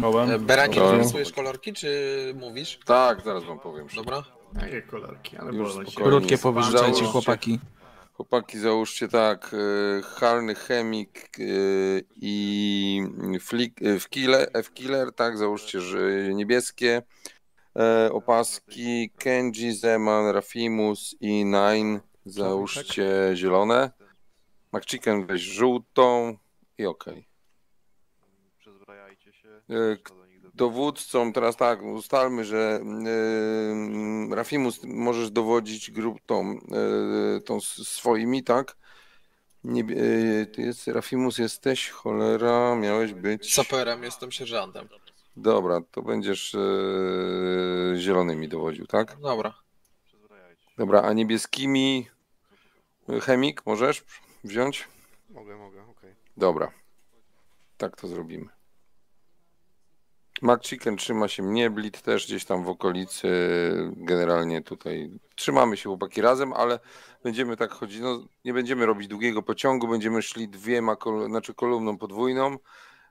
Czołem. E, Beranki, Czołem. rysujesz kolorki, czy mówisz? Tak, zaraz wam powiem. Dobra. Jakie kolorki, ale Już się. spokojnie. Krótkie powyżyczajcie Załóżcie. chłopaki. Chłopaki, załóżcie tak, e, Harny Chemik e, i flik, w killer, F Killer, tak, załóżcie że niebieskie e, opaski, Kenji, Zeman, Rafimus i Nine, załóżcie zielone, McChicken weź żółtą i okej. Przezbrajajcie się. E, Trzeba do nich dobiec. Dowódcą teraz tak, ustalmy, że e, Rafimus możesz dowodzić grupą e, tą s- swoimi, tak? Nie, e, ty jest, Rafimus jesteś, cholera, miałeś być. Saperem, jestem sierżantem. Dobra, to będziesz e, zielonymi dowodził, tak? Dobra. Dobra, a niebieskimi e, chemik możesz wziąć? Mogę, mogę, okej. Dobra. Tak to zrobimy. McChicken trzyma się mnie, Blit też gdzieś tam w okolicy. Generalnie tutaj trzymamy się chłopaki razem, ale będziemy tak chodzić. No, nie będziemy robić długiego pociągu, będziemy szli dwiema, kol- znaczy kolumną podwójną.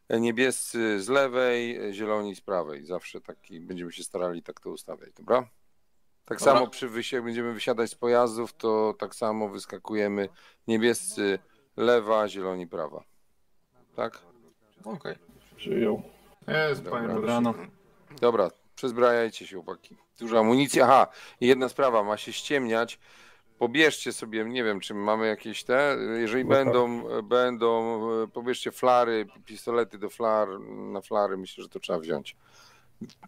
Niebiescy z lewej, zieloni z prawej. Zawsze taki będziemy się starali tak to ustawiać, dobra? Tak Dobra. samo przy wysi- jak będziemy wysiadać z pojazdów, to tak samo wyskakujemy niebiescy lewa, zieloni prawa. Tak? Okej. Przyjął. Jest, Dobra, panie dobrano. Dobra, przezbrajajcie się, chłopaki. Dużo amunicji. Aha, i jedna sprawa, ma się ściemniać. Pobierzcie sobie, nie wiem, czy mamy jakieś te, jeżeli No tak. będą, będą, e, pobierzcie flary, pistolety do flar, na flary, myślę, że to trzeba wziąć.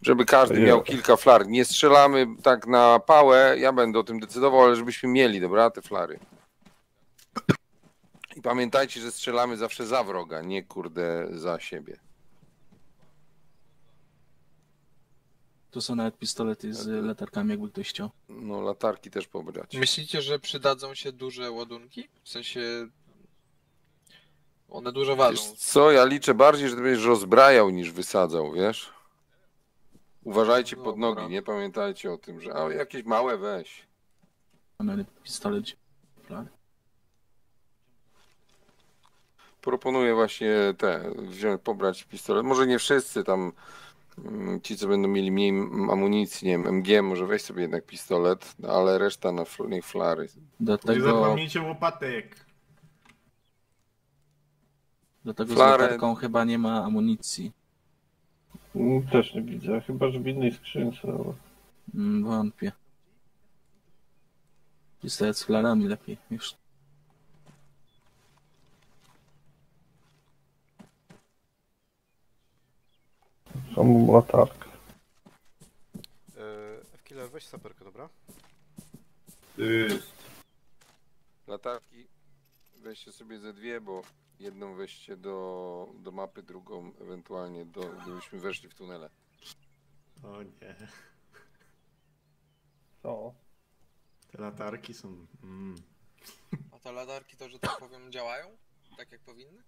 Żeby każdy miał kilka flar. Nie strzelamy tak na pałę, ja będę o tym decydował, ale żebyśmy mieli, dobra, te flary. I pamiętajcie, że strzelamy zawsze za wroga, nie kurde za siebie. Tu są nawet pistolety z latarkami, jakby ktoś chciał. No, latarki też pobrać. Myślicie, że przydadzą się duże ładunki? W sensie... One dużo ważą. Wiesz co, ja liczę bardziej, że ty będziesz rozbrajał niż wysadzał, wiesz? Uważajcie pod Dobra. nogi, nie pamiętajcie o tym, że a, jakieś małe weź. Pistolet. Proponuję właśnie te, wziąć, pobrać pistolet. Może nie wszyscy tam, ci co będą mieli mniej amunicji, nie wiem, MG, może weź sobie jednak pistolet, ale reszta na fl- niech flary. Do Nie tego, zapomnijcie łopatek. do tego z latarką chyba nie ma amunicji. Mm, Też nie widzę, chyba że w innej skrzynce. Ale... Mm, Wątpię. Pistolet z flarami lepiej. Już. Są latarkę. E, F-Killer, weź saperkę, dobra? Latarki weźcie sobie ze dwie, bo jedną weźcie do, do mapy, drugą ewentualnie do, gdybyśmy weszli w tunele. O nie. Co? Te latarki są... Mm. A te latarki to, że tak powiem, działają? Tak jak powinny?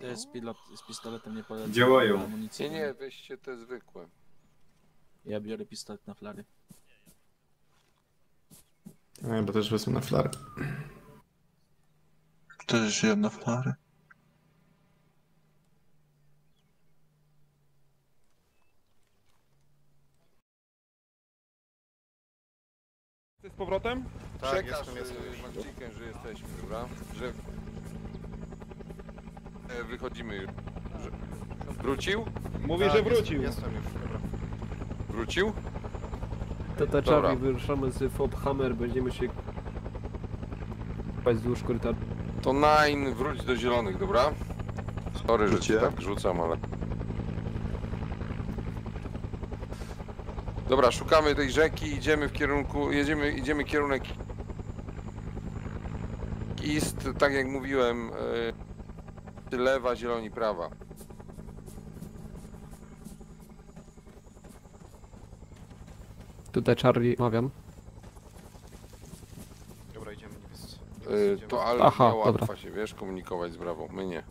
To jest pilot z pistoletem nie polecam. Działają. Amunicji Nie, nie, weźcie te zwykłe. Ja biorę pistolet na flary. Nie, bo też wezmę na flarę. Też jedna flary. Ty z powrotem? Tak, Przekaż jestem, jestem. McChicken, że jesteśmy, dobra? Że e, wychodzimy już. Że... Wrócił? Mówi, Tak, że wrócił. Jestem już, dobra. Wrócił? To ta Dobra. Charlie, wyruszamy z Fob Hammer, będziemy się wzdłuż wzdłuż korytarza. To Nine, wróć do zielonych, dobra? Sorry, że cię Wróciłem. tak rzucam, ale... Dobra, szukamy tej rzeki, idziemy w kierunku, jedziemy, idziemy kierunek east, tak jak mówiłem, e, lewa, zieloni, prawa. Tutaj Charlie, mawiam. Dobra, idziemy, niebiescy. Niebiescy idziemy. To ale Aha, dobra. łatwa się, wiesz, komunikować z brawą, my nie.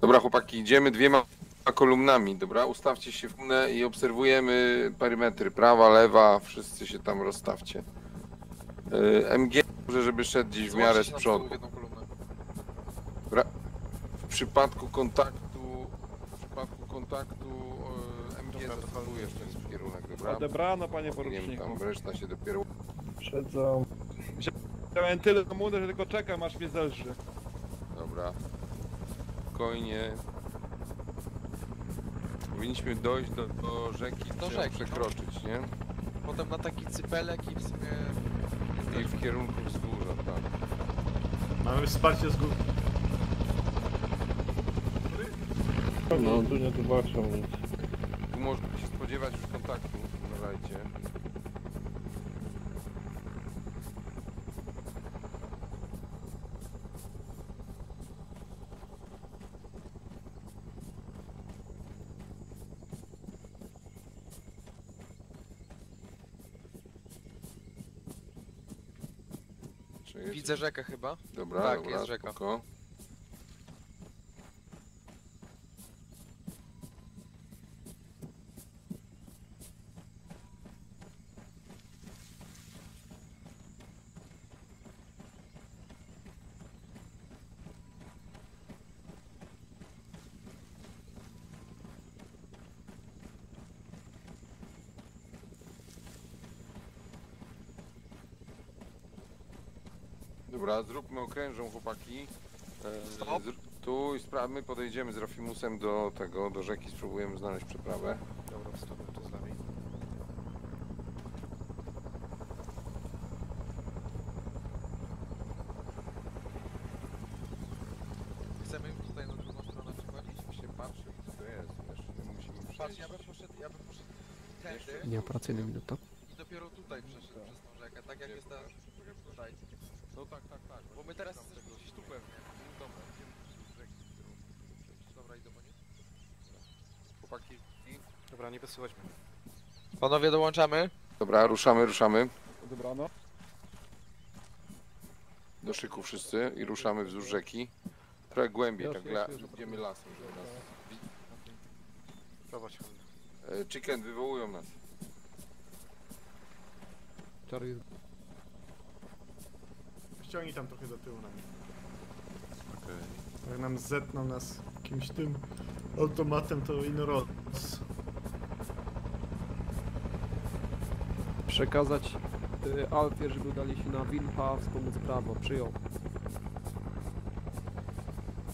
Dobra, chłopaki, idziemy dwiema kolumnami, dobra? Ustawcie się w kunę i obserwujemy perymetry, prawa, lewa, wszyscy się tam rozstawcie. E, MG Dobrze, żeby szedł gdzieś w miarę z na przodu. tył w jedną kolumnę. W przypadku kontaktu, w przypadku kontaktu e, MG Dobra, to zastosujesz ten kierunek, dobra? Odebrano, panie Nie wiem, poruczniku. tam reszta się dopiero... Przedzą. Miałem tyle młode, że tylko czekam, aż mnie zelży. Dobra. Spokojnie. Powinniśmy dojść do, do rzeki, Do trzeba rzeki, no. przekroczyć, nie? Potem na taki cypelek i w sumie... I w kierunku wzgórza, tak. Mamy wsparcie z góry. No, tu nie zobaczą nic. Tu można się spodziewać już kontaktu, uważajcie. Czy jest? Widzę rzekę chyba. Dobra, Tak, dobra, jest rzeka. spoko. Dobra, zróbmy okrężą chłopaki. E, Stop. zr- Tu i sprawmy, podejdziemy z Rafimusem do tego, do rzeki, spróbujemy znaleźć przeprawę. Dobra, wstawiam to z lewej. Chcemy już tutaj na drugą stronę przechodzić? się patrzy, co to jest, nie musimy Patrz, przejść. ja bym poszedł, ja bym poszedł tędy Nieoperacyjny minuta. i dopiero tutaj przeszedł przez tą rzekę, tak jak jest ta... tutaj. No tak, tak, tak. Bo my teraz jesteśmy gdzieś tu pewnie. Dobra, idziemy przez rzeki. Dobra, idę po nie. Chłopaki. i- Dobra, nie wysyłać mnie. Panowie, dołączamy. Dobra, ruszamy, ruszamy. Odebrano. Do szyku wszyscy i ruszamy wzdłuż rzeki. Trochę głębiej, Już, tak już, la, już, idziemy lasem, żeby nas... Prowadź. E, Chicken, wywołują nas. Charlie Ściągnij tam trochę do tyłu nam. Jak nam zetną nas jakimś tym automatem, to inoros. Przekazać y, Alfie, żeby udali się na Wilpa, wspomóc prawo. Przyjął.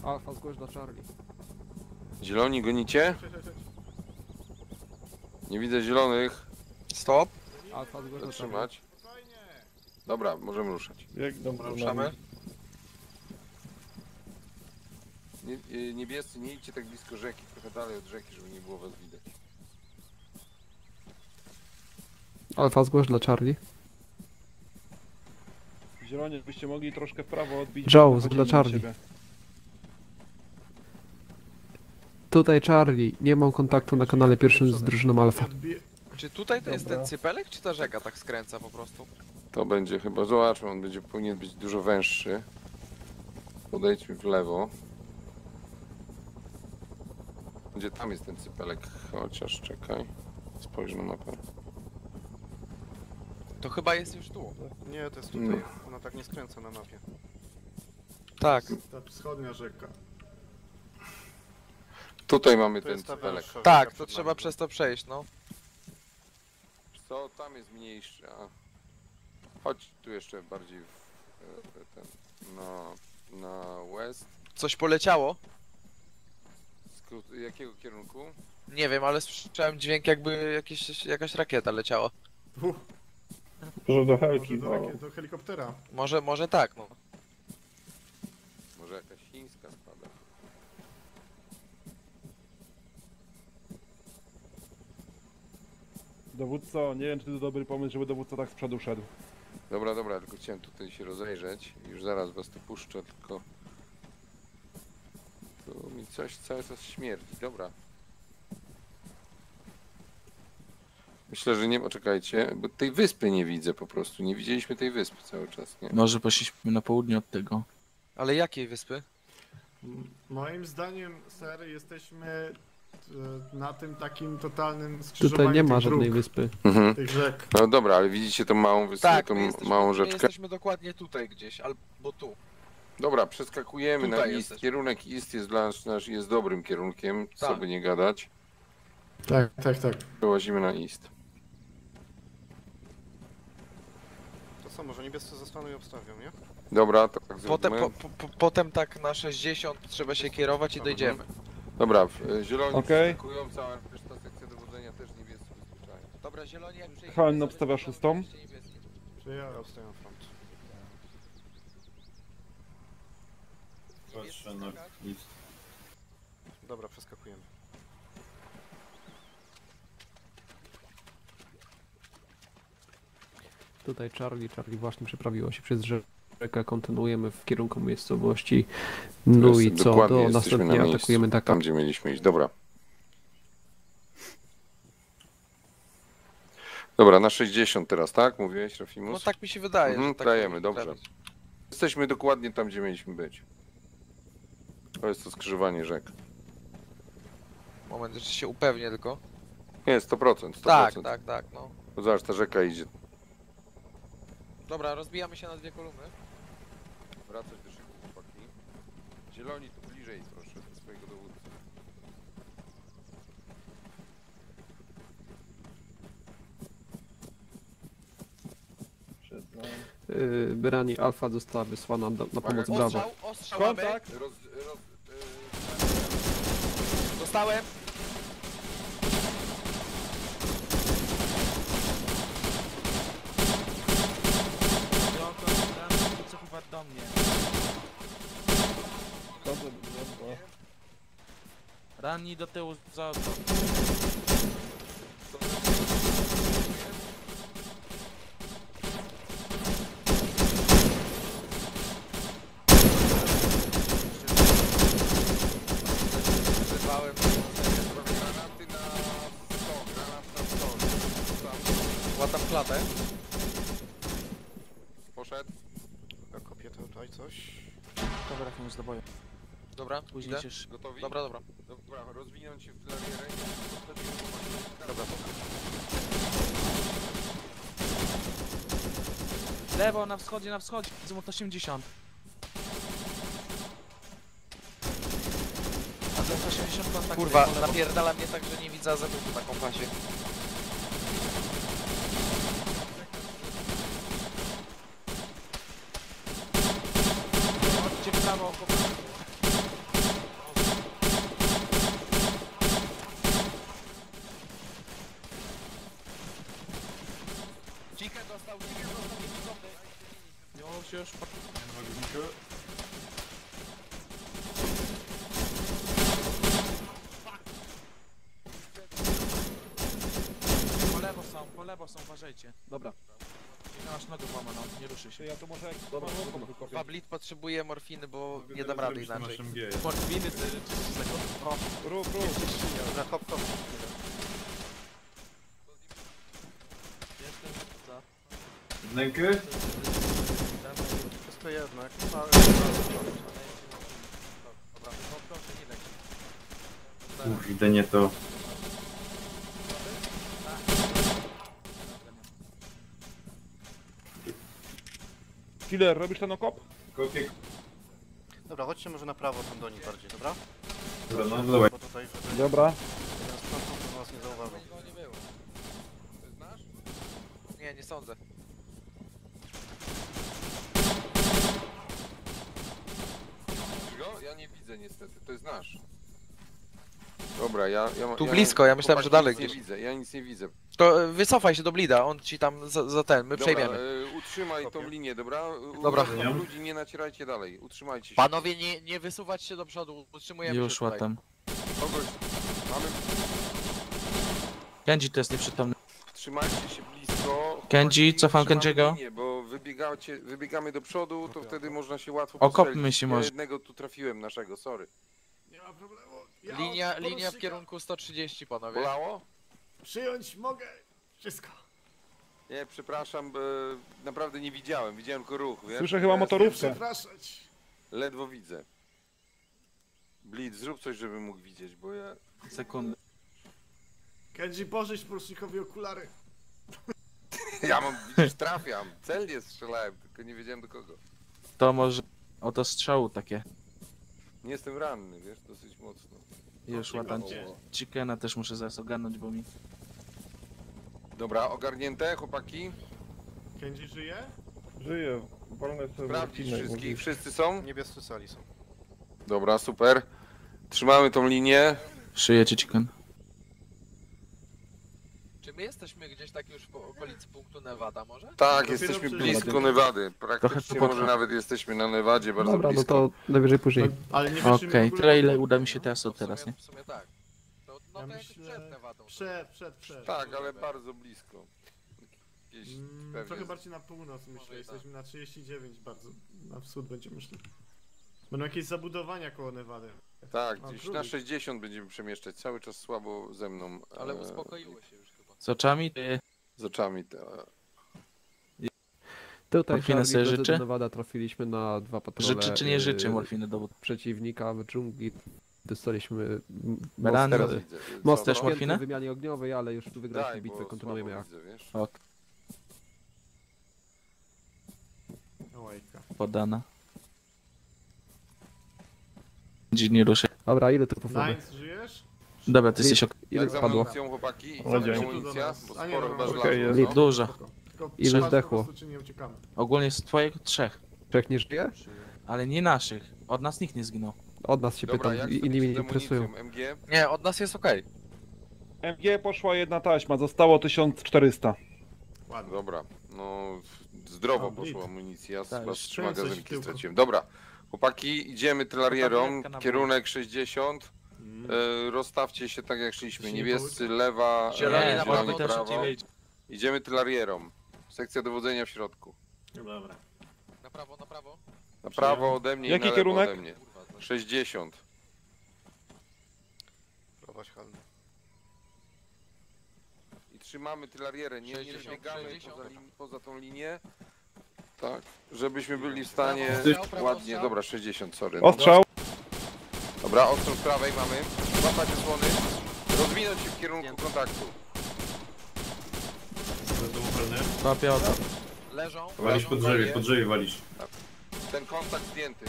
Alfa, zgłoś dla Charlie. Zieloni gonicie? Nie widzę zielonych. Stop. Alfa, zgłoś dla Charlie. Zatrzymać. Dobra, możemy ruszać. Biegną za Ruszamy. Nie, e, niebiescy, nie idźcie tak blisko rzeki, trochę dalej od rzeki, żeby nie było was widać. Alfa, zgłoś dla Charlie. Zielonie, byście mogli troszkę w prawo odbić. Joe, dla Charlie. Tutaj Charlie. Nie mam kontaktu na kanale pierwszym z drużyną Alfa. Czy tutaj to jest Dobra. ten cypelek, czy ta rzeka tak skręca po prostu? To będzie chyba, zobaczmy, on będzie powinien być dużo węższy. Podejdźmy w lewo. Gdzie tam jest ten cypelek? Chociaż czekaj. Spojrzę na mapę. To chyba jest już tu. Nie, to jest tutaj. No. Ona tak nie skręca na mapie. Tak. Ta wschodnia rzeka. Tutaj mamy To ten jest ta cypelek. węższa Tak, rzeka to przed trzeba nami. przez to przejść, no. Co? Tam jest mniejszy. A. Chodź tu jeszcze bardziej w, w ten, na, na west. Coś poleciało? Skrót, jakiego kierunku? Nie wiem, ale słyszałem dźwięk jakby jakieś, jakaś rakieta leciała. Uff, Może do może helki, do, bo... rakie- do helikoptera. Może, może tak, no. Może jakaś chińska spada. Dowódco, nie wiem czy to dobry pomysł, żeby dowódca tak z przodu szedł. Dobra, dobra, tylko chciałem tutaj się rozejrzeć. Już zaraz was tu puszczę, tylko... Tu mi coś cały czas śmierdzi, dobra. Myślę, że nie... Poczekajcie, bo tej wyspy nie widzę po prostu. Nie widzieliśmy tej wyspy cały czas, nie? Może poszliśmy na południe od tego. Ale jakiej wyspy? Moim zdaniem, ser, jesteśmy e, na tym takim totalnym skrzyżowaniu Tutaj nie ma tych żadnej dróg, wyspy. Mhm. tych rzek. No dobra, ale widzicie tą małą wyspę, Tak, tą my jesteśmy, małą my rzeczkę? jesteśmy dokładnie tutaj gdzieś, albo tu. Dobra, przeskakujemy na Tutaj jesteś. Kierunek east jest dla nas nasz jest dobrym kierunkiem, co Tak. by nie gadać. Tak, tak, tak. Przełazimy na east. To co, może niebiescy zostaną i obstawią, nie? Dobra, to tak Potem, zrobimy. po, po, potem tak na 60 trzeba się kierować i dojdziemy. Dobra, w- e, zieloni Okej. przeskakują, cała reszta sekcja dowodzenia też niebiescy. Dobra, zieloni jak przyjdziemy, Han to obstawia szóstą. niebiescy. Ja obstawiam front. Patrzę na Dobra, przeskakujemy. Tutaj Charlie, Charlie właśnie przeprawiło się przez rzekę, kontynuujemy w kierunku miejscowości. No Jest- i co, dokładnie do jesteśmy na następnie miejscu, atakujemy Dakar. Tam, gdzie mieliśmy iść. Dobra. Dobra, na 60 teraz, tak? Mówiłeś, Rafimus? No tak mi się wydaje, Mhm, tak dajemy, dobrze. trafić. Jesteśmy dokładnie tam, gdzie mieliśmy być. To jest to skrzyżowanie rzek. Moment, jeszcze się upewnię tylko. Nie, 100%. 100%. Tak, tak, tak, no. Bo Zobacz, ta rzeka idzie. Dobra, rozbijamy się na dwie kolumny. Wracać do szyku, chłopaki. Zieloni tu bliżej proszę do swojego dowódcy. Przed nami. Yy, Byrani Alfa została wysłana do, na pomoc Brawo. Ostrzał, ostrzał mamy. Kontakt! Roz, roz, yy, Dostałem. Co chyba do mnie. Chodzę do niego. Ranni do tyłu za to. Wyrwałem. granaty na 100, granat na 100. Tam Łatam klatę. poszedł. Ja kopię tutaj coś. Dobra, Rafimus do boju. Dobra, Później idę. się. Gotowi? Dobra, dobra. Dobra, rozwinąć się w do maszynka. Dobra. Lewo, na wschodzie, na wschodzie. Zimot 80. Azymut 80 kontakt. Kurwa, po lewo. napierdala mnie tak, że nie widzę azymutu na kompasie. Chodźcie w prawo, chłopaki. Ciche dostał, ciche dostał, niewidzący. Już, już. Po lewo są, po lewo są, uważajcie. Dobra. I masz nogę łamaną, nie ruszy się. Ja to może jak Dobra, mam Pablit potrzebuje morfiny, bo nie dam rady inaczej. Morfiny, 30 sekund. O, Rób, rób. Dobra, hop, hop. jestem za. Rękę? Wszystko ma... Dobra, proszę, nie leć. Kurde, nie to. Killer, robisz ten okop? Dobra, chodźcie może na prawo tam do nich bardziej, dobra? Dobra, no dawaj. Bo tutaj, żeby Dobra. teraz frontą to nas nie zauważył. Go nie było. Ty znasz? Nie, nie sądzę. Widzisz go? Ja nie widzę niestety, to jest nasz. Dobra, ja... ja Tu ja, blisko, ja myślałem, że dalej nic nie gdzieś. widzę, ja nic nie widzę. To y, wycofaj się do Blida, on ci tam za, za ten, my Dobra, przejmiemy. e, utrzymaj tą Kopię. linię, dobra? U- Dobra. Ludzi nie nacierajcie dalej, utrzymajcie się. Panowie, nie, nie wysuwać się do przodu, utrzymujemy się Już łatam. Kogoś... Mamy... Kenji to jest nieprzytomny. Trzymajcie się blisko. Kenji, cofam Kenjiego. linię, bo wybiegacie, wybiegamy do przodu, to wtedy można się łatwo Okopmy się Ja może. jednego tu trafiłem naszego, sorry. Nie ma problemu. Ja Linia, od linia w kierunku 130, panowie. Bolało? Przyjąć mogę. Wszystko. Nie, przepraszam, bo naprawdę nie widziałem, widziałem tylko ruch, wiesz? Słyszę chyba motorówkę. Przepraszać. Ledwo widzę. Blitz, zrób coś, żebym mógł widzieć, bo ja Sekundę. Kenji, pożycz porucznikowi okulary. Ja mam, widzisz, trafiam. Celnie strzelałem, tylko nie wiedziałem do kogo. To może... Oto strzału takie. Nie jestem ranny, wiesz, dosyć mocno. Już łatam. Gdzie? Chickena też muszę zaraz ogarnąć, bo mi... Dobra, ogarnięte, chłopaki? Kenji żyje? Żyję. Walnę sobie Sprawdzić wszystkich. może- Wszyscy są? Niebiescy sali są. Dobra, super. Trzymamy tą linię. Szyjecie chicken. My jesteśmy gdzieś tak już po okolicy punktu Nevada może? Tak, jesteśmy przy- blisko Nevady. Praktycznie może nawet jesteśmy na Nevadzie, bardzo Dobra, no blisko. to najwyżej No, później. ale nie Okej, tyle ile uda mi się teraz No od w sumie, teraz, nie? w sumie tak. To, no Ja to myślę- przed Nevadą. Przed, przed, przed. Tak, ale bardzo blisko. Jakieś Mm, pewnie trochę bardziej na północ myślę, Może i jesteśmy na 39 bardzo. Na wschód będzie myślę. Będą jakieś zabudowania koło Nevady. Tak, gdzieś na 60 będziemy przemieszczać. Cały czas słabo ze mną. Ale e, uspokoiło się już. Z oczami? Ty... Z oczami. Te, Tutaj Morfinę Charlie, sobie życzy? Trafiliśmy na dwa patrole. Życzy czy nie życzy yy, morfiny dowód? Przeciwnika w dżungli. Dostaliśmy m- Beran- most, też to? morfinę? w wymianie ogniowej, ale już tu wygraliśmy Daj, bitwę, kontynuujemy jak. widzę? Ok, podana. Dziś nie ruszę. Dobra, ile tu pofamy? Nines, żyjesz? Dobra, ty jesteś ok. Ile Jak za spadło? amunicją, chłopaki? Dzięki. amunicja? Bo A nie, sporo dobra, chyba okej, żelaza. jest. no. Dużo. Tylko Ile po zdechło? prostu, czy nie uciekamy. Ogólnie z twoich trzech, Trzech nie żyje? ale nie naszych. Od nas nikt nie zginął. Od nas się Dobra, pytam, jak i- inni mnie nie interesują. MG? Nie, od nas jest okej. MG poszła jedna taśma, zostało 1400. Ładnie. Dobra, no zdrowo poszła blit. amunicja, Tak, chyba już z trzy magazynki straciłem. Dobra, chłopaki, idziemy tylarierą, Tabletka na kierunek 60, Mm. e, rozstawcie się tak jak szliśmy, niebiescy lewa, Zieloni e, zieloni prawo. Idziemy tylarierą, sekcja dowodzenia w środku. No dobra. Na prawo, na prawo. Na prawo ode mnie Jaki i na lewo kierunek? ode mnie. Kurwa, to 60. Prowadź halny. I trzymamy tylarierę, nie, nie 60, biegamy 60. poza, lin- poza tą linię. Tak, żebyśmy byli w stanie Prawo, prawo, ładnie, strzał. dobra 60, sorry. No. Ostrzał. Dobra, ostrzał z prawej mamy. Złapać osłony. Rozwinąć się w kierunku kontaktu. O to. Leżą. Walisz po drzewie, po drzewie walisz. Ten kontakt zdjęty.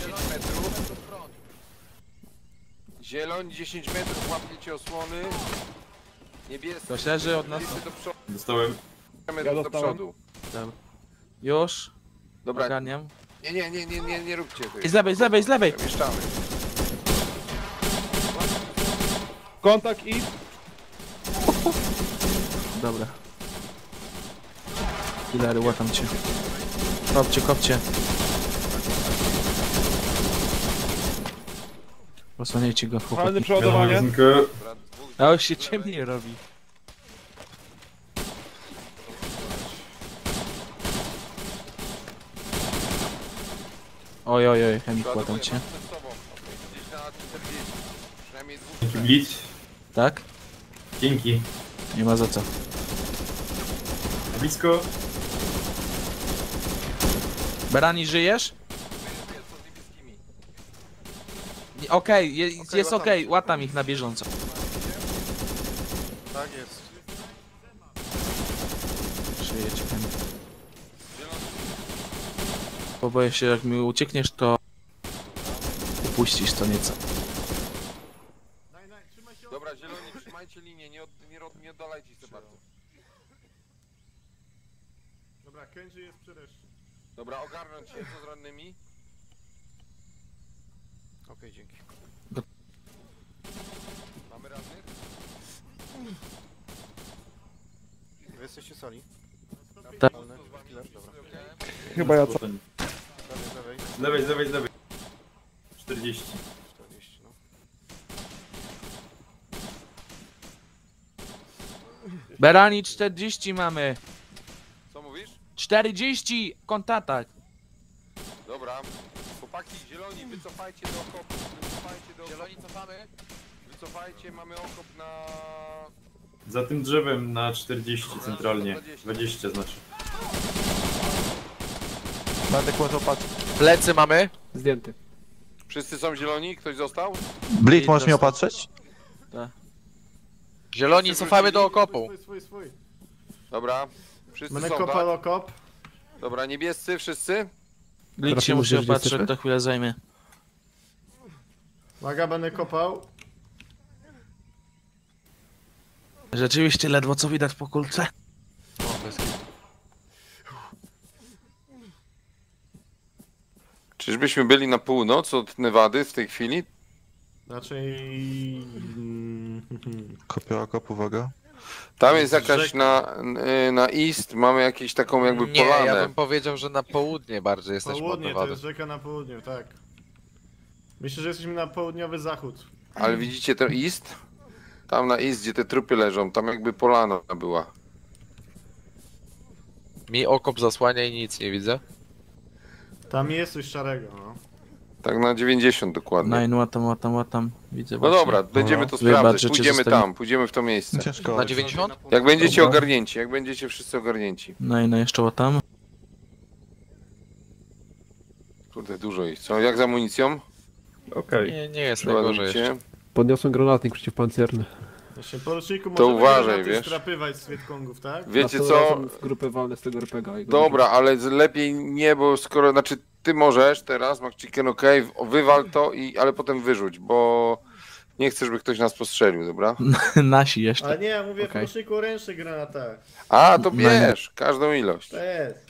Zieloni, 10 metrów. Zieloni 10 metrów, łapiecie osłony. Niebiescy. Ktoś leży od nas? Do przodu. Dostałem. do przodu. Już. Dobra, Ogarniam. Nie, nie, nie, nie, nie, nie róbcie I tego. z lewej, z lewej, z lewej! Przemieszczamy. Kontakt i... Dobra. Killery, łatam cię. Kopcie, kopcie. Posłaniajcie go, chłopaki. przeładowanie. Dobra, dwóch A już się ciemniej robi. Oj, oj, oj, chemik, łatam cię. przed sobą. Gdzieś na 40. Przynajmniej dwóch. Blitz. Tak? Dzięki. Nie ma za co. Blisko. Berani, żyjesz? Okej, je, Okej, jest okej, cię. łatam ich na bieżąco. Tak jest. Szyję cię, chemik. Bo boję się, jak mi uciekniesz, to upuścisz to nieco. Dobra, zieloni, trzymajcie linię, nie, od, nie, od, nie oddalajcie się bardzo. Dobra, Kenji jest przy reszcie. Dobra, ogarnąć się, co z rannymi? Okej, dzięki. Mamy rannych? Wy jesteście sali? Tak. Dobra. Chyba ja co? Z lewej. Z lewej, z lewej, z lewej. 40. 40, no. Berani 40 mamy. Co mówisz? 40! Kontatak. Dobra. Chłopaki, zieloni, wycofajcie do okopu. Wycofajcie do okopu. Zieloni cofamy. Wycofajcie, mamy okop na... Za tym drzewem na 40 centralnie. 20 znaczy. Będę patrz. Plecy mamy. Zdjęty. Wszyscy są zieloni? Ktoś został? Blit, możesz mnie opatrzeć? Zieloni, Wszyscy cofamy do wrócili? okopu. Swój, swój, swój. Dobra. Wszyscy Będę są, kopał tak? okop. Dobra, niebiescy wszyscy? Glitch się Trafimy, musi gdzie jesteśmy? to chwilę zajmie. Uwaga, będę kopał. Rzeczywiście ledwo co widać po kulce. Czyżbyśmy byli na północ od Nevady w tej chwili? Raczej... mm, Kopię okop, uwaga. Tam jest jakaś Rzeka. na, y, na east, mamy jakąś taką jakby Nie, polanę. ja bym powiedział, że na południe bardziej jesteśmy od Południe, to Nevady. jest rzeka na południu, tak. Myślę, że jesteśmy na południowy zachód. Ale widzicie to east? Tam na east, gdzie te trupy leżą, tam jakby polana była. Mi okop zasłania i nic nie widzę. Tam jest coś szarego, no. Tak na 90 dokładnie. Nine, łatam, łatam, łatam. Widzę No właśnie. dobra, będziemy to Wybacz, sprawdzać. Pójdziemy zostawiłem. tam, pójdziemy w to miejsce. Ciężko. Na 90? Jak będziecie Dobra. ogarnięci, jak będziecie wszyscy ogarnięci. Nine, jeszcze łatam. Kurde, dużo ich. Co, jak z amunicją? Okej. Nie, nie jest najgorzej jeszcze. Podniosłem granatnik przeciwpancerny. Właśnie, poruczniku, To uważaj, wiesz. strapywać z Wietkongów, tak? Wiecie co? W grupę walnę z tego RPGa. Dobra, ale lepiej nie, bo skoro, znaczy ty możesz teraz, McChicken, ok, wywal to, i, ale potem wyrzuć, bo nie chcę, żeby ktoś nas postrzelił, dobra? Nasi jeszcze. Ale nie, ja mówię Okej. w poruczniku o ręcznych granatach. A, to No bierz, każdą ilość. To jest.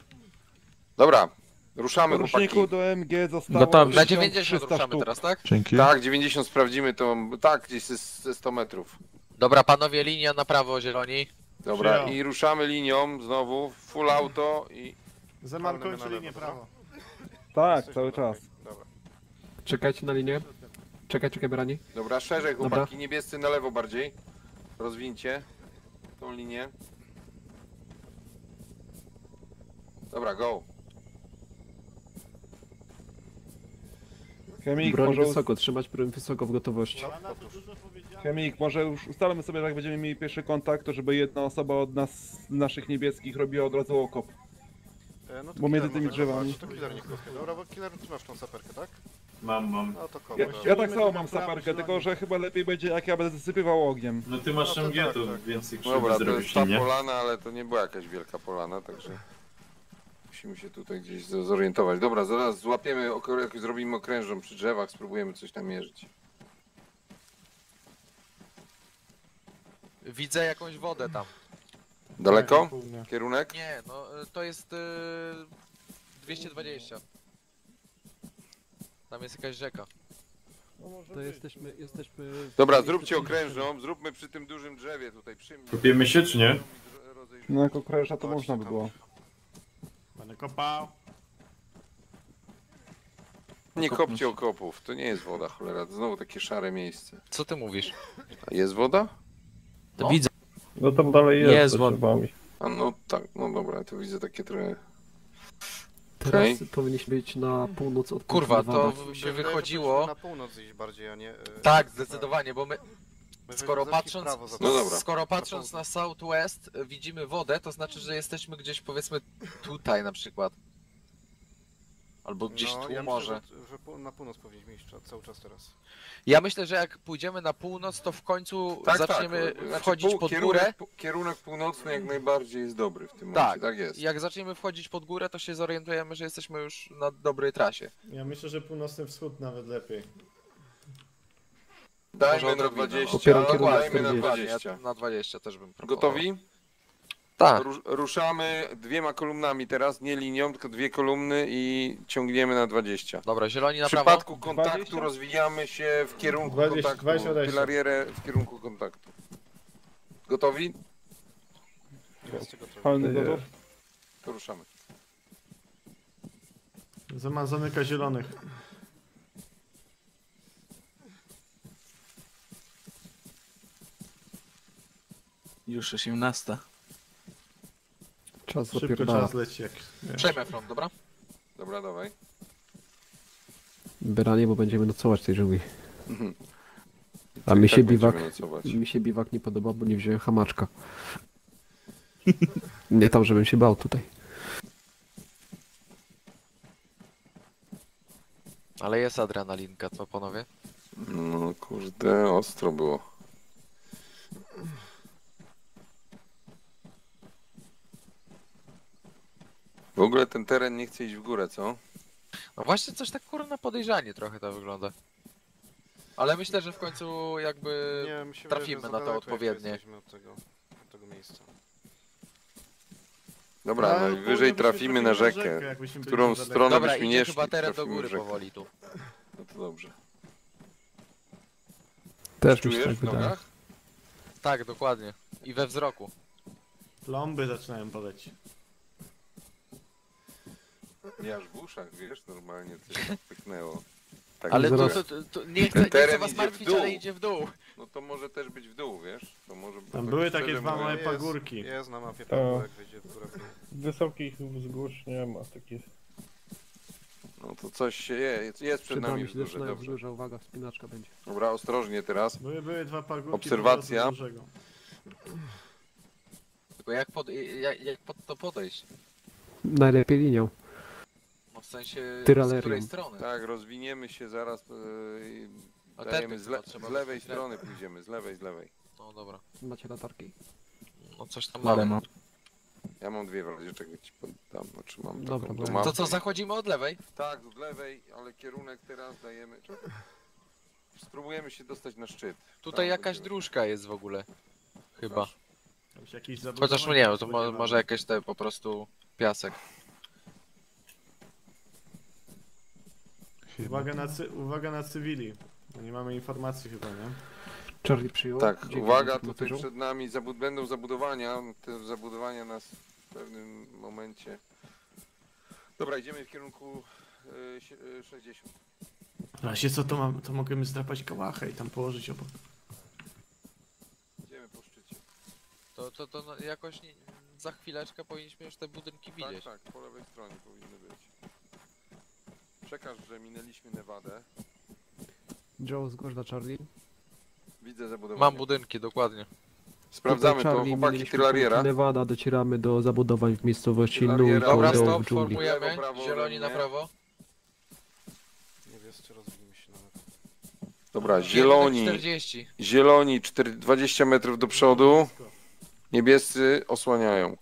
Dobra, ruszamy chłopaki. do MG zostało Gotowi. Na 1300 90 ruszamy sztuk. teraz, tak? Dzięki. Tak, 90 sprawdzimy to, tak, gdzieś ze, ze 100 metrów. Dobra, panowie, linia na prawo, zieloni. Dobra, Przyjął. i ruszamy linią znowu, full auto i... Zeman Palnemy kończy na linię lewo, prawo. Tak, cały czas. Dobra. Czekajcie na linię. Czekaj, czekaj, Brani. Dobra, szerzej Dobra. chłopaki, niebiescy na lewo bardziej. Rozwincie tą linię. Dobra, go. Chemik, Broń może, wysoko, trzymać broń wysoko w gotowości. To dużo. Chemik, może już ustalmy sobie, jak będziemy mieli pierwszy kontakt, to żeby jedna osoba od nas, naszych niebieskich, robiła od razu okop. E, No to Bo między killer tymi może drzewami. kopać, To killer niech. Dobra, bo killer ty masz tą saperkę, tak? Mam, mam. No to. Ja, ja tak samo mam szlak. tylko że chyba lepiej będzie jak ja będę zasypywał ogniem. No ty masz No to MG, tak, to tak. więcej krzywdy Dobra, to jest ta nie? polana, ale to nie była jakaś wielka polana, także musimy się tutaj gdzieś z- zorientować. Dobra, zaraz złapiemy, jakoś zrobimy okrężą przy drzewach, spróbujemy coś tam Widzę jakąś wodę tam. Daleko? Kierunek? Nie, no y, to jest y, 220. Tam jest jakaś rzeka. To jesteśmy, jesteśmy... Dobra, zróbcie okrężną, zróbmy przy tym dużym drzewie tutaj przy mnie. Kopiemy się, czy nie? No jako kręża to można by było. Będę kopał. Nie kopcie okopów, to nie jest woda, cholera, to znowu takie szare miejsce. Co ty mówisz? A jest woda? To No. widzę. No tam dalej jest, Jest drzewami. A no tak, no dobra, to widzę takie trochę... Teraz Okej. powinniśmy być na północ od Kurwa, to by wychodziło... na północ iść bardziej, a nie... e, Tak, zdecydowanie, bo my my skoro patrząc, No skoro patrząc na Southwest widzimy wodę, to znaczy, że jesteśmy gdzieś powiedzmy tutaj na przykład. Albo gdzieś no, tu ja może. Myślę, że, że na północ powinniśmy iść cza- cały czas teraz. Ja myślę, że jak pójdziemy na północ, to w końcu zaczniemy tak, znaczy wchodzić pół- pod kierunek, górę. pu- Kierunek północny jak najbardziej jest dobry w tym Tak. momencie, tak jest. Jak zaczniemy wchodzić pod górę, to się zorientujemy, że jesteśmy już na dobrej trasie. Ja myślę, że północny wschód nawet lepiej. Dajmy na odrobinę, 20, Popieram kierunek dajmy na 40. 20. Ja na 20 też bym proponował. Gotowi? Tak. Rusz, ruszamy dwiema kolumnami teraz, nie linią, tylko dwie kolumny i ciągniemy na 20. Dobra, zieloni W na prawo. przypadku kontaktu 20? rozwijamy się w kierunku 20, kontaktu, 20, 20. pilarierę w kierunku kontaktu. Gotowi? Jesteście gotowi. Palny gotów? To ruszamy. Zeman zamyka zielonych. Już 18. Czas Szybko zapierdala. czas leci jak... wiesz. Przejmę front, dobra? Dobra, dawaj. Branie, bo będziemy nocować w tej dżungli. Mhm. A mi Tak się będziemy biwak... nocować. Mi się biwak nie podoba, bo nie wziąłem hamaczka. nie tam, żebym się bał tutaj. Ale jest adrenalinka, co panowie? No kurde, ostro było. W ogóle ten teren nie chce iść w górę, co? No właśnie coś tak kurna podejrzanie trochę to wygląda. Ale myślę, że w końcu jakby... Nie, się trafimy wydaje, że na to odpowiednie. jesteśmy Od tego, od tego miejsca. Dobra, Ale najwyżej byśmy trafimy na trafili rzekę. jakbyśmy byli którą daleko. stronę Dobra, byśmy idzie nie chyba szli, teren do trafimy góry rzekę. powoli tu. No to dobrze. Też mi się Czujesz tak w wydaje. nogach? Tak, dokładnie. I we wzroku. Plomby zaczynają padać. Aż w uszach, wiesz, normalnie coś pyknęło. Tak Ale w to, to, to, to nie, chcę, nie teren chcę was idzie w martwić, dół. ale idzie w dół. No to może też być w dół, wiesz? To może Tam były szczerze takie dwa mówiąc- małe pagórki. Jest na mapie pagórek, wyjdzie w górę. w dół. Wysokich wzgórz nie ma takich. No to coś się je, jest, jest przed Przed nami się wzgórze, zaczynają dobrze. wzgórza, uwaga, wspinaczka będzie. Dobra, ostrożnie teraz. Były, były dwa pagórki. Obserwacja. dużego. Tylko jak, pod, jak, jak pod to podejść? Najlepiej linią. W sensie z Tyralerią. której strony? Tak, rozwiniemy się zaraz yy, i A dajemy z, le, z lewej strony pójdziemy, z lewej, z lewej. No dobra. Macie latarki? No coś tam mamy. mam. Ja mam dwie w razie czego ci poddam, znaczy mam Dobra, taką bo- do To mapy. co, zachodzimy od lewej? Tak, z lewej, ale kierunek teraz dajemy... Spróbujemy się dostać na szczyt. Tutaj Tam jakaś będziemy. dróżka jest w ogóle. Chyba. Tam się jakieś Chociaż no nie wiem, to mo może jakieś te po prostu piasek. Uwaga na, cy... Uwaga na cywili. Nie mamy informacji chyba, nie? Charlie przyjął. Tak, Dzięki uwaga, tutaj informację. przed nami zabud będą zabudowania. Te zabudowania nas w pewnym momencie. Dobra, idziemy w kierunku y, sie- y, 60. Właśnie co, to, mam, to możemy zdrapać kałachę i tam położyć obok. Idziemy po szczycie. To, to, to no, jakoś nie, za chwileczkę powinniśmy już te budynki Tak, widzieć. tak, po lewej stronie powinny być. Przekaż, że minęliśmy Nevadę. Joe, zgłoś dla Charlie. Widzę zabudowanie. Mam budynki, dokładnie. Sprawdzamy Tutaj to, Charlie, chłopaki punkt Nevada, docieramy do zabudowań w miejscowości Tyrariera. Nulko Dobra, do stop, w dżungli. formujemy. Lewo, prawo Zieloni na prawo. Niebiescy rozwinimy się nawet. Dobra, zieloni, 40. zieloni 4, 20 metrów do przodu, niebiescy osłaniają.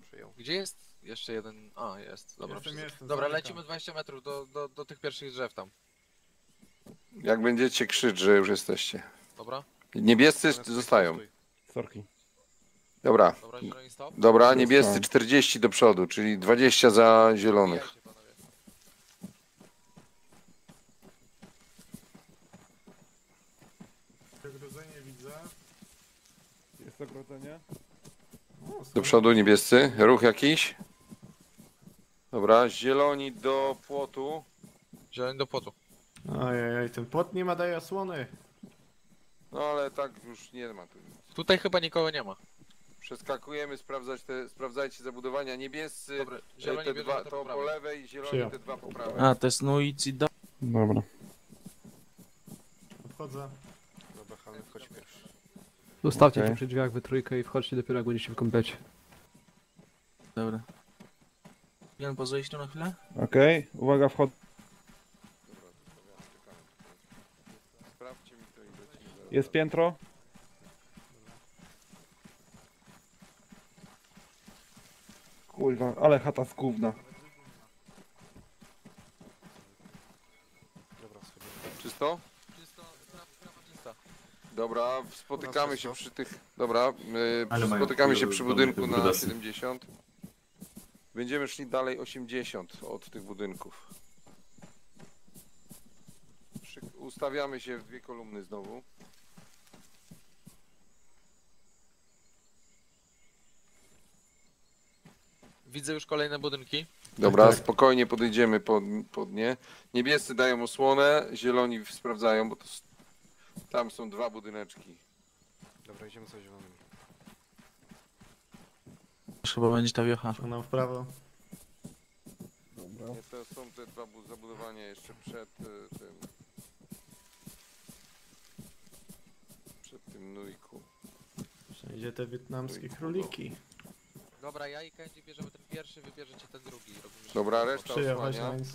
Przyjął. Gdzie jest jeszcze jeden? A, jest. Dobra, Jestem, wszyscy- jestem, Dobra zamykam. lecimy 20 metrów do, do, do tych pierwszych drzew tam. Jak będziecie krzycz, że już jesteście. Dobra? Niebiescy zostają. stój. Sorki. Dobra, Dobra, zieloni stop. dobra, Zostałem. niebiescy 40 do przodu, czyli 20 za zielonych. Panowie. Ogrodzenie widzę. Jest ogrodzenie? O, Do przodu niebiescy, ruch jakiś. Dobra, zieloni do płotu. Zieloni do płotu. Ojej, ten płot nie ma daje osłony. No ale tak już nie ma tu. nic. Tutaj chyba nikogo nie ma. Przeskakujemy, sprawdzać te, sprawdzajcie zabudowania. Niebiescy, Dobra, e, zieloni te dwa, to to po prawej. lewej, zieloni Przyjął. te dwa po prawej. A, to jest Nuicida. Dobra. Obchodzę. Dobra, Hany, wchodź pierwszy. Zostawcie Okej. się przy drzwiach we trójkę i wchodźcie dopiero jak będziecie w komplecie. Dobra. Jan, pozwolisz tu na chwilę? Okej, uwaga, wchod. Dobra, zostawiamy, czekamy. Sprawdźcie mi to i lecimy zaraz. Jest piętro. Kurwa, ale chata z gówna. Dobra, schodzimy. Czysto? Dobra, spotykamy się przy tych. Dobra, y, Ale mają spotykamy się przy budynku te na brudasy. 70. Będziemy szli dalej 80 od tych budynków. Ustawiamy się w dwie kolumny znowu. Widzę już kolejne budynki. Dobra, Tak, tak. spokojnie podejdziemy pod, pod nie. Niebiescy dają osłonę, zieloni sprawdzają, bo to tam są dwa budyneczki. Dobra, idziemy za zielonymi. Chyba będzie ta wiocha. Szło nam w prawo. Dobra. Nie, to są te dwa bu- zabudowania jeszcze przed y, tym. Przed tym nujku. Wszędzie te wietnamskie króliki. Dobra, ja i Kenji bierzemy ten pierwszy, wybierzecie ten drugi. Robimy Dobra, reszta Przyjął, osłania. Heinz.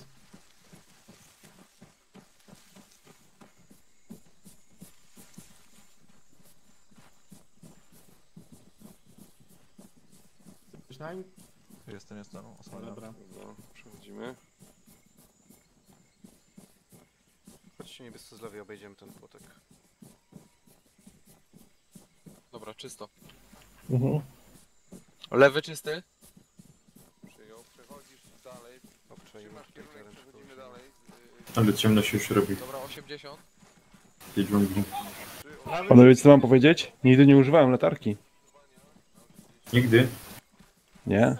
Nine? Jestem, jestem. Osłaniam. Dobra. Dobra, przechodzimy. Chodźcie niebiescy z lewej, obejdziemy ten płotek. Dobra, czysto. Mhm. Lewy czysty? Przyjął, przechodzisz dalej. Obczajmy Trzymasz tutaj kierunek, teren, przechodzimy dalej. Ale ciemno się już robi Dobra, 80. w tej dżungli. Panowie, wiecie co mam powiedzieć? Nigdy nie używałem latarki. Nigdy. Nie.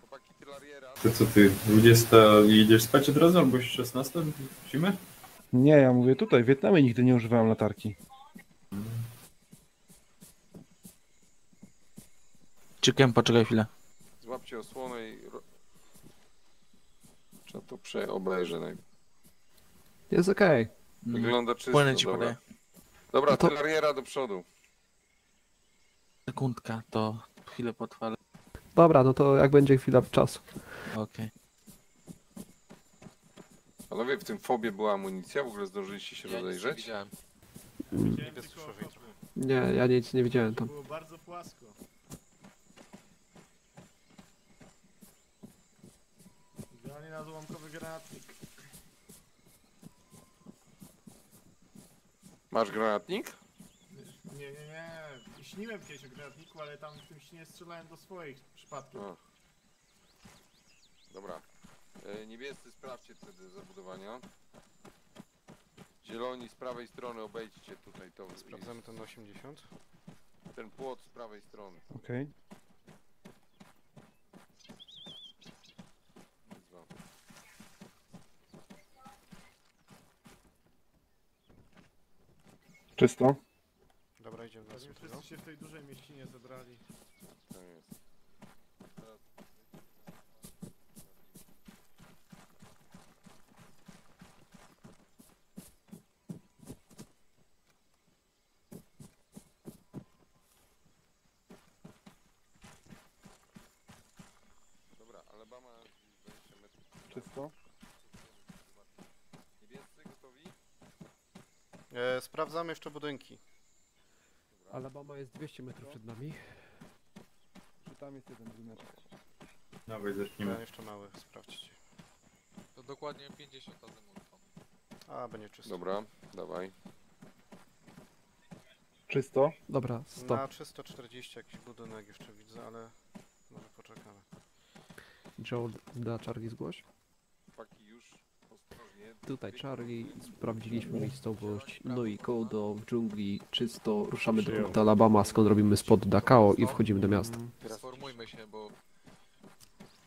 Chłopaki tylariera. To co ty, 20 i idziesz spać od razu, albo 16 w zimę? Nie, ja mówię tutaj, w Wietnamie nigdy nie używałem latarki. Chicken, poczekaj chwilę. Złapcie osłonę i... ro- Trzeba to przeobejrzeć. naj- Jest okej. Wygląda czysto, Płynę ci dobra. podaję. Dobra, No to- tylariera do przodu. Sekundka, to chwilę potrwa. Dobra, no to jak będzie chwila czasu. Okej. Panowie, w tym fobie była amunicja, w ogóle zdążyliście się Ja nic nie rozejrzeć? widziałem. Widziałem Niebiescy tylko przeżyli okopy. Nie, ja nic nie widziałem tam. Było bardzo płasko. Idealnie na złomkowy granatnik. Masz granatnik? Nie, nie, nie. Śniłem kiedyś o granatniku, ale tam w tym śnie strzelałem do swoich przypadków. A. Dobra. E, niebiescy sprawdźcie te zabudowania. Zieloni z prawej strony obejdźcie tutaj to. Sprawdzamy ten 80. Ten płot z prawej strony. Okej. Nic wam. Czysto. Dobra, idziemy na Pewnie wszyscy się w tej dużej mieścinie zebrali. To jest. Teraz... Dobra, Alabama 20 metrów. Czysto. Niebiescy gotowi? E, sprawdzamy jeszcze budynki. Alabama jest 200 metrów przed nami. Czy tam jest jeden budynek? Dawaj, zacznijmy. jeszcze mały, sprawdźcie. To dokładnie 50 azymutów. A, będzie czysto. Dobra, dawaj. Czysto. Dobra, stop. Na 340 jakiś budynek jeszcze widzę, ale może poczekamy. Joe, da Charlie zgłoś. Tutaj Charlie, sprawdziliśmy miejscowość, no i koło w dżungli, czysto, ruszamy do, Alabama, skąd robimy spot Dakao i wchodzimy do miasta. Teraz Sformujmy się, bo...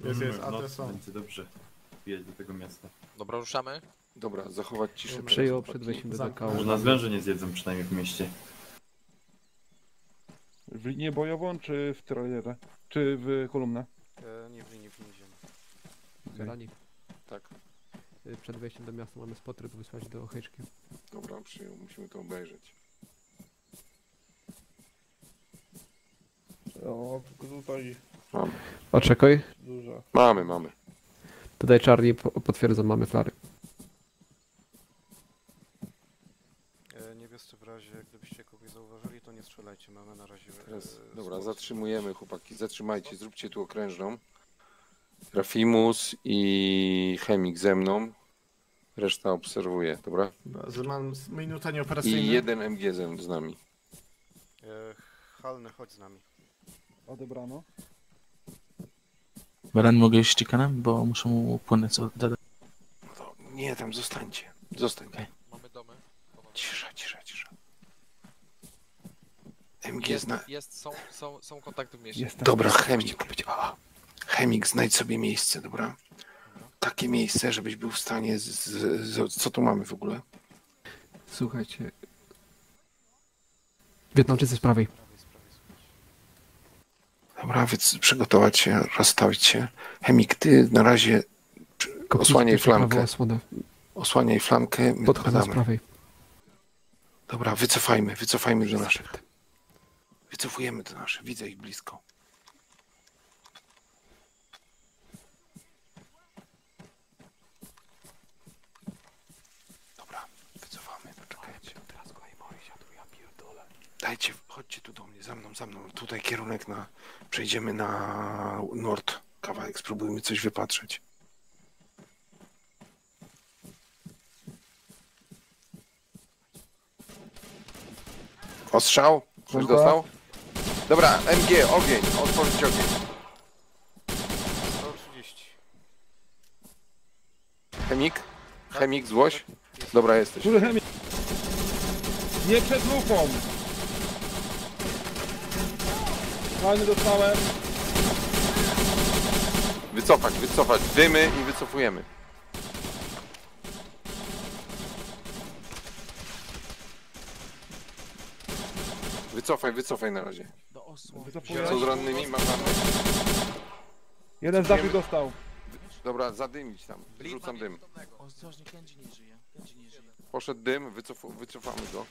Jest, jest, w a te nocy są. będzie dobrze. Wbijać do tego miasta. Dobra, ruszamy. Dobra, zachować ciszę. Przejął przed wejściem do. Dakao. Może nas węże nie zjedzą przynajmniej w mieście. W linię bojową, czy w tyrolierę? Czy w kolumnę? e, nie w linii, w linii idziemy. Rani. Tak, Przed wejściem do miasta mamy spot, żeby wysłać do HQ. dobra, przyjął. Musimy to obejrzeć. O, tutaj Mamy, Oczekaj. dużo. mamy. mamy. Tutaj Charlie po- potwierdza, mamy flary. E, niebiescy w razie, gdybyście kogoś zauważyli, to nie strzelajcie. Mamy na razie... Teraz, e, dobra, spot. zatrzymujemy chłopaki, zatrzymajcie, zróbcie tu okrężną. Rafimus i Chemik ze mną. Reszta obserwuje, dobra? Mam minuta I nieoperacyjna. jeden MG ze- z nami. E, Halny, chodź z nami. Odebrano. Baran, mogę iść z Chickenem, bo muszę mu płynąć od dada. No to nie, tam zostańcie. Zostańcie. Mamy domy. Cisza, cisza, cisza. MG Jest, zna... jest, są, są, są kontakty w mieście. Jestem. Dobra, chemik. Chemik, znajdź sobie miejsce, dobra? Takie miejsce, żebyś był w stanie. Z, z, z, co tu mamy w ogóle? Słuchajcie. Wietnamczycy z prawej. Dobra, więc przygotować się, rozstawić się. Chemik, ty na razie Osłaniaj flankę. Osłaniaj flankę, my Podchodzę z prawej. Dobra, wycofajmy, wycofajmy do naszych. Wycofujemy do naszych, widzę ich blisko. Dobra, wycofamy, poczekajcie. Dajcie, chodźcie tu do mnie, za mną, za mną. Tutaj kierunek na... Przejdziemy na nord. Kawałek, spróbujmy coś wypatrzeć. Ostrzał? Ktoś Dobra. dostał? Dobra, MG, ogień, otworzyć ogień. 130. Chemik? Chemik, złoś? Dobra, jesteś. Duży chemik. Nie przed lufą. Fajny dostałem. Wycofać, wycofać. Dymy i wycofujemy. Wycofaj, wycofaj na razie. Do osła. Wycofuję. Co z rannymi? Mam rannych. Jeden dostał. Dobra, zadymić tam. Rzucam dym. Ostrożnie, Kenji nie żyje. Kenji nie żyje. Poszedł dym, wycof wycofamy go.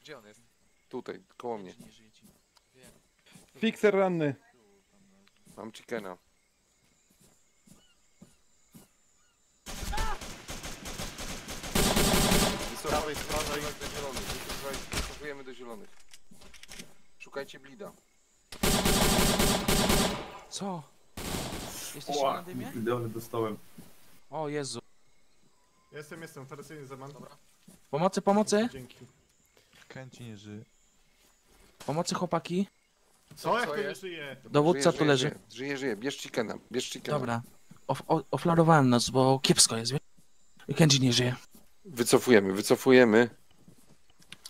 Gdzie on jest? Tutaj, koło mnie. Kenji nie żyje. Fixer ranny. Mam chickena. Wycofaj, sprawdzaj do zielonych. Wycofujemy do zielonych. Szukajcie blida. Co? Jesteście Ła, na dymie? idealnie dostałem. O Jezu. Jestem, jestem, operacyjny Zeman. Dobra. Pomocy, pomocy? Dzięki. Kręci nie żyje. Pomocy chłopaki. Co? Jak to nie żyje? Dowódca Żyje, tu leży. Żyje, żyje, żyje. Bierz chickena, bierz chickena. Dobra. Of, o, oflarowałem nas, bo kiepsko jest, wiesz? Kenji nie żyje. Wycofujemy, wycofujemy.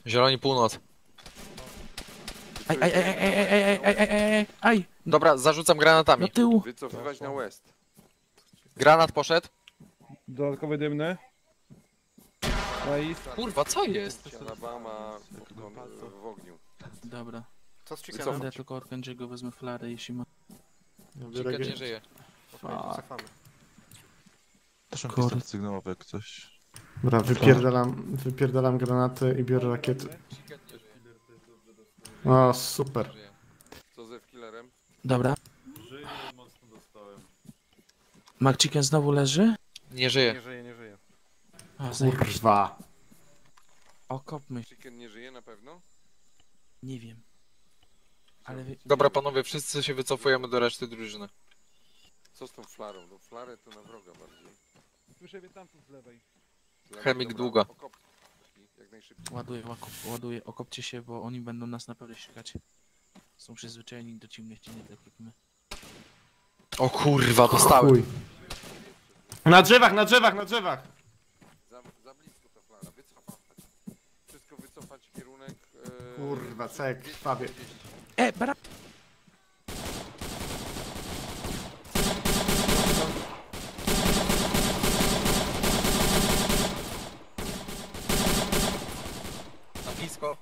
Zieloni północ. Aj, aj, aj, aj, aj, aj, aj, aj, aj, aj, aj, Dobra, zarzucam do granatami. tyłu. Wycofywać na west. Granat poszedł. Dodatkowy dymny. Nice. Kurwa, co jest? Alabama w ogniu. Dobra. Co z chickenem? Będę tylko od Kenjiego wezmę flarę, jeśli ma. Ja biorę Chicken ge- nie żyje. Okej, to cofamy. Też mam Kurde. pistolet sygnałowy, jak coś. Dobra, wypierdalam, wypierdalam granaty i biorę rakiety. Chicken nie żyje. O, super. Żyje. Co ze killerem? Dobra. Dostałem. McChicken znowu leży? Nie żyje. Nie żyje, nie żyje. O, zajebiście. Kurwa. Okopmy. Chicken nie żyje na pewno? Nie wiem. Ale. Dobra, panowie, wszyscy się wycofujemy do reszty drużyny. Co z tą flarą? No flarę to na wroga bardziej. Słyszę z lewej. Z lewej, Chemik dobra, długo. okop. Jak najszybciej. Ładuję, okop, ładuję, okopcie się, bo oni będą nas naprawdę ścigać. Są przyzwyczajeni do ciemnych cieni, tak jak my. O kurwa, dostałem. Chuj. Na drzewach, na drzewach, na drzewach! Za, za blisko ta flara, wycofać. Wszystko wycofać, kierunek... E, Kurwa, jak krwawie. E, bara... Na blisko.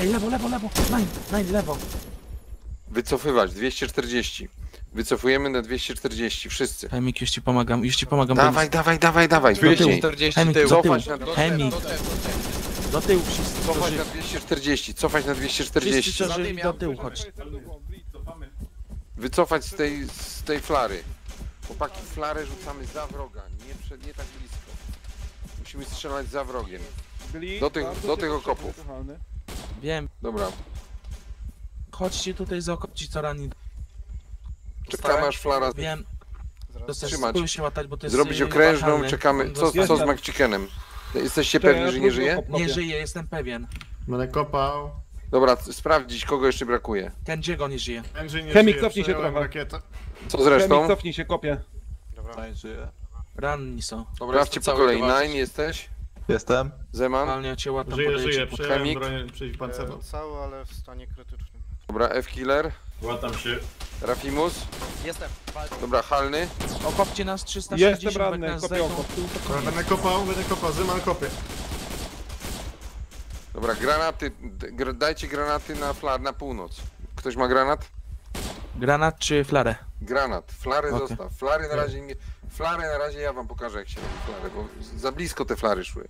Ej, lewo, lewo, lewo! Nine, nine, lewo! Wycofywać, 240. Wycofujemy na 240, wszyscy. Chemik, już ci pomagam, już ci pomagam. bo- Dawaj, dawaj, dawaj, dawaj. Mocniej. 240 Chemik, tył. Cofać na, Chemik, Do tyłu, wszyscy, cofać na 240, cofać na wszyscy 240. co żyli do tyłu, chodź. Wycofać z tej, z tej flary. Chłopaki, flarę rzucamy za wroga, nie, przed, nie tak blisko. Musimy strzelać za wrogiem. Do tych- do tych okopów. Wiem, Dobra, chodźcie tutaj za okop, ci co ranni. Czekamy aż flara Wiem. Trzymać. spróbuj się łatać, bo to jest... zrobić y, okrężną, wahalny. czekamy. Co, co z McChickenem? Jesteście pewni, ja że nie żyje? Nie żyje, jestem pewien. Będę kopał. Dobra, sprawdzić, kogo jeszcze brakuje. Kenjiego nie żyje. Nie Chemik, cofnij się trochę. rakietę. Co z Chemik, cofnij się, kopię. Dobra. Nine żyje. Ranni są. Dobra, Sprawdźcie po kolei. Nine jesteś? Jestem. Zeman? Normalnie cię łatam, Żyje, podaję żyje, ci- przejąłem Chemik? broń przeciwpancerną. E, cały, ale w stanie krytycznym. Dobra, F-Killer. Łatam się. Rafimus. Jestem. walczę. Dobra, Halny. Okopcie nas 360, Jestem jak ranny, nas kopię Dobra, koniec. Będę kopał, będę kopał, Zeman kopie. Dobra, granaty. d- gr- Dajcie granaty na flar, na północ. Ktoś ma granat? Granat czy flarę? Granat. Flary Okej. zostaw. Flary na razie nie. Flary na razie ja wam pokażę jak się robi flary, bo za blisko te flary szły.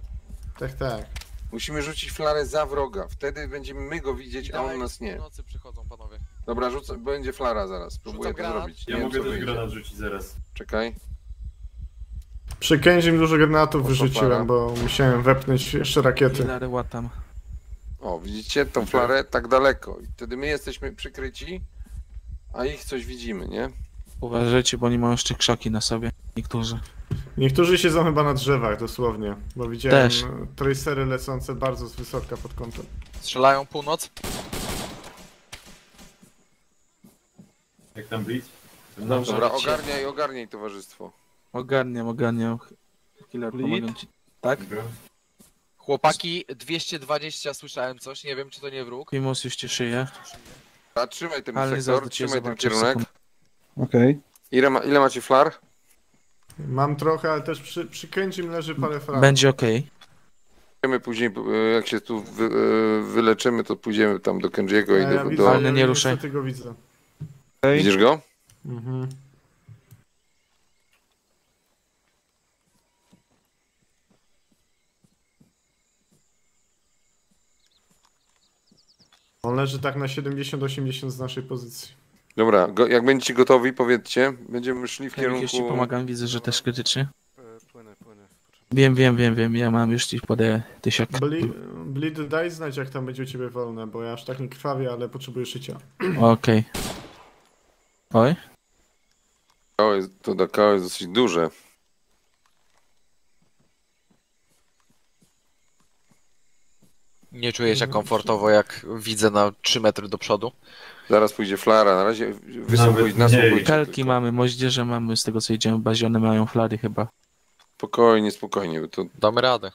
Tak, tak. Musimy rzucić flarę za wroga. Wtedy będziemy my go widzieć, a on nas nie. północy przychodzą, panowie. Dobra, rzucę, będzie flara zaraz. Spróbuję Rzucam to granat. zrobić. Ja wiem, mogę co też wyjdzie. granat rzucić zaraz. Czekaj. Przy Kędzim dużo granatów wyrzuciłem, bo musiałem wepnąć jeszcze rakiety. Ile łatam. O, widzicie tą flarę tak daleko. I wtedy my jesteśmy przykryci, a ich coś widzimy, nie? Uważajcie, bo oni mają jeszcze krzaki na sobie. Niektórzy. Niektórzy siedzą chyba na drzewach dosłownie, bo widziałem Też. e, tracery lecące bardzo z wysoka pod kątem. Strzelają północ. Jak tam blitz? Dobrze. Dobra, Lecie. ogarniaj, ogarniaj towarzystwo. Ogarniam, ogarniam. Killer, pomagam ci. Tak? Dobra. Chłopaki, 220 słyszałem coś, nie wiem czy to nie wróg. Primus już cię szyje. A trzymaj ten Ale sektor, zaraz do ciebie trzymaj ten kierunek. sekund. Okej. Ile, ma, ile macie flar? Mam trochę, ale też przy, przy Kędzim leży parę frag. Będzie okej. Idziemy później, e, jak się tu wy, e, wyleczymy, to pójdziemy tam do Kenjiego i do... widzę, do... Ale nie ruszaj. Niestety go widzę. Okay. Widzisz go? Mhm. On leży tak na 70-80 z naszej pozycji. Dobra, go, jak będziecie gotowi, powiedzcie. Będziemy szli w Kierunku... Już ci pomagam, widzę, że też krytycznie. E, Płynę, płynę. Wiem, wiem, wiem, wiem. Ja mam już ci podaję tysiak. Ble Bleed, daj znać jak tam będzie u ciebie wolne, bo ja aż tak nie krwawię, ale potrzebuję szycia. Okej. Oj. Dakao jest, to Dakao jest dosyć duże. Nie czuję się komfortowo jak widzę na 3 metry do przodu. Zaraz pójdzie flara, na razie wysłuchuj. Kelki tylko. mamy, moździerze mamy, z tego co idziemy, bazione mają flary chyba. Spokojnie, spokojnie, bo to... Damy radę.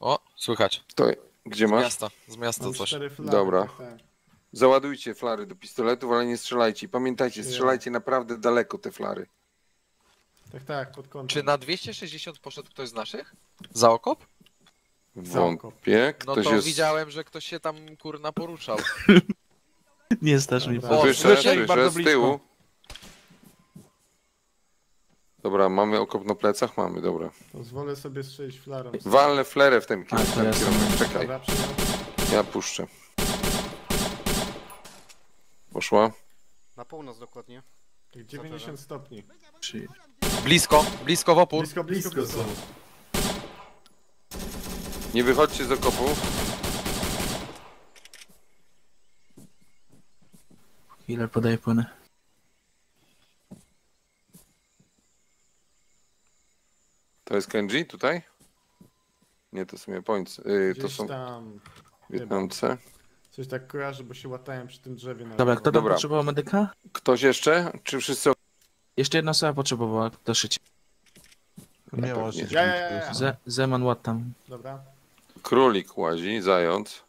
O, słychać. Gdzie Z masz? miasta, z miasta Mam coś. flary, Dobra. tak, tak. Załadujcie flary do pistoletów, ale nie strzelajcie. I Pamiętajcie, strzelajcie naprawdę daleko te flary. Tak, tak, pod kątem. Czy na 260 poszedł ktoś z naszych? Za okop? Wątpię. No Ktoś to jest... widziałem, że ktoś się tam kurna poruszał. Nie stasz mi Dobra. O, Słyszę, Słyszę ich słyszę bardzo z blisko. tyłu. Dobra, mamy okop na plecach? Mamy, dobra. Pozwolę sobie strzelić flarą. Walnę flerę w tym kierunek. Czekaj, Dobra, ja puszczę. Poszła. Na północ dokładnie. 90 stopni. Przy... Blisko, blisko w opór. Blisko, blisko, są. Nie wychodźcie z okopu. Killer podaje płynę. To jest Kenji tutaj? Nie, to są Japońcy. Yy, to są tam. Wietnamce. Coś tak kojarzy, bo się łatałem przy tym drzewie. Na Dobra, kto tam Dobra. potrzebował medyka? Ktoś jeszcze? Czy wszyscy? Jeszcze jedna osoba potrzebowała do szycia. Nie może Ja, ja, ja, ja. Ze Zeman Wattam. Dobra. Królik łazi, zając.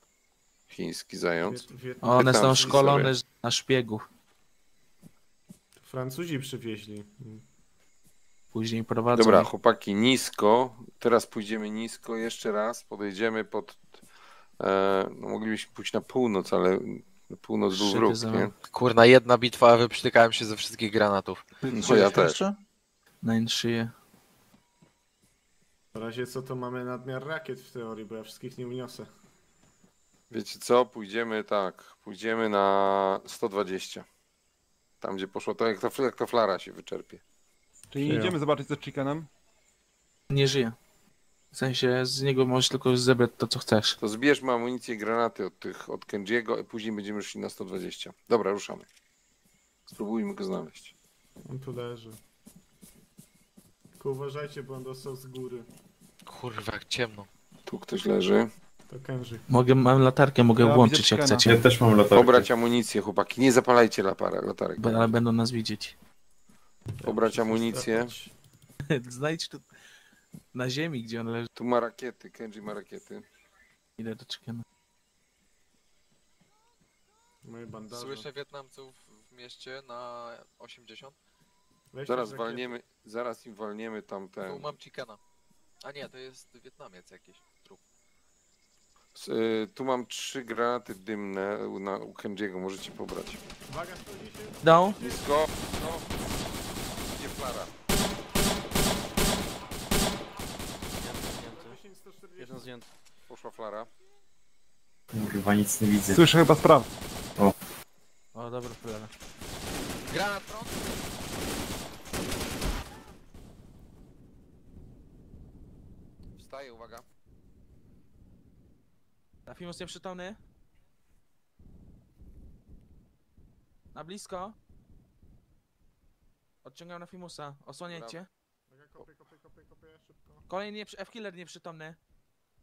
Chiński zając. Wiet, Wiet... One są Wietnamski, szkolone na szpiegów. Francuzi przywieźli. Później prowadzą. Dobra, ich. chłopaki, nisko. Teraz pójdziemy nisko jeszcze raz. Podejdziemy pod. E, no moglibyśmy pójść na północ, ale na północ był wróg, nie? Kurna, jedna bitwa, a wyprztykałem się ze wszystkich granatów. No ja też. Jeszcze? Na szyję. Na razie co to mamy nadmiar rakiet w teorii, bo ja wszystkich nie uniosę. Wiecie co? Pójdziemy tak. Pójdziemy na 120. Tam gdzie poszło to, jak ta, jak ta flara się wyczerpie. Czyli nie Przyjął. idziemy zobaczyć ze chickenem? Nie żyje. W sensie z niego możesz tylko zebrać to co chcesz. To zbierzmy amunicję i granaty od tych, od Kenjiego, a później będziemy szli na 120. Dobra, ruszamy. Spróbujmy go znaleźć. On tu leży. Tylko uważajcie, bo on dostał z góry. Kurwa, jak ciemno. Tu ktoś leży. To Kenji. Mogę, mam latarkę, mogę Ja włączyć widzę jak chcecie. Ja też mam latarkę. Pobrać amunicję, chłopaki. Nie zapalajcie lapara, latarek. Ale będą nas widzieć. Muszę amunicję. Znajdź tu na ziemi, gdzie on leży. Tu ma rakiety, Kenji ma rakiety. Idę do chickena. Moje bandaże. Słyszę Wietnamców w mieście na 80. Weź Zaraz rakiety. walniemy, zaraz im walniemy tam Tu ten. mam chickena. A nie, to jest Wietnamiec jakiś. Trup. S- y, tu mam trzy granaty dymne u- na, u Kenjiego, możecie pobrać. Uwaga, stoi się. No, Blisko, no. Idzie flara. Jeden zdjęty. 10, 140. Jeden zdjęty. Poszła flara. Kurwa, nic nie widzę. Słyszę chyba spraw. O, dobra, cholera. Granat front. Wstaję, uwaga. Rafimus nieprzytomny. Na blisko. Odciągam Rafimusa. Osłaniajcie. Uwaga, kopię, kopię, kopię, kopię, szybko. Kolejny nieprzy... F-killer nieprzytomny.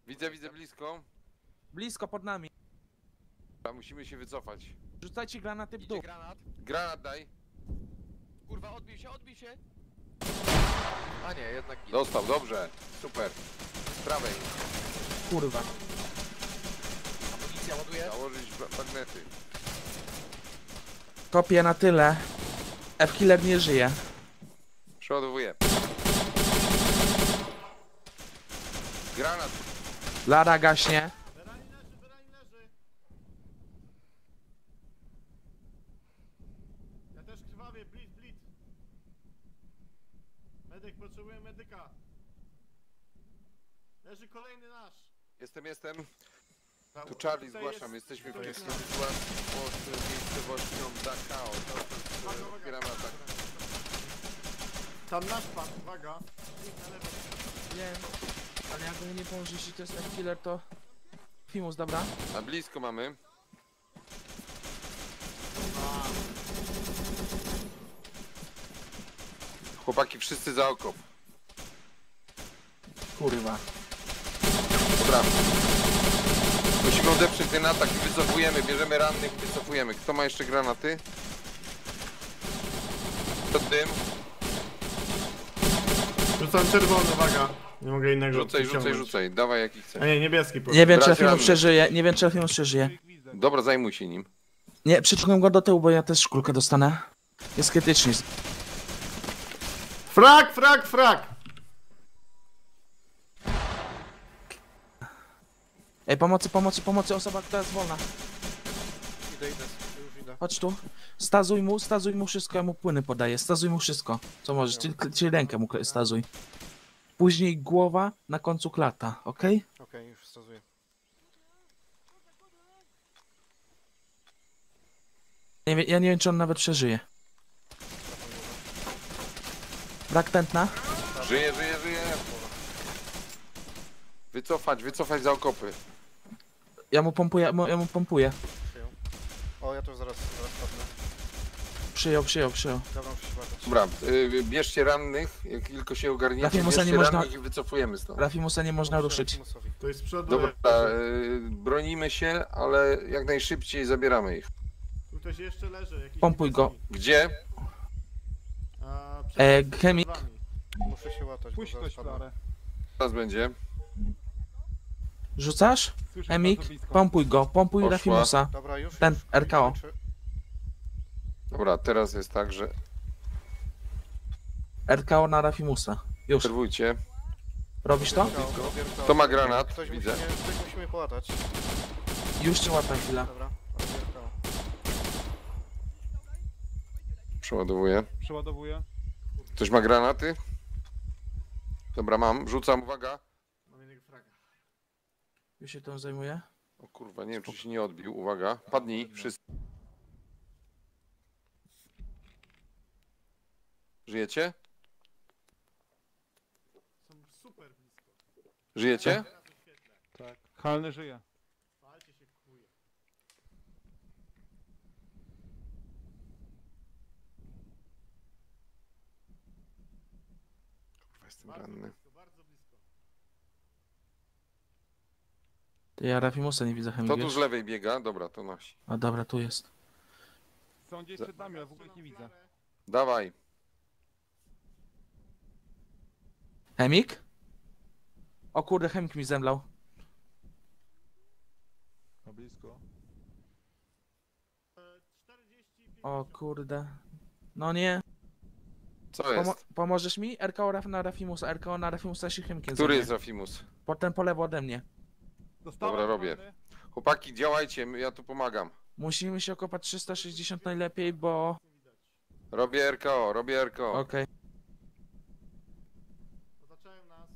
Widzę, widzę blisko. Blisko pod nami. A musimy się wycofać. Rzucajcie granaty w Idzie dół. granat. Granat daj. Kurwa, odbił się, odbił się. A nie, jednak nie. Dostał, dobrze. Super. Z prawej. Kurwa. Amunicja ładuje. Założyć ba- bagnety. Kopię na tyle. F-killer nie żyje. Przeładowuję. Granat. Lara gaśnie. Ja też krwawię, bleed, bleed. Medyk, potrzebuję medyka. Leży kolejny nasz. Jestem, jestem. Tu Charlie, tutaj zgłaszam. jest- Jesteśmy w kiepskiej sytuacji pod miejscowością Dachau. To. Otwieramy atak. Tam nasz pan, uwaga. Wiem. Ale jak go nie pomoże, jeśli to jest F-killer, to... Fimus, dobra. Na blisko mamy. Chłopaki wszyscy za okop. Kurwa. Dobra. Musimy odeprzeć ten atak i wycofujemy. Bierzemy rannych i wycofujemy. Kto ma jeszcze granaty? To dym. Rzucam czerwony, uwaga. Nie mogę innego Rzucaj, rzucaj, przyciągnąć. rzucaj. Dawaj jaki A chcesz. nie, niebieski Nie wiem, czy Brać ranny. przeżyje. Nie wiem, czy Rafimus przeżyje. Dobra, zajmuj się nim. Nie, przyciągnę go do tyłu, bo ja też kulkę dostanę. Jest krytycznie. Frak, frak, frak! Ej, pomocy, pomocy, pomocy, osoba, która jest wolna. Idę, idę, już idę. Chodź tu. Stazuj mu, stazuj mu wszystko, ja mu płyny podaję. Stazuj mu wszystko, co możesz. Czyli, czyli rękę mu stazuj. Później głowa na końcu klata, okej? Okej, już stosuję. Nie Ja nie wiem, czy on nawet przeżyje. Brak tętna. Żyje, żyje, żyje. Wycofać, wycofać za okopy. Ja mu pompuję, ja mu pompuję. O, ja to zaraz, zaraz. Przyjął, przyjął, przyjął. Dobra, muszę się latać. Dobra, y, bierzcie rannych, jak tylko się ogarniecie, Rafimusa bierzcie nie można- rannych i wycofujemy stąd. Rafimusa nie można ruszyć. To jest z przodu. Dobra, y, bronimy się, ale jak najszybciej zabieramy ich. Tu ktoś jeszcze leży. Jakiś Pompuj go. Gdzie? A, przed- E, przed chemik. wami. Muszę się łatać, Puść bo zaraz ktoś padnę. flarę. Teraz będzie. Rzucasz? Słyszę Emik, bardzo blisko. pompuj go, pompuj Poszła. Rafimusa. Dobra, już? Ten już, RKO. kończę. Dobra, teraz jest tak, że RKO na Rafimusa. Już. obserwujcie. Robisz to? Kto ma granat? Ktoś Widzę. Musimy, ktoś musimy połatać. Już cię łata chwila. Dobra, RKO. Przeładowuję. Przeładowuję. Ktoś ma granaty? Dobra, mam. Rzucam, uwaga. Mam jednego fraga. Już się tym zajmuję. O kurwa, nie wiem czy się nie odbił. Uwaga. Padnij, wszyscy. Żyjecie? Są super blisko. Żyjecie? Tak. Halny żyje. Palcie się kuje. Kurwa, jestem Bardzo ranny. blisko, bardzo blisko. Ty ja Rafimusa nie widzę chemii, tu z lewej biega? Dobra, to nasi. A dobra, tu jest. Są gdzieś przed nami, ale w ogóle ich nie widzę. Dawaj. Chemik? O kurde, chemik mi zemlał. Na blisko. 40, O kurde. No nie. Co Pomo jest? pomożesz mi? RKO Raf na Rafimusa, RKO na Rafimusa się chemkiem Który jest Rafimus? Potem po lewo ode mnie. Dostałem Dobra, robię. Chłopaki, działajcie, ja tu pomagam. Musimy się okopać 360 najlepiej, bo... Robię RKO, robię RKO. Okej. Otaczają nas.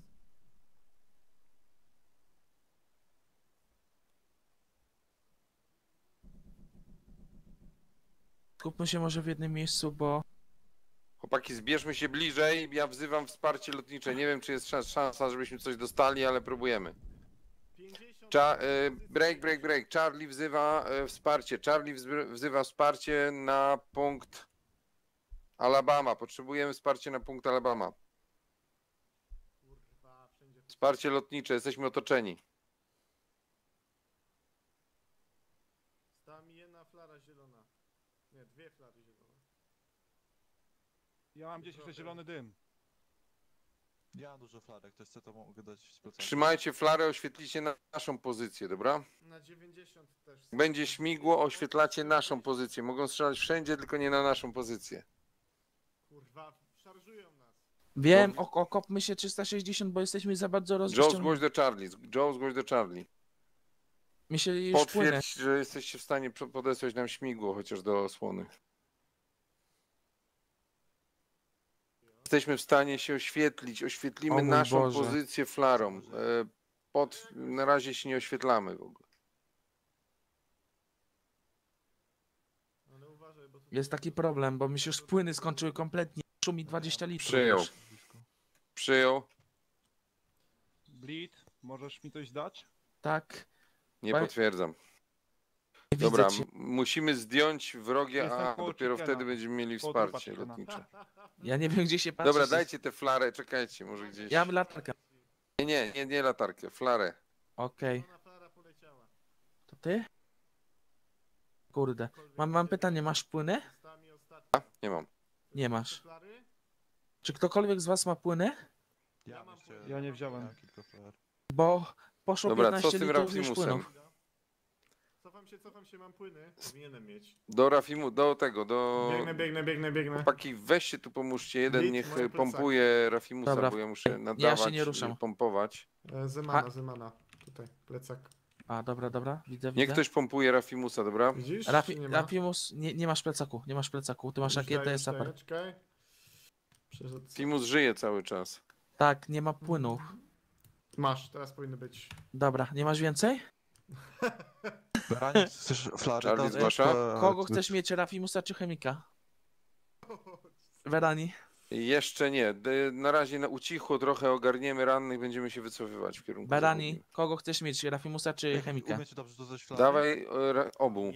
Skupmy się może w jednym miejscu, bo... Chłopaki, zbierzmy się bliżej, ja wzywam wsparcie lotnicze. Nie wiem, czy jest szans- szansa, żebyśmy coś dostali, ale próbujemy. 50 Cza y, break, break, break. Charlie wzywa y, wsparcie. Charlie wzy- wzywa wsparcie na punkt Alabama. Potrzebujemy wsparcia na punkt Alabama. Wsparcie lotnicze, jesteśmy otoczeni. Stała mi jedna flara zielona. Nie, dwie flary zielone. Ja mam gdzieś jeszcze zielony dym. Ja mam dużo flarek, to chcę to mogę dać z plecaka. Trzymajcie flarę, oświetlicie na naszą pozycję, dobra? Na 90 też. Będzie śmigło, oświetlacie naszą pozycję. Mogą strzelać wszędzie, tylko nie na naszą pozycję. Kurwa, szarżują nas. Wiem, ok okopmy się 360, bo jesteśmy za bardzo Joe, zgłoś do Charlie. Joe, zgłoś do Charlie. Mi się już płynę. Potwierdź, że jesteście w stanie prze- podesłać nam śmigło, chociaż do osłony. Jesteśmy w stanie się oświetlić. Oświetlimy O naszą Boże. pozycję flarą. E, Pod, na razie się nie oświetlamy w ogóle. Ale uważaj, bo tu... Jest taki problem, bo mi się już płyny skończyły kompletnie. Szumi 20 litrów. Przyjął. już. Przyjął. Bleed, możesz mi coś dać? Tak. Nie Panie- potwierdzam. Nie Dobra, widzę cię. musimy zdjąć wrogie, Jestem a koło dopiero chickena. wtedy będziemy mieli Koło trupa wsparcie chickena. lotnicze. Ja nie wiem, gdzie się patrzy. Dobra, dajcie tę flarę, czekajcie, może gdzieś. Ja mam latarkę. Nie, nie, nie, nie latarkę, flarę. Okej. To ty? Kurde. Mam, mam pytanie, masz ostatnia. A? Nie mam. Nie masz. Czy ktokolwiek z was ma płyny? Ja, mam jeszcze, Ja nie wziąłem. Bo poszło Dobra, 15 co z tym litrów już płynów. Cofam się, cofam się, mam płyny. Powinienem mieć. Do Rafimu, do tego, do... Biegnę, biegnę, biegnę, biegnę. Chłopaki, weźcie tu pomóżcie. Jeden niech moje pompuje Rafimusa, Dobra, bo ja muszę ja się nadawać, nie ruszam. pompować. E, Zemana, Zemana. Tutaj, plecak. A, dobra, dobra. Widzę, Niech widzę. ktoś pompuje Rafimusa, dobra? Widzisz? Rafi, Czy nie ma? Rafimus, nie, nie masz plecaku, nie masz plecaku. Ty masz Już daję, rakietę, jest już daję, super. Czekaj. Przerzucę. Rafimus żyje cały czas. Tak, nie ma płynów. Masz, teraz powinny być. Dobra, nie masz więcej? Beranie, chcesz? Charlie zgłasza? Kogo chcesz mieć, Rafimusa czy chemika? Werani. Jeszcze nie. Na razie na ucichu trochę ogarniemy rannych, będziemy się wycofywać w kierunku. Berani, zachodnim. kogo chcesz mieć, Rafimusa czy chemika? Umiecie dobrze? Dawaj e, obu.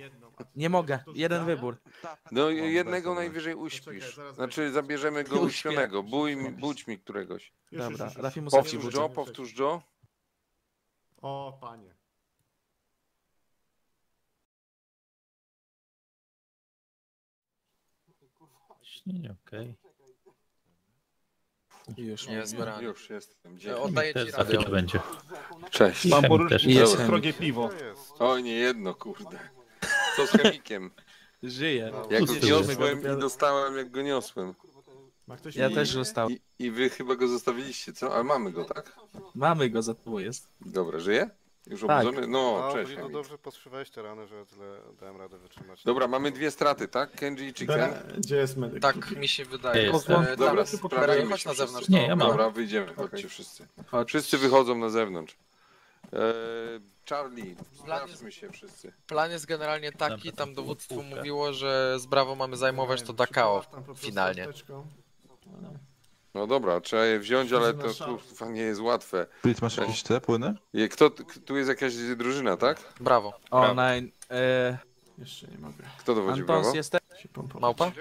Nie mogę, jeden wybór. Tak, No mam, jednego sobie. najwyżej uśpisz. Znaczy zabierzemy go uśpionego. Bój mi, budź mi któregoś. Dobra. Rafimusa Powtórz. Joe, powtórz Joe. O, panie. Nie, okej. Już. Nie, zbieranie. Już jestem. Dzięki. Oddaję Też ci za radio. chwilę będzie. Cześć. Mam Chemik też jest. to strogie piwo. To jest. Oj, nie jedno, kurde. Co z chemikiem? Żyje. Jak go Pusty niosłem i dostałem, jak go niosłem. Ma ktoś Ja mi- też został. I, I wy chyba go zostawiliście, co? Ale mamy go, tak? Mamy go, za tobą jest. Dobra, żyje? Już Tak. obudzony? No, A, cześć. Chemik. dobrze podszywałeś te rany, że tyle dałem radę wytrzymać. Dobra, mamy dwie straty, tak? Kenji i Chicken? Bera, gdzie jest medyk? Tak mi się wydaje. Jest, e, Dobra, sprawdzimy chodź na zewnątrz. Nie, ja mam. Dobra, wyjdziemy, chodźcie wszyscy. Chodź. Wszyscy wychodzą na zewnątrz. E, Charlie, sprawdźmy się wszyscy. Plan jest generalnie taki, tam dowództwo mówiło, że z Brawo mamy zajmować to Dakao finalnie. apteczką. No dobra, trzeba je wziąć, ale to kurwa nie jest łatwe. Blitz, masz jakieś te płyny? Je- Kto, tu jest jakaś drużyna, tak? Brawo. O, nine. E, Jeszcze nie mogę Kto dowodzi brawo? Antons jesteś? się pompować. Małpa?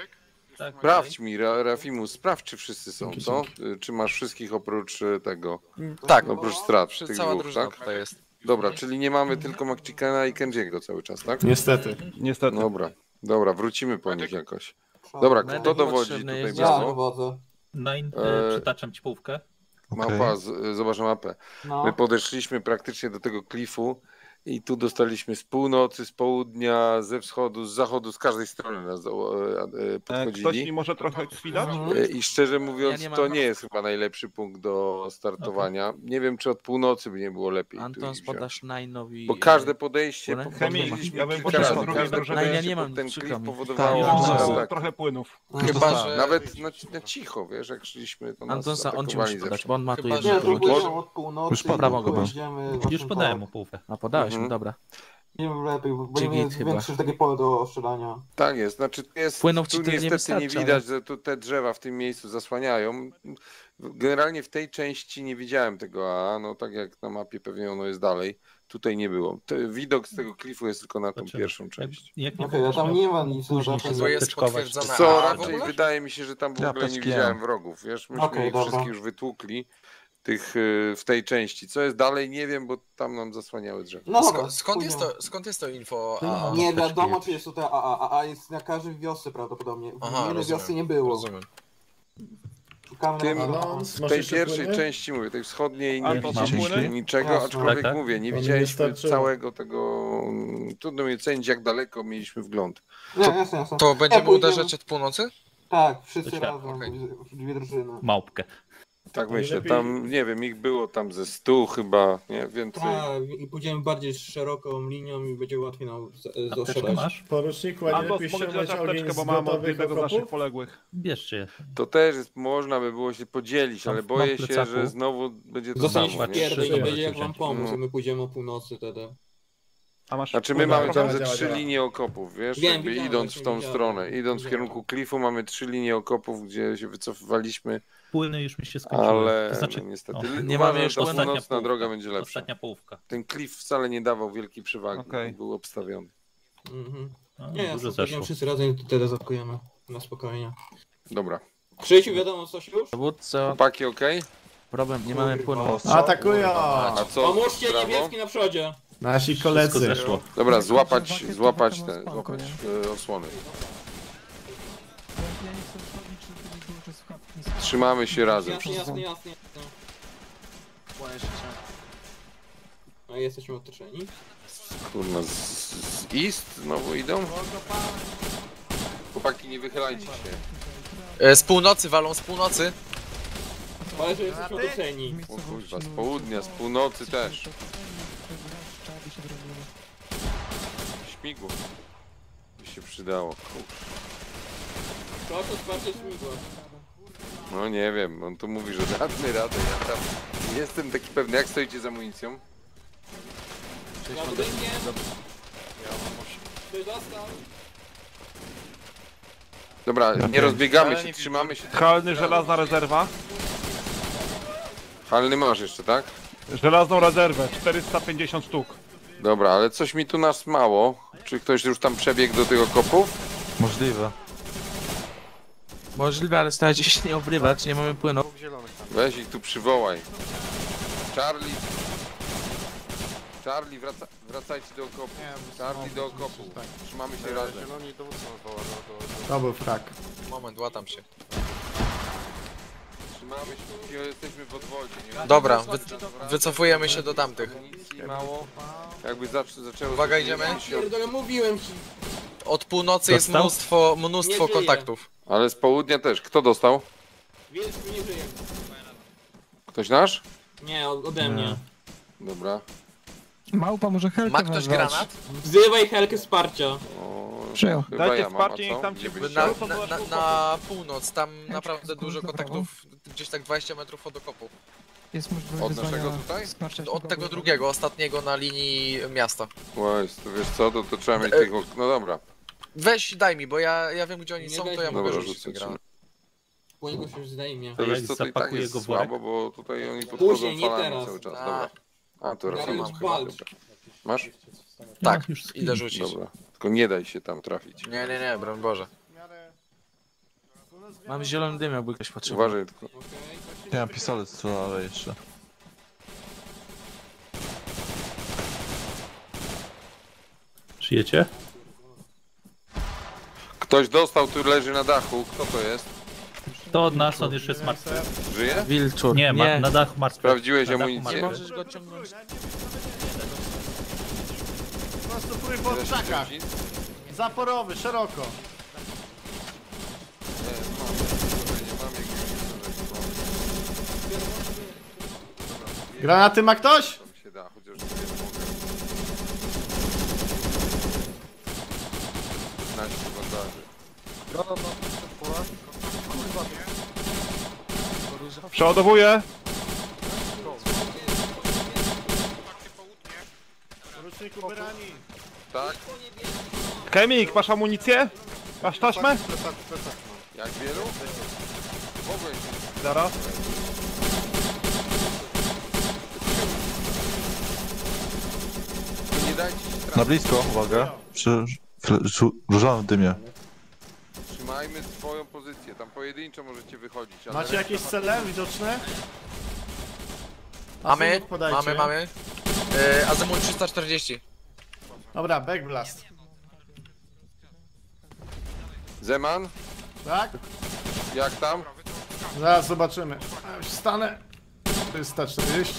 Tak, Sprawdź mi, Ra Rafimus, sprawdź czy wszyscy są, Dzięki, co? Y, Czy masz wszystkich oprócz y, tego, Tak, oprócz strat, przy- tych cała dwóch, drużyna tak? tutaj jest. Dobra, czyli nie mamy tylko McChickena i Kenjiego cały czas, tak? Niestety. Niestety. Dobra, dobra, wrócimy po nich jakoś. Dobra, Medyk kto dowodzi potrzebny tutaj jest. brawo? Nine, e, przytaczam ci połówkę. Mapa, z- zobacz mapę. My podeszliśmy praktycznie do tego klifu i tu dostaliśmy z północy, z południa, ze wschodu, z zachodu, z każdej strony nas e, e, E, Ktoś mi podchodzili. może trochę dać? E, I szczerze mówiąc, Ja nie to nie jest chyba najlepszy punkt do startowania. Nie wiem, czy od północy by nie było lepiej. wziąć. podasz nine'owi. Bo każde podejście po- Chemii, ja bym poszedł Każde drużyny. No, ja nie mam, ten klif powodowało Tak, Ja atak. trochę płynów. Chyba, że... Nawet na, na cicho, wiesz, jak szliśmy, to Antonsa, on ci musi podać, bo on ma tu Już Prawo go. Już podałem mu połówkę. A podałeś Mhm. mu, dobra. Im lepiej, bo Czy im git jest chyba. większe takie pole do strzelania. Tak jest, znaczy jest, Płynów tu nie niestety nie, wystarcza, widać, że tu te drzewa w tym miejscu zasłaniają. Generalnie w tej części nie widziałem tego A, no tak jak na mapie pewnie ono jest dalej. Tutaj nie było. Te, widok z tego klifu jest tylko na tą pierwszą część. Jak nie Okej, a będziesz tam nie ma nic zasadzie. To jest potwierdzone Co, raczej wydaje mi się, że tam w Ja ogóle nie widziałem wrogów, wiesz? Myśmy Okej, ich dobra. wszystkich już wytłukli, tych y, w tej części. Co jest dalej, nie wiem, bo tam nam zasłaniały drzewa. No dobra, Skąd, skąd, jest to, skąd jest to info? A. Nie wiadomo, czy jest tutaj AA, a AA jest na każdej wiosce prawdopodobnie. W Aha, innej rozumiem. wiosce nie było. Rozumiem. Szukamy Tym- W tej pierwszej płyny? części, mówię, tej wschodniej, nie to płyny? niczego, Jasne. aczkolwiek Tak, tak. mówię, nie To widzieliśmy wystarczyło. całego tego, mm, trudno mi ocenić jak daleko mieliśmy wgląd. Nie, jasne, jasne. To będziemy pójdziemy. uderzać od północy? Tak, wszyscy To razem, okej. dwie drużyny. Małpkę. Tak To myślę, najlepiej- tam, nie wiem, ich było tam ze stu chyba, nie, więcej. Tak, i pójdziemy bardziej szeroką linią i będzie łatwiej nam z- Apteczkę dostrzelać. masz? Poruczniku, a nie Albo lepiej mogę ściągnąć dać ogień apteczkę, z bo mam od gotowych jednego z naszych poległych. Bierzcie je. To też jest, można by było się podzielić, Mam- ale mam boję w się, plecaku. że znowu będzie to Zostaniesz samo. w Nie? pierdol i Trzy nie będzie jak wam wziąć. pomóc, Mm. jak my pójdziemy o północy wtedy. A masz Znaczy my Dobra, mamy tam działa, ze działa, trzy działa. linie okopów, wiesz, Wiem, jakby widziałem, idąc w właśnie tą widziałem. stronę, idąc w Widziałem. kierunku klifu mamy trzy linie okopów, gdzie się wycofywaliśmy, Płyny już mi się skończyły. ale To znaczy, no, niestety o, nie mamy już ta ostatnia północna połówka. droga będzie lepsza. Ostatnia połówka. Ten klif wcale nie dawał wielkiej przewagi, Okej. był obstawiony. Mhm. No, Nie, ja dużo sobie zeszło. wszyscy razem i wtedy zatkujemy. Na spokojnie. Dobra. Krzysiu, wiadomo coś już? Dowódco, Chłopaki, okej? problem, nie mamy płynu. Atakują! A co? Pomóżcie niebieski na przodzie! Nasi Wszystko koledzy. zeszło. Dobra, złapać, złapać te, złapać e, osłony. Trzymamy się razem. Jasne, jasne, jasne. jasne. No i jesteśmy otoczeni. Kurna, z, z East znowu idą? Chłopaki, nie wychylajcie się. E, Z północy walą, z północy. Ale że jesteśmy otoczeni. O kurwa, z południa, z północy też. Śmigło. By się przydało. Kurwa. Proszę wsparcie śmigła. No nie wiem, on tu mówi, że damy radę, ja tam nie jestem taki pewny. Jak stoicie z amunicją? Za budynkiem. Ty dostał. Dobra, nie rozbiegamy się, trzymamy się. Halny, żelazna rezerwa. Halny masz jeszcze, tak? Żelazną rezerwę, 450 sztuk. Dobra, ale coś mi tu nas mało. Czy ktoś już tam przebiegł do tych okopów? Możliwe. Możliwe, ale starajcie się nie obrywać, nie mamy płynu. Weź ich tu przywołaj. Charlie. Charlie, wraca, wracajcie do okopu. Charlie do okopu. Trzymamy się E, razem. Zieloni dowódcą odwoła do, do, do... To był frak. Moment, łatam się. Trzymamy się, jesteśmy w odwodzie. Nie? Dobra, wy, wycofujemy się do tamtych. Amunicji mało. Jakby zac zaczęło... Uwaga, idziemy? Pierdolę, mówiłem ci. Od północy jest Dostał? mnóstwo, Nie mnóstwo żyje. kontaktów. Ale z południa też. Kto dostał? Wiesz, nie żyje. Ktoś nasz? Nie, od- ode mnie. Dobra. Małpa może helkę Ma ktoś wezwać. granat? Wzywaj helkę wsparcia. Przyjął. chyba Dajcie ja mam, wsparcie, niech co? tam Gdzie byście? Na, na, na, na północ, tam naprawdę dużo kontaktów, gdzieś tak 20 metrów od okopu. Jest możliwość Od naszego tutaj? wsparcia Od śmigłowego. tego drugiego, ostatniego na linii miasta. Oj, to wiesz co, to, to trzeba mieć E, tych... ok- No dobra. Weź, daj mi, bo ja, ja wiem gdzie oni Nie są, to ja mogę Dobra, rzucić rzucę ten granat. Po niego się już zdaje mnie. To A wiesz co, to i tak zapakuję jest go w worek? słabo, bo tutaj oni podchodzą Później, nie falami teraz. cały czas. Dobra. A, to już mam chyba. Dobra. Masz? Tak, już idę rzucić. Dobra. Tylko nie daj się tam trafić. Nie, nie, nie, broń Boże. Mamy zielony dym, jakby ktoś potrzebował. Uważaj tylko. Nie mam pistolet strzelałem jeszcze. Żyjecie? Ktoś dostał, tu leży na dachu. Kto to jest? To od nas, on już jest martwy. Żyje? Wilczur. Nie, ma, na dachu martwy. Sprawdziłeś Na dachu amunicję? Nie martwy. możesz go ciągnąć. Po prostu prój po krzakach. Zaporowy, szeroko. Granaty ma ktoś? Tam się da, chociaż nie mogę. 15 bandaży. Przeładowuję. Tak? Chemik, masz amunicję? Masz taśmę? Mam. Jak wielu? Mogłeś. Zaraz. Nie dajcie się Na blisko, uwaga. Przy żu- różowym dymie. Trzymajmy swoją pozycję. Tam pojedynczo możecie wychodzić. ale Macie reszta jakieś ma- cele widoczne? Mamy, Azymut podajcie. mamy, mamy. Yy, Azymut 340. Dobra, backblast. Zeman, Tak? jak tam? Zaraz zobaczymy. A, Już stanę. 340.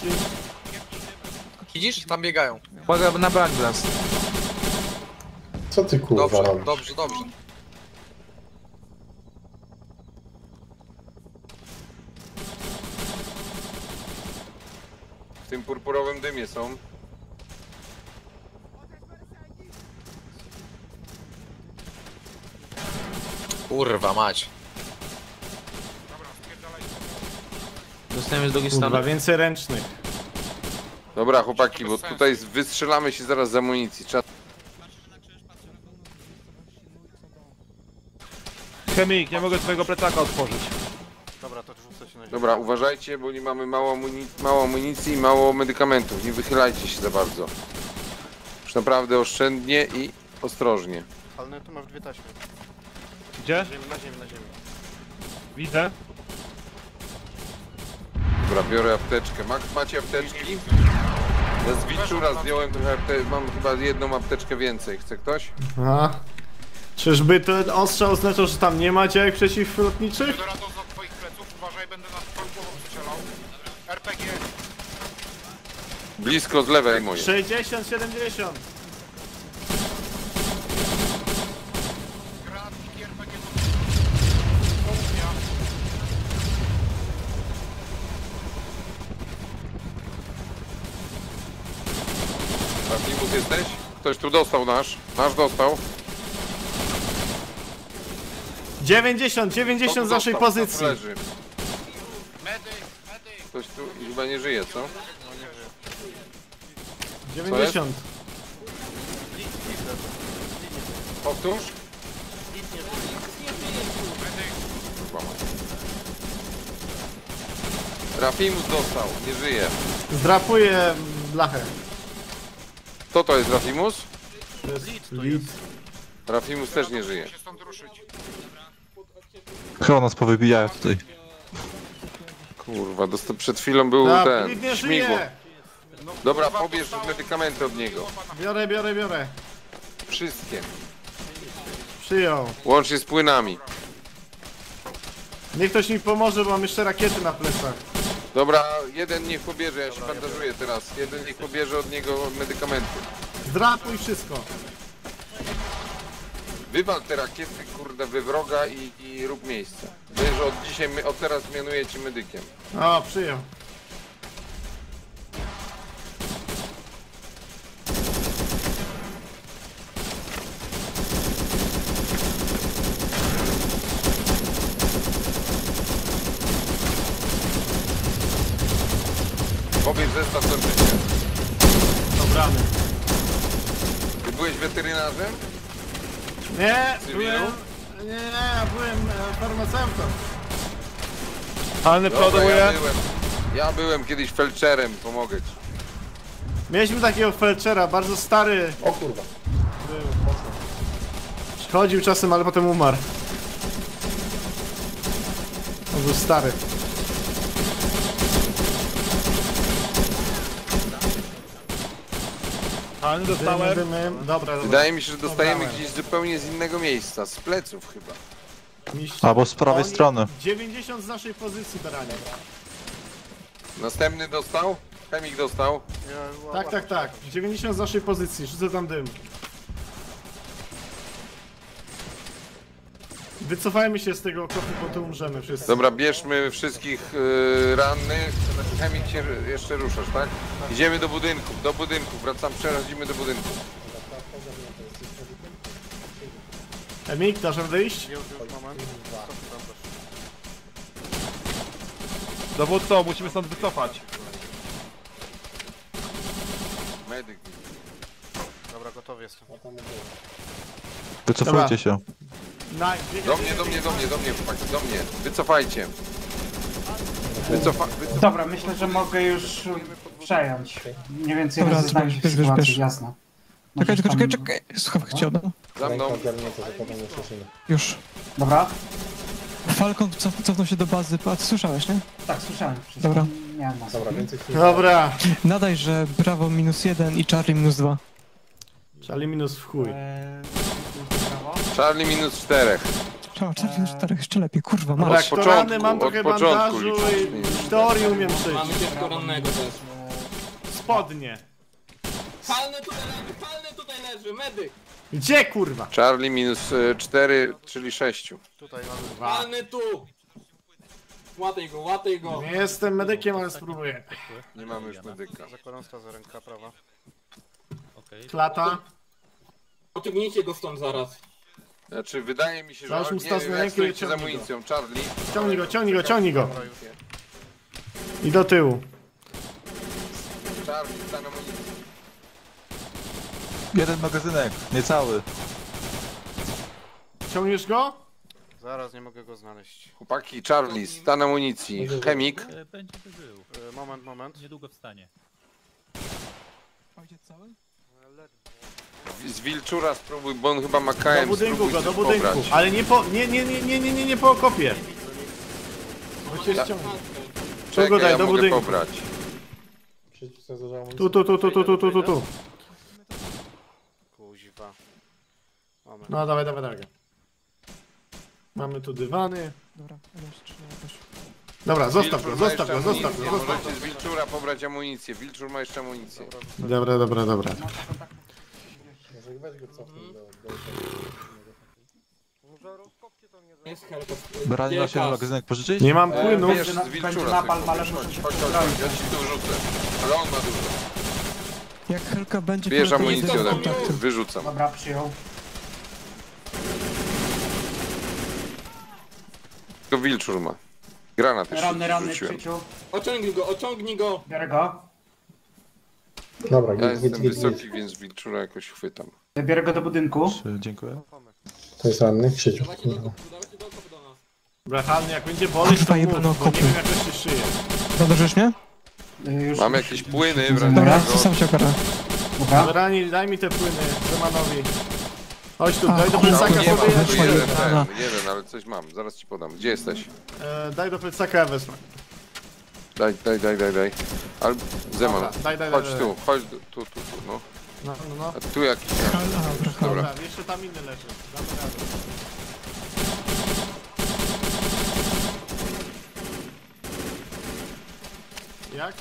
Widzisz? Tam biegają. Uwaga na backblast. Co ty kurwa Dobrze, robisz? dobrze, dobrze. Tym purpurowym dymie są. Kurwa mać. Dostajemy z drugiej strony. Więcej ręcznych. Dobra, chłopaki, bo tutaj wystrzelamy się zaraz z amunicji. Trzeba... Chemik, nie mogę twojego plecaka otworzyć. Dobra, to. Dobra, uważajcie, bo nie mamy mało, amuni- mało amunicji i mało medykamentów. Nie wychylajcie się za bardzo. Już naprawdę oszczędnie i ostrożnie. Ale tu masz dwie taśmy. Gdzie? Na ziemi, na ziemi, na ziemi. Widzę. Dobra, biorę apteczkę. Ma, macie apteczki? Ja z Wiczura zdjąłem trochę apte- Mam chyba jedną apteczkę więcej. Chce ktoś? A. Czyżby ten ostrzał oznaczał, że tam nie ma działek przeciwlotniczych? Blisko z lewej moje. 60, 70. Trafimus jesteś? Ktoś tu dostał nasz. Nasz dostał. 90, 90 z naszej dostał? pozycji. Leży? Ktoś tu chyba nie żyje, co? 90. Powtórz? Rafimus dostał, nie żyje. Zdrapuję blachę. Kto to jest Rafimus? To jest Lit. Rafimus też nie żyje. Chyba nas powybijają tutaj. Kurwa, dosta- przed chwilą był A, ten, śmigło. żyje. Dobra, pobierz medykamenty od niego. Biorę, biorę, biorę. Wszystkie. Przyjął. Łącznie z płynami. Niech ktoś mi pomoże, bo mam jeszcze rakiety na plecach. Dobra, jeden niech pobierze, ja się bandażuję teraz. Jeden niech pobierze od niego medykamenty. Zdrapuj wszystko. Wywal te rakiety, kurde, wy wroga i, i rób miejsce. Wiesz, że od dzisiaj, my, od teraz mianuję cię medykiem. O, przyjął. Pobierz zestaw do życia. Dobrany. Ty byłeś weterynarzem? Nie, Cywilu? byłem... Nie, nie, ja byłem e, farmaceutą. Halny Dobra, ja przoduję. byłem. Ja byłem kiedyś felczerem, pomogę ci. Mieliśmy takiego felczera, bardzo stary. O kurwa. Był. Przychodził czasem, ale potem umarł. On był stary. Dostałem. dymy. Dobra, dobra. Wydaje mi się, że dostajemy Dobrałem. gdzieś zupełnie z innego miejsca, z pleców chyba. Mistrz. Albo z prawej Oni- strony. 90 z naszej pozycji, Baranie. Następny dostał? Chemik dostał. Tak, tak, tak. 90 z naszej pozycji, rzucę tam dym. Wycofajmy się z tego okopu, bo tu umrzemy wszyscy. Dobra, bierzmy wszystkich yy, rannych. Znaczy, Chemik się jeszcze ruszasz, tak? Idziemy do budynków, do budynków, wracam, przechodzimy do budynku. Emik, dasz radę iść? Już, już, moment. Dowódco, musimy stąd wycofać. Medyk. Dobra, gotowy jestem. Wycofujcie się. Na, Do mnie, do mnie, do mnie, do mnie, chłopaki, do mnie. Wycofajcie. Wycofa, wycofa. Dobra, myślę, że mogę już przejąć. Mniej więcej Dobra, rozeznałem się w bierz, bierz, sytuacji, bierz. jasne. Czekaj, czekaj, czekaj, czekaj. Ci oddam. Za mną. Już. Dobra? Falcon cof, cofnął się do bazy. A ty słyszałeś, nie? Tak, słyszałem. wszystko. Dobra. Miałem nas. Dobra, więcej Dobra. Nadaj, że Bravo minus jeden i Charlie minus dwa. Charlie minus w chuj. Charlie minus czterech. Charlie minus czterech? Jeszcze lepiej, kurwa, Dobra, masz. Od kto ranny, początku, mam od trochę początku bandażu i w teorii umiem. Mamy ciężko rannego też. Spodnie. Palny tutaj leży, palny tutaj leży, medyk! Gdzie kurwa? Charlie minus e, cztery, czyli sześciu. Tutaj mamy Palny tu! Łataj go, łataj go! Nie jestem medykiem, ale spróbuję. Nie mamy już medyka. zakładam za ręka prawa. Klata. Pociągnijcie go stąd zaraz. Znaczy, wydaje mi się, że... Mu nie wiem, jak stoicie z ciągnij go. amunicją. Charlie. Ciągnij go, ciągnij go, ciągnij go. I do tyłu. Charlie, stan amunicji. Jeden magazynek, niecały. Ciągniesz go? Zaraz nie mogę go znaleźć. Chłopaki, Charlie, stan amunicji. Chemik. E, Będzie żył. E, moment, moment. Niedługo wstanie. Ojciec cały? Z Wilczura spróbuj, bo on chyba ma Do KM, budynku spróbuj go, do budynku. pobrać. Ale nie po, nie, nie, nie, nie, nie, nie, nie po okopie. Bo cię Ja- ściągnie. Tu Czekaj, go daj, ja do mogę budynku. pobrać. Tu, tu, tu, tu, tu, tu, tu, tu, tu. Kuźwa. Mamy. No dawaj, dawaj, dawaj. Mamy tu dywany. Dobra, jakoś. Dobra, zostaw go, Wilczur ma zostaw go, zostaw go, zostaw go. Możecie z Wilczura pobrać amunicję. Wilczur ma jeszcze amunicję. Dobra, dobra, dobra. Jest helka. Branie na siebie Wielka. magazynek pożyczyć? Nie mam E, płynu. Wiesz, Będzie z na- Wilczura muszę Chodź, chodź, chodź, ja ci tu rzucę. Ale on ma dużo. Jak Helka będzie... Bierz to amunicję jedę ode mnie, wyrzucam. Dobra, przyjął. To Wilczur ma. Granat jeszcze Ranny, ranny, rzuciłem. Krzyciu. Ociągnij go, ociągnij go! Biorę go. Dobra, Ja jestem wysoki, więc Wilczura jakoś chwytam. Biorę go do budynku. Czy- Dziękuję. To jest ranny, Krzyciu. Brachalny, jak będzie boleć, to Kurwa, mów, jebano bo nie wiem jak to się szyje. Nadążysz mnie? Y, Już, Mam jakieś płyny w Dobra, razie sam się ogarnę. Dobra. Rani, daj mi te płyny, Zemanowi. Chodź tu, A, daj do kurwa, plecaka Nie mam, sobie. tu Weszła jeden, ten, jeden, ale coś mam. Zaraz ci podam. Gdzie jesteś? E, daj do plecaka, ja wezmę. Daj, daj, daj, daj, daj. Al... Zeman, Dobra, daj, daj, chodź daj, tu, chodź tu, tu, tu, tu, no. No, no, no. A tu jakiś... Hal, a, dobra. Dobra. Dobra, jeszcze tam inny leży. Damy radę. Jak?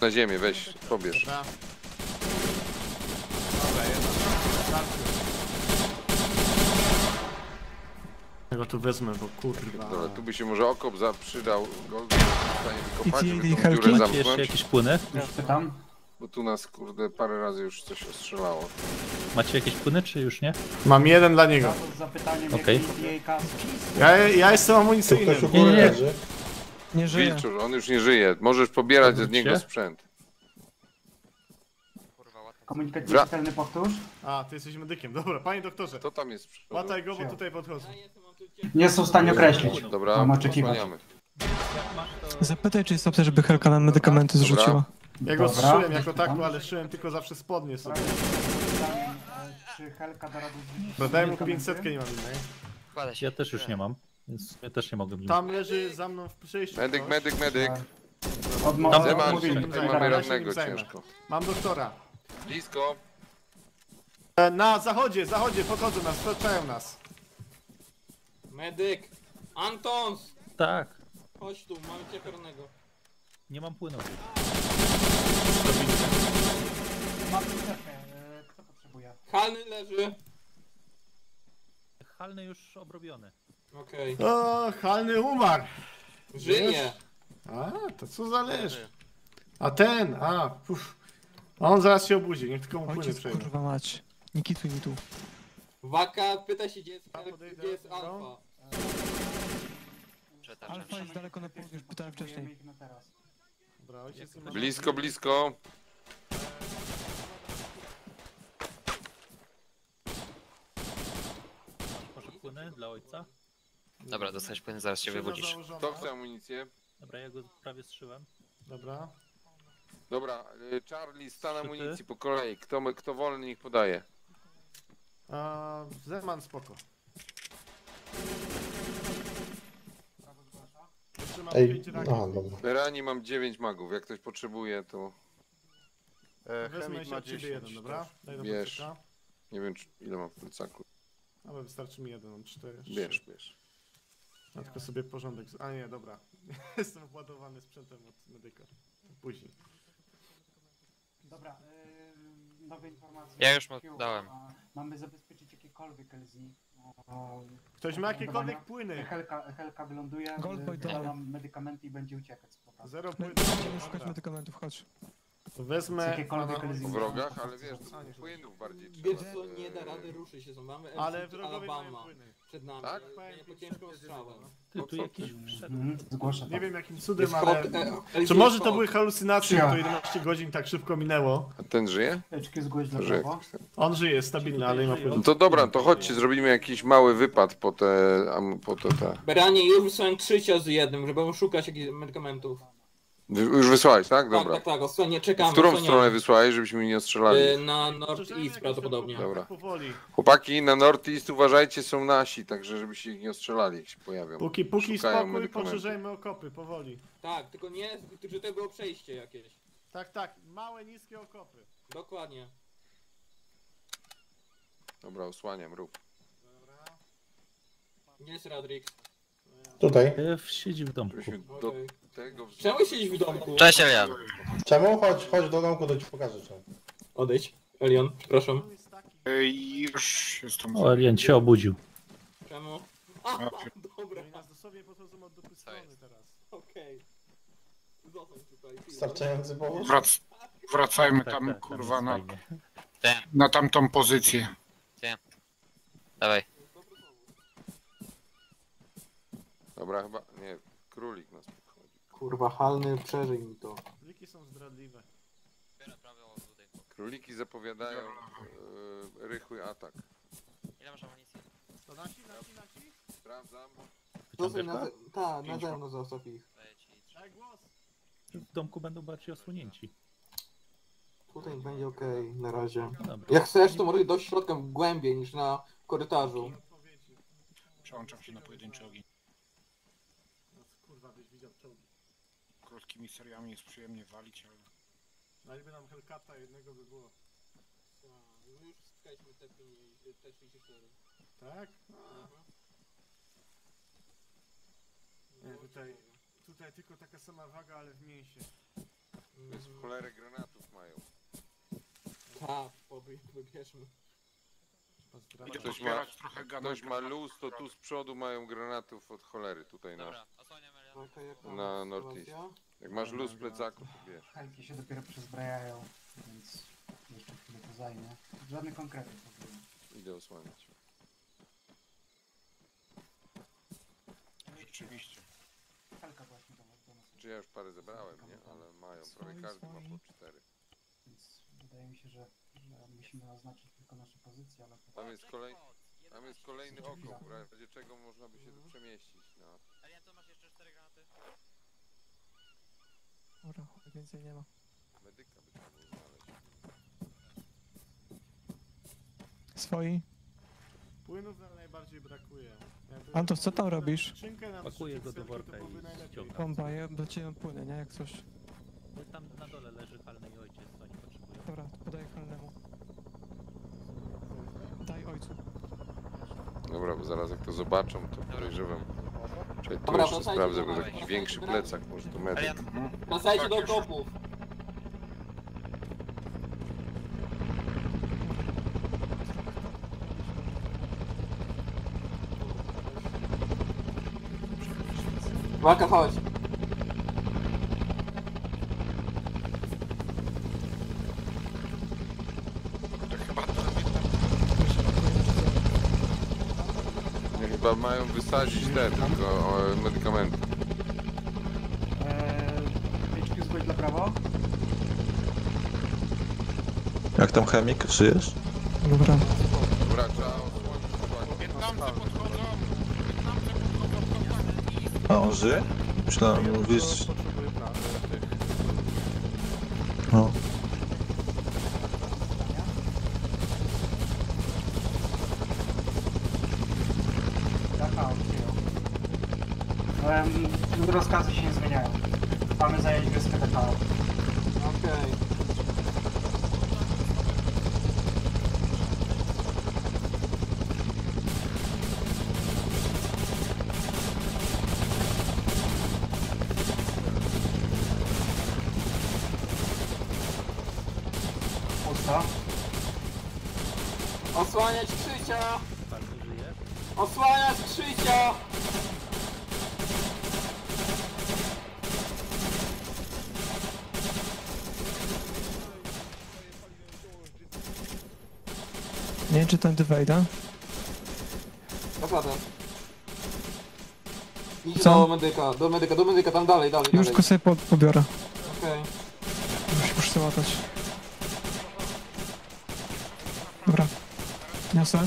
Na ziemię, weź, pobierz. Dobra. Dobra, jedna. Starczy. Ja go tu wezmę, bo kurwa. Dobra, tu by się może okop za przydał. Gold w stanie wykopać, I- żeby tą dziurę Macie jeszcze zamknąć. jakieś płyny? Już pytam. Bo tu nas, kurde, parę razy już coś ostrzelało. Macie jakieś płyny, czy już nie? Mam jeden dla niego. Znowu z zapytaniem, Okej. jej. Ja, ja jestem amunicyjny. Nie, nie, nie. Nie żyje. Wilczur, on już nie żyje. Możesz pobierać od niego sprzęt. Komunikat Wra- czytelny powtórz. A, ty jesteś medykiem. Dobra, panie doktorze. To tam jest z przodu. Łataj go, bo tutaj podchodzą. Nie są w stanie określić. Dobra, Mam oczekiwać. osłaniamy. Zapytaj, czy jest opcja, żeby Helka nam medykamenty Dobra. zrzuciła. Ja go Dobra. strzyłem jako taku, ale szyłem tylko zawsze spodnie sobie. Czy Helka da radę daj mu medykamenty? 500 nie mam innej. Ja też już nie mam, więc ja też nie mogę wziąć. Tam leży za mną w przejściu. Medyk, ktoś. medyk, medyk. Od mo- odmówili. tutaj Dobra, mamy ja się rannego nim zajmę. ciężko. Mam doktora. Blisko. E, Na zachodzie, zachodzie, podchodzą nas, otaczają nas. Medyk! Antons! Tak, Chodź tu, mamy cię karnego. Nie mam płynów. Mam apteczkę, e, Kto potrzebuje? Halny leży. Halny już obrobiony. Okej. O, halny umarł. Żyje. A, to co zależy. A ten, a, puf. A on zaraz się obudzi, niech tylko mu płyny Ojciec, przejdzie. kurwa mać. Nie kituj mi tu. Waka pyta się, gdzie jest, Ja podejdę gdzie jest do alfa. Alfa jest daleko na południe, już pytałem wcześniej. Ich na teraz. Dobra, ojciec. Blisko, blisko. Może płynę dla ojca? Dobra, dostałeś płyn, zaraz się wybudzisz. założona. Kto chce amunicję? Dobra, ja go prawie strzyłem. Dobra. Dobra, y, Charlie, stan Czy amunicji po kolei. Kto, kto wolny, niech podaje. Zeman spoko. Mam Ej, pięć rakiet. no dobra. Rani mam 9 magów, jak ktoś potrzebuje, to E, Wezmę chemik się ma od ciebie 10. jeden, dobra? Daj do Bierz. plecyka. nie wiem czy, ile mam w plecaku. Ale wystarczy mi jeden, mam cztery. Bierz, bierz. Ja tylko sobie porządek. z- A nie, dobra. Jestem władowany sprzętem od medyka. Później. Dobra, yy, nowe informacje. Ja już mu Q, dałem. a, Mamy zabezpieczyć jakiekolwiek LZ. O, Ktoś ma jakiekolwiek płyny? Helka, Helka wyląduje, Goldboy yy, dawaj. da nam medykamenty i będzie uciekać z powrotem. Zero My płynów. będziemy szukać medykamentów, chodź. To wezmę. Jakiekolwiek. W wrogach, ale wiesz, nie, do płynów bardziej Wiesz trzeba. co, nie da e, rady ruszyć się, są. mamy Ale mają Alabama płyny. przed nami, Tak? tak? po ciężką strzałę. Ty, tu jakiś wszedł. Mhm, zgłoszę Nie to. wiem jakim cudem, ale... e, LZ Czy może to były halucynacje, bo to 11 godzin tak szybko minęło? A ten żyje? Teczki zgłoś dla Żyje. On żyje, stabilny, ale nie ma No to dobra, to chodźcie, zrobimy jakiś mały wypad po te, am- po te, te. Beranie, już wysłałem trzy cios z jednym, żeby szukać jakichś medykamentów. Już wysłałeś, tak? Tak, Dobra. tak, tak, osłanie, czekamy. W którą stronę wysłałeś, żebyśmy nie ostrzelali? Y, Na Strzeżemy Northeast jakoś prawdopodobnie. tak Dobra. Powoli. Chłopaki, na Northeast uważajcie, są nasi, także żebyście ich nie ostrzelali, jak się pojawią. Póki, póki Szukają spokój, poszerzajmy okopy, powoli. Tak, tylko nie, że to było przejście jakieś. Tak, tak, małe, niskie okopy. Dokładnie. Dobra, osłaniam, rób. Nie jest Radrix. Tutaj. E, Siedzi w domku. Do tego... Czemu siedzieć w domku? Cześć, Elian. Czemu? Chodź, chodź do domku, to ci pokażę czemu. Odejdź. Elion, przepraszam. Już jestem. O, Alien się obudził. Czemu? A, dobra, nas dosłownie podchodzą od dupy strony teraz. okej. Starczający powód? Wrac... Wracajmy Tak, tam, tak, tam kurwa, na, na tamtą pozycję. Dawaj. Dobra, chyba... Nie, królik nas podchodzi. Kurwa, halny, przeżyj mi to. Wiki są zdradliwe. Króliki zapowiadają e, rychły atak. Ile masz amunicji? To nasi, nasi, nasi? Sprawdzam. Zostań na, ze- ta, na Pięć zewnątrz zostaw ich. Daję ci trzy. Daj głos. W domku będą bardziej osłonięci. Tutaj będzie okej, na razie. No dobra. Jak chcesz, to może do środka głębiej niż na korytarzu. Odpowiedzi. Przełączam się na pojedynczy ogień. No, kurwa, byś widział czołgi. Krótkimi seriami jest przyjemnie walić, ale... Daliby nam Hellcata, jednego by było. Już spotkaliśmy te, te 34. Tak? Nie, tutaj, tutaj tylko taka sama waga, ale w mięsie. Więc w cholerę granatów mają. Tak, poby- wybierzmy. Idę ktoś ma, pozbierać trochę jak gadać. ktoś ma luz, to tu z przodu mają granatów od cholery, tutaj na, Dobra, osłaniam Jaka na? Northeast. Jak masz luz w plecaku, to bierz. Helki się dopiero przezbrajają, więc jeszcze chwilę to zajmie. Żadnych konkretów w ogóle. Idę osłaniać. Rzeczywiście. Helka właśnie do, do nas, Czy ja już parę zebrałem, nie? Ale mają, prawie każdy ma po cztery. więc wydaje mi się, że, że musimy oznaczyć tylko nasze pozycje, ale. Tam jest, kolej, tam jest kolejny okop, w razie czego można by się tu przemieścić. No. Elian, to masz jeszcze cztery granaty? Dobra, więcej nie ma. Medyka by trzeba było znaleźć. Swoi. Płynów nam najbardziej brakuje. Jakby Antos, co tam robisz? skrzynkę Pakuję go do worka i ściągam. Bomba, ja do ciebie płynę, nie? Jak coś. Tam na dole leży halny i ojciec, co oni potrzebują. Dobra, podaję Halnemu. Daj ojcu. Dobra, bo zaraz jak to zobaczą, to podejrzewam. Czekaj, tu Dobra, jeszcze wracajcie sprawdzę, do bo to małej. jakiś większy plecak, może to medyk. Elian, Wracajcie do okopów. Walka, chodź. chyba mają wysadzić te tylko o, medykamenty. Eee, zgłoś dla prawo. Jak tam chemik? Żyjesz? Dobra. Dobra, trzeba podchodzą! Podchodzą! A on żyje? Myślałem, mówisz... Tędy wejdę. Naprawdę. Idź Co? do medyka, do medyka, do medyka, tam dalej, dalej, Już dalej. tylko sobie po, pobiorę. Okej. Muszę, muszę sobie łatać. Dobra. Niosę.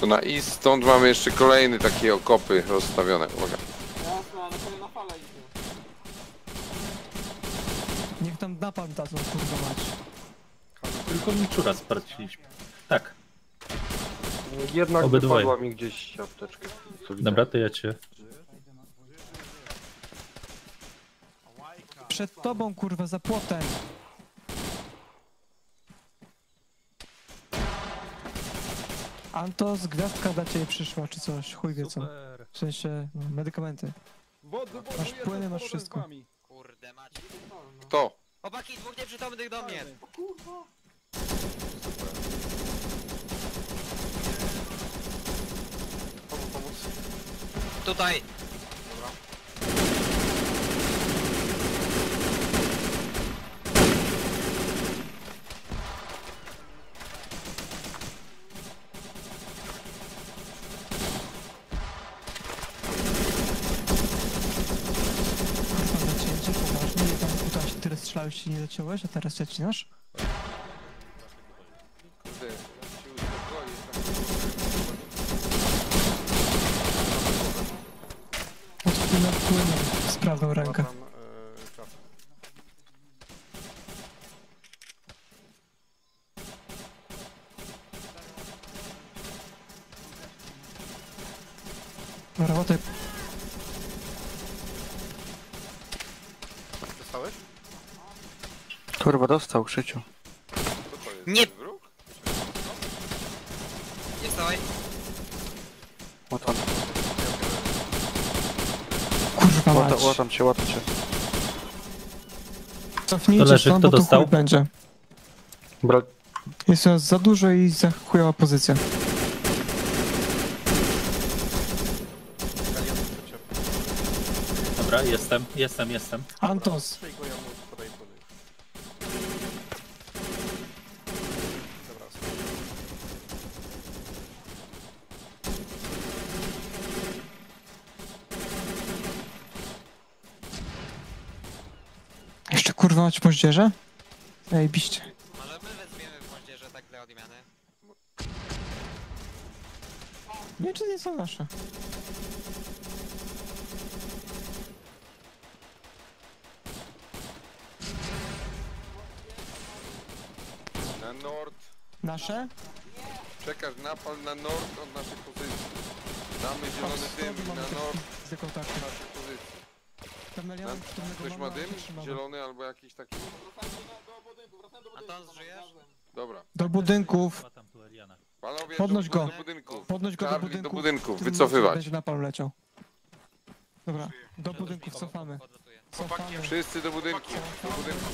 Co na i stąd mamy jeszcze kolejne takie okopy rozstawione. Uwaga. Jasne, ale sobie na falę idzie. Niech tam napad dadzą, kurwa mać. Tylko Miczura sparciliśmy. Jednak Obydwoje. wypadła mi gdzieś apteczka. Dobra, to ja cię. Przed tobą, kurwa, za płotem. Antos, gwiazdka dla ciebie przyszła, czy coś, chuj wie co. W sensie, no, medykamenty. Masz płyny, masz wszystko. Kurde mać. Kto? Chłopaki, dwóch nieprzytomnych do mnie. Komu pomóc? Tutaj. Kurwa, zacięcie, poważnie, nie tam się tyle strzelałeś i nie zaciąłeś, a teraz zacinasz? Kurde, ja się uspokoję. Pod wpływem płynu z prawą rękę. Tam, e, trafę. Dobra, łataj. Dostałeś? Kurwa, dostał Krzyciu. Nie! Nie stawaj. Łatam. Kurwa Łata, łatam cię, łatam cię. Cofnijcie leży, stąd, kto bo tu dostał? chuj będzie. Bra... Jest nas za dużo i za chujowa pozycja. Dobra, jestem, jestem, jestem. Antos, Go ja mu podaję płyny. Dobra, mać moździerze? Zajebiście. Może my wezwiemy w moździerze tak dla odmiany. Nie, czy nie są nasze? Na nord. Nasze? Przekaż napal na nord od naszej pozycji. Damy zielony dym na nord Z kontaktu. Kamelion, Na, którego ktoś ma dym? Zielony albo jakiś taki? Anton, żyjesz? Dobra. Do budynków. Panowie, Podnoś do, go. do budynku. Podnoś go do Charlie, budynku. do budynku. w Wycofywać. Będzie napal leciał. Dobra, do budynków cofamy. Cofamy. Wszyscy do budynku. Do budynku.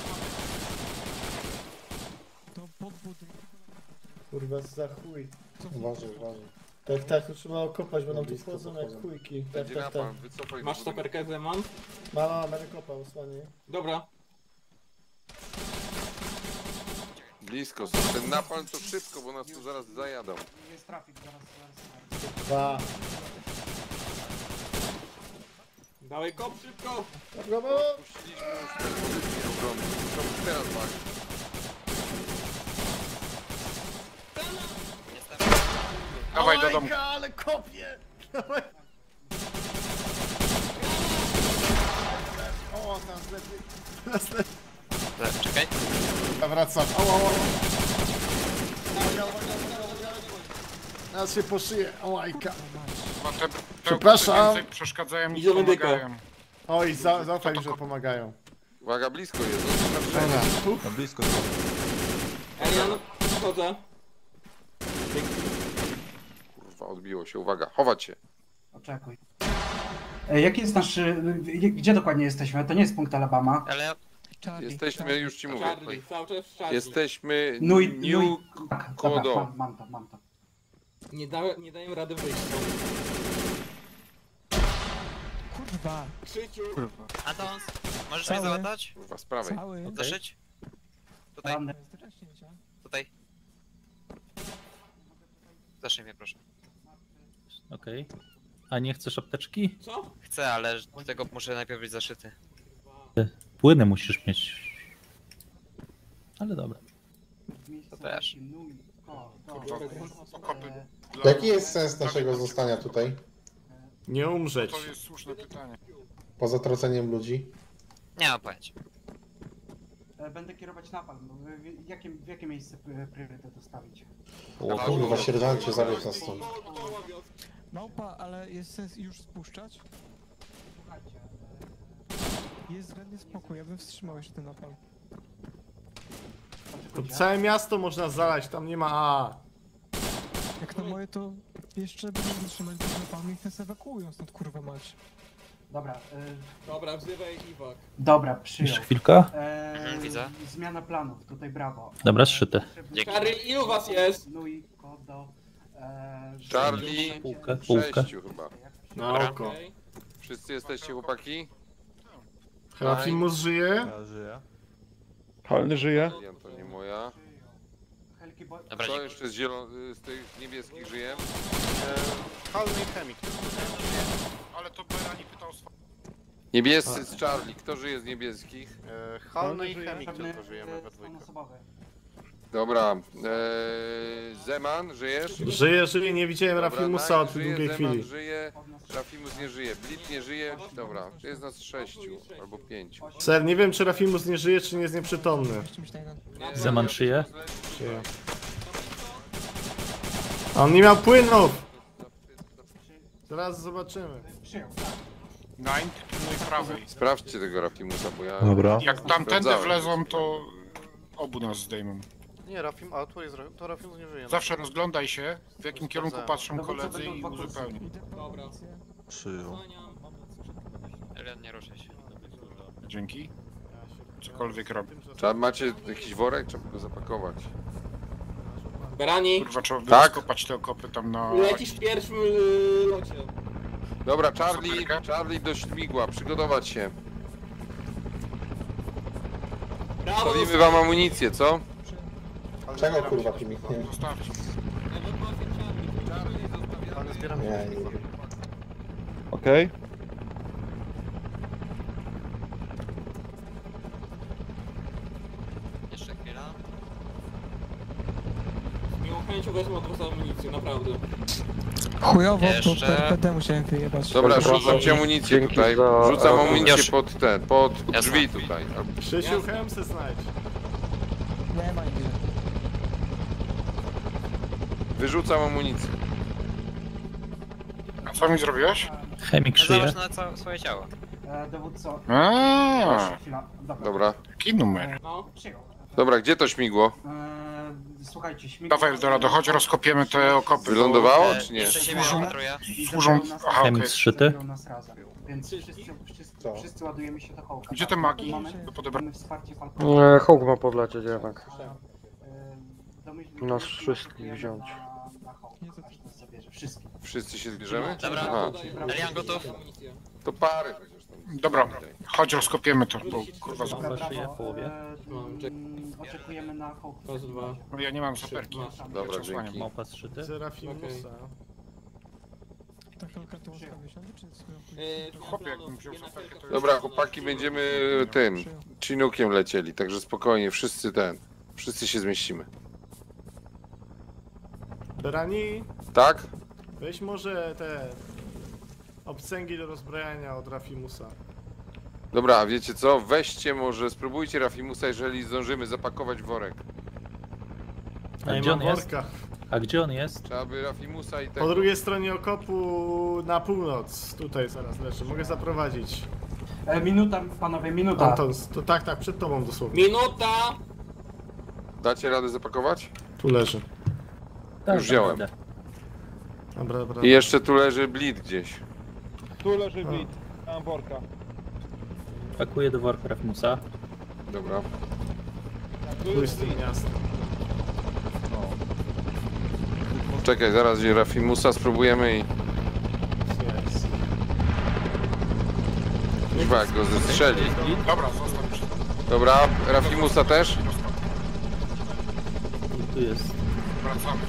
Do pod budynku. Kurwa, za chuj. Uważaj, uważaj. Tak, tak, to trzeba okopać, bo nam tu wchodzą jak chujki. Tak, Będzie tak, tak. Wycofaj Masz do stoperkę, Zeman? Mama, Amerykopa, osłanie. Dobra. Blisko. Ten napal to szybko, bo nas tu zaraz zajadą. Jest trafik, zaraz, zaraz. Dwa. Dawaj kop szybko! Dobra, bo... Puściliśmy już tę pozycję obrony. Muszą teraz walić. Dawaj do domu. ale kopię! Dawaj. O, tam. Nas lepiej. Dobra, Czekaj. Ja wracam. O, o, o. Nas się poszyje. O, lajka. No Przepraszam. więcej przeszkadzają niż pomagają. Oj, za, zaufaj mi, że pomagają. Uwaga, blisko jest. Dobra. Uf. Na blisko. Ej, wchodzę. Dzięki odbiło się. Uwaga, chować się. Oczekuj. E, Jaki jest nasz... y, Gdzie dokładnie jesteśmy? To nie jest punkt Alabama. Ale Jesteśmy, już ci mówię. Charlie, cały czas Charlie. Jesteśmy Nuj, New nuj. Tak, dobra, mam, mam to, mam to. Nie, da, nie dają rady wyjść. Kurwa. Krzyciu. Antons, możesz Cały. mnie załatać? Kurwa, z prawej. Cały. Tutaj, tutaj. Zaszyj mnie proszę. Okej. A nie chcesz apteczki? Co? Chcę, ale do tego muszę najpierw być zaszyty. Płyny musisz mieć. Ale dobra. To też. Okopy. Jaki jest sens naszego zostania tutaj? Nie umrzeć. To jest słuszne pytanie. Poza traceniem ludzi? Nie mam pojęcia. E, Będę kierować napalm. bo wy- wy- Jakie, w jakie miejsce pry- priorytet ustawić? O kurwa, sierżancie, zabierz nas stąd. Małpa, ale jest sens już spuszczać? Słuchajcie, Jest względnie spokój, ja bym wstrzymał jeszcze ten napal. To całe miasto można zalać, tam nie ma A. Jak na moje to jeszcze będą wytrzymać bez napalmu i nas ewakuują stąd kurwa mać. Dobra, y, Dobra, wzywaj Iwak. dobra, przyjął. Jeszcze chwilka. E, Mhm, widzę. Zmiana planów, tutaj brawo. Dobra, zszyte. Dzięki. Charlie, ilu was jest? Nui, Kodo, e, Charlie, Półkę, półkę. sześciu chyba. Na oko. Okej. Wszyscy jesteście chłopaki? Herafimus żyje? Ja żyję. Halny żyje. Jan to nie moja. Helki. Dobra, Kto dziękuję. jeszcze z, zielon- z tych niebieskich żyje? Halny i chemik. Ale to Berani pytał swoje. Niebiescy z Charlie. Kto żyje z niebieskich? Halny i chemik tylko żyjemy we dwójkę. osobowy. Dobra. Eee, Zeman, żyjesz? Żyje, żyje, nie widziałem Dobra, Rafimusa Knight od żyje, długiej Zeman chwili. żyje, Rafimus nie żyje, Blit nie żyje. Dobra, to jest nas sześciu albo pięciu. Ser, nie wiem czy Rafimus nie żyje, czy nie jest nieprzytomny. Zeman szyje? Żyje. A On nie miał płynów! Zaraz zobaczymy. Nine, pilnuj prawej. Sprawdźcie tego Rafimusa, bo ja... Dobra. Jak tamtędy Sprawdzałem. wlezą, to obu nas zdejmą. Nie, Rafim, a tu jest, to Rafim nie żyje. Zawsze rozglądaj się, w jakim kierunku patrzą Dowódca koledzy będą i dwa kursy. uzupełnij. Dobra. Przyjął. Elian, nie ruszaj się. Dzięki. Cokolwiek robię. Trzeba, macie jakiś worek? Trzeba go zapakować. Berani, Kurwa, trzeba Tak? wyskopać te okopy tam na... lecisz w pierwszym y, locie. Dobra, Charlie, Charlie do śmigła, przygotować się. Brawo, Stawimy wam amunicję, co? Czego kurwa Kimik? Nie, Zostawcie. Ale zbieram nie, nie. Okej. Jeszcze chwila. Z miłą chęcią wezmę od was amunicję, naprawdę. Chujowo, Jeszcze. to PPD musiałem wyjebać. Dobra, rzucam ci amunicję dzięki tutaj. za- Rzucam amunicję pod te, pod Jasne. drzwi tutaj. Krzysiu, Hemsy znajdź. Nie ma nigdzie. Wyrzucam amunicję. A co mi zrobiłeś? Chemik szyje. Zobacz na całe swoje ciało. E, dowódco. Aaa, Proszę, chwila. Dobra. Dobra. jaki numer? No. Przyjął. Dobra, gdzie to śmigło? E, słuchajcie, śmigło... Dawaj Eldorado, chodź rozkopiemy te okopy. Wylądowało, czy nie? Jeszcze siebie Służą- opatruję. Służą... Aha, Chemik okej. zszyty. Zabiorą nas razem, więc wszyscy, wszyscy, wszyscy ładujemy się do hołka. Gdzie te magi? Mamy, Do podebrania. mamy wsparcie E. Hawk ma powlecieć jednak. E, Nas wszystkich wziąć. Zabierze, wszystkich. Wszyscy się zbierzemy? Dobra. Aha, Elian gotów? to pary chociaż tam. Dobra, chodź rozkopiemy to, bo kurwa... z- Dobra, szyję brawo. w połowie. E, mm, oczekujemy na. Raz, dwa. No ja nie mam saperki. Dobra, dzięki. Małpa zszyty. Z Rafimusa. Ta helka to łaskawie siądzie, czy swoją Y, Chłopie, jakbym wziął saperkę, to Dobra, chłopaki, będziemy tym, Chinookiem lecieli, także spokojnie, wszyscy ten, wszyscy się zmieścimy. Berani, Tak? weź może te obcęgi do rozbrajania od Rafimusa. Dobra, a wiecie co? Weźcie może, spróbujcie Rafimusa, jeżeli zdążymy zapakować worek. A gdzie on jest? worka. A gdzie on jest? Trzeba by Rafimusa i tego... Po drugiej stronie okopu na północ. Tutaj zaraz leży. Mogę zaprowadzić. E, minuta, panowie, minuta. Anton, to tak, tak, przed tobą dosłownie. Minuta! Dacie radę zapakować? Tu leży. Tak, Już wziąłem. będę. Dobra, dobra. I jeszcze tu leży blid gdzieś. Tu leży bit. Mam worka. Pakuję do worka Rafmusa. Dobra. Tu jest tym miasto. Czekaj, zaraz gdzie Rafimusa spróbujemy i... Jak go zestrzeli. Dobra, zostaw już. Dobra, Rafimusa też? I tu jest. Wracamy.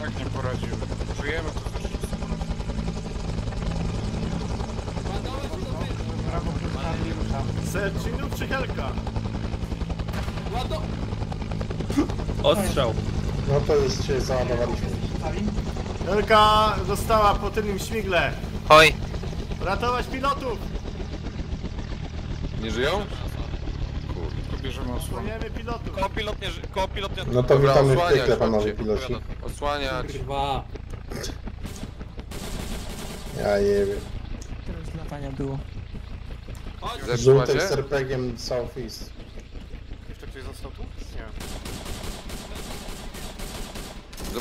Tak nie poradziły. Żyjemy to też. Brawo, plus Charlie rusza. Sercinów czy Helka? Ostrzał. No to już się załadowaliśmy. Helka została po tylnym śmigle. Oj. Ratować pilotów! Nie żyją? To bierzemy osłonę. Pilotów. Koło pilot nie... ży-. No to Dobra, witamy w osłaniać, piekle, panowie piloci. Osłaniać. Kurwa. Ja jebie. Tyle z latania było. Zepsuła Żółtym się? serpegiem Southeast. Jeszcze ktoś został tu? Nie.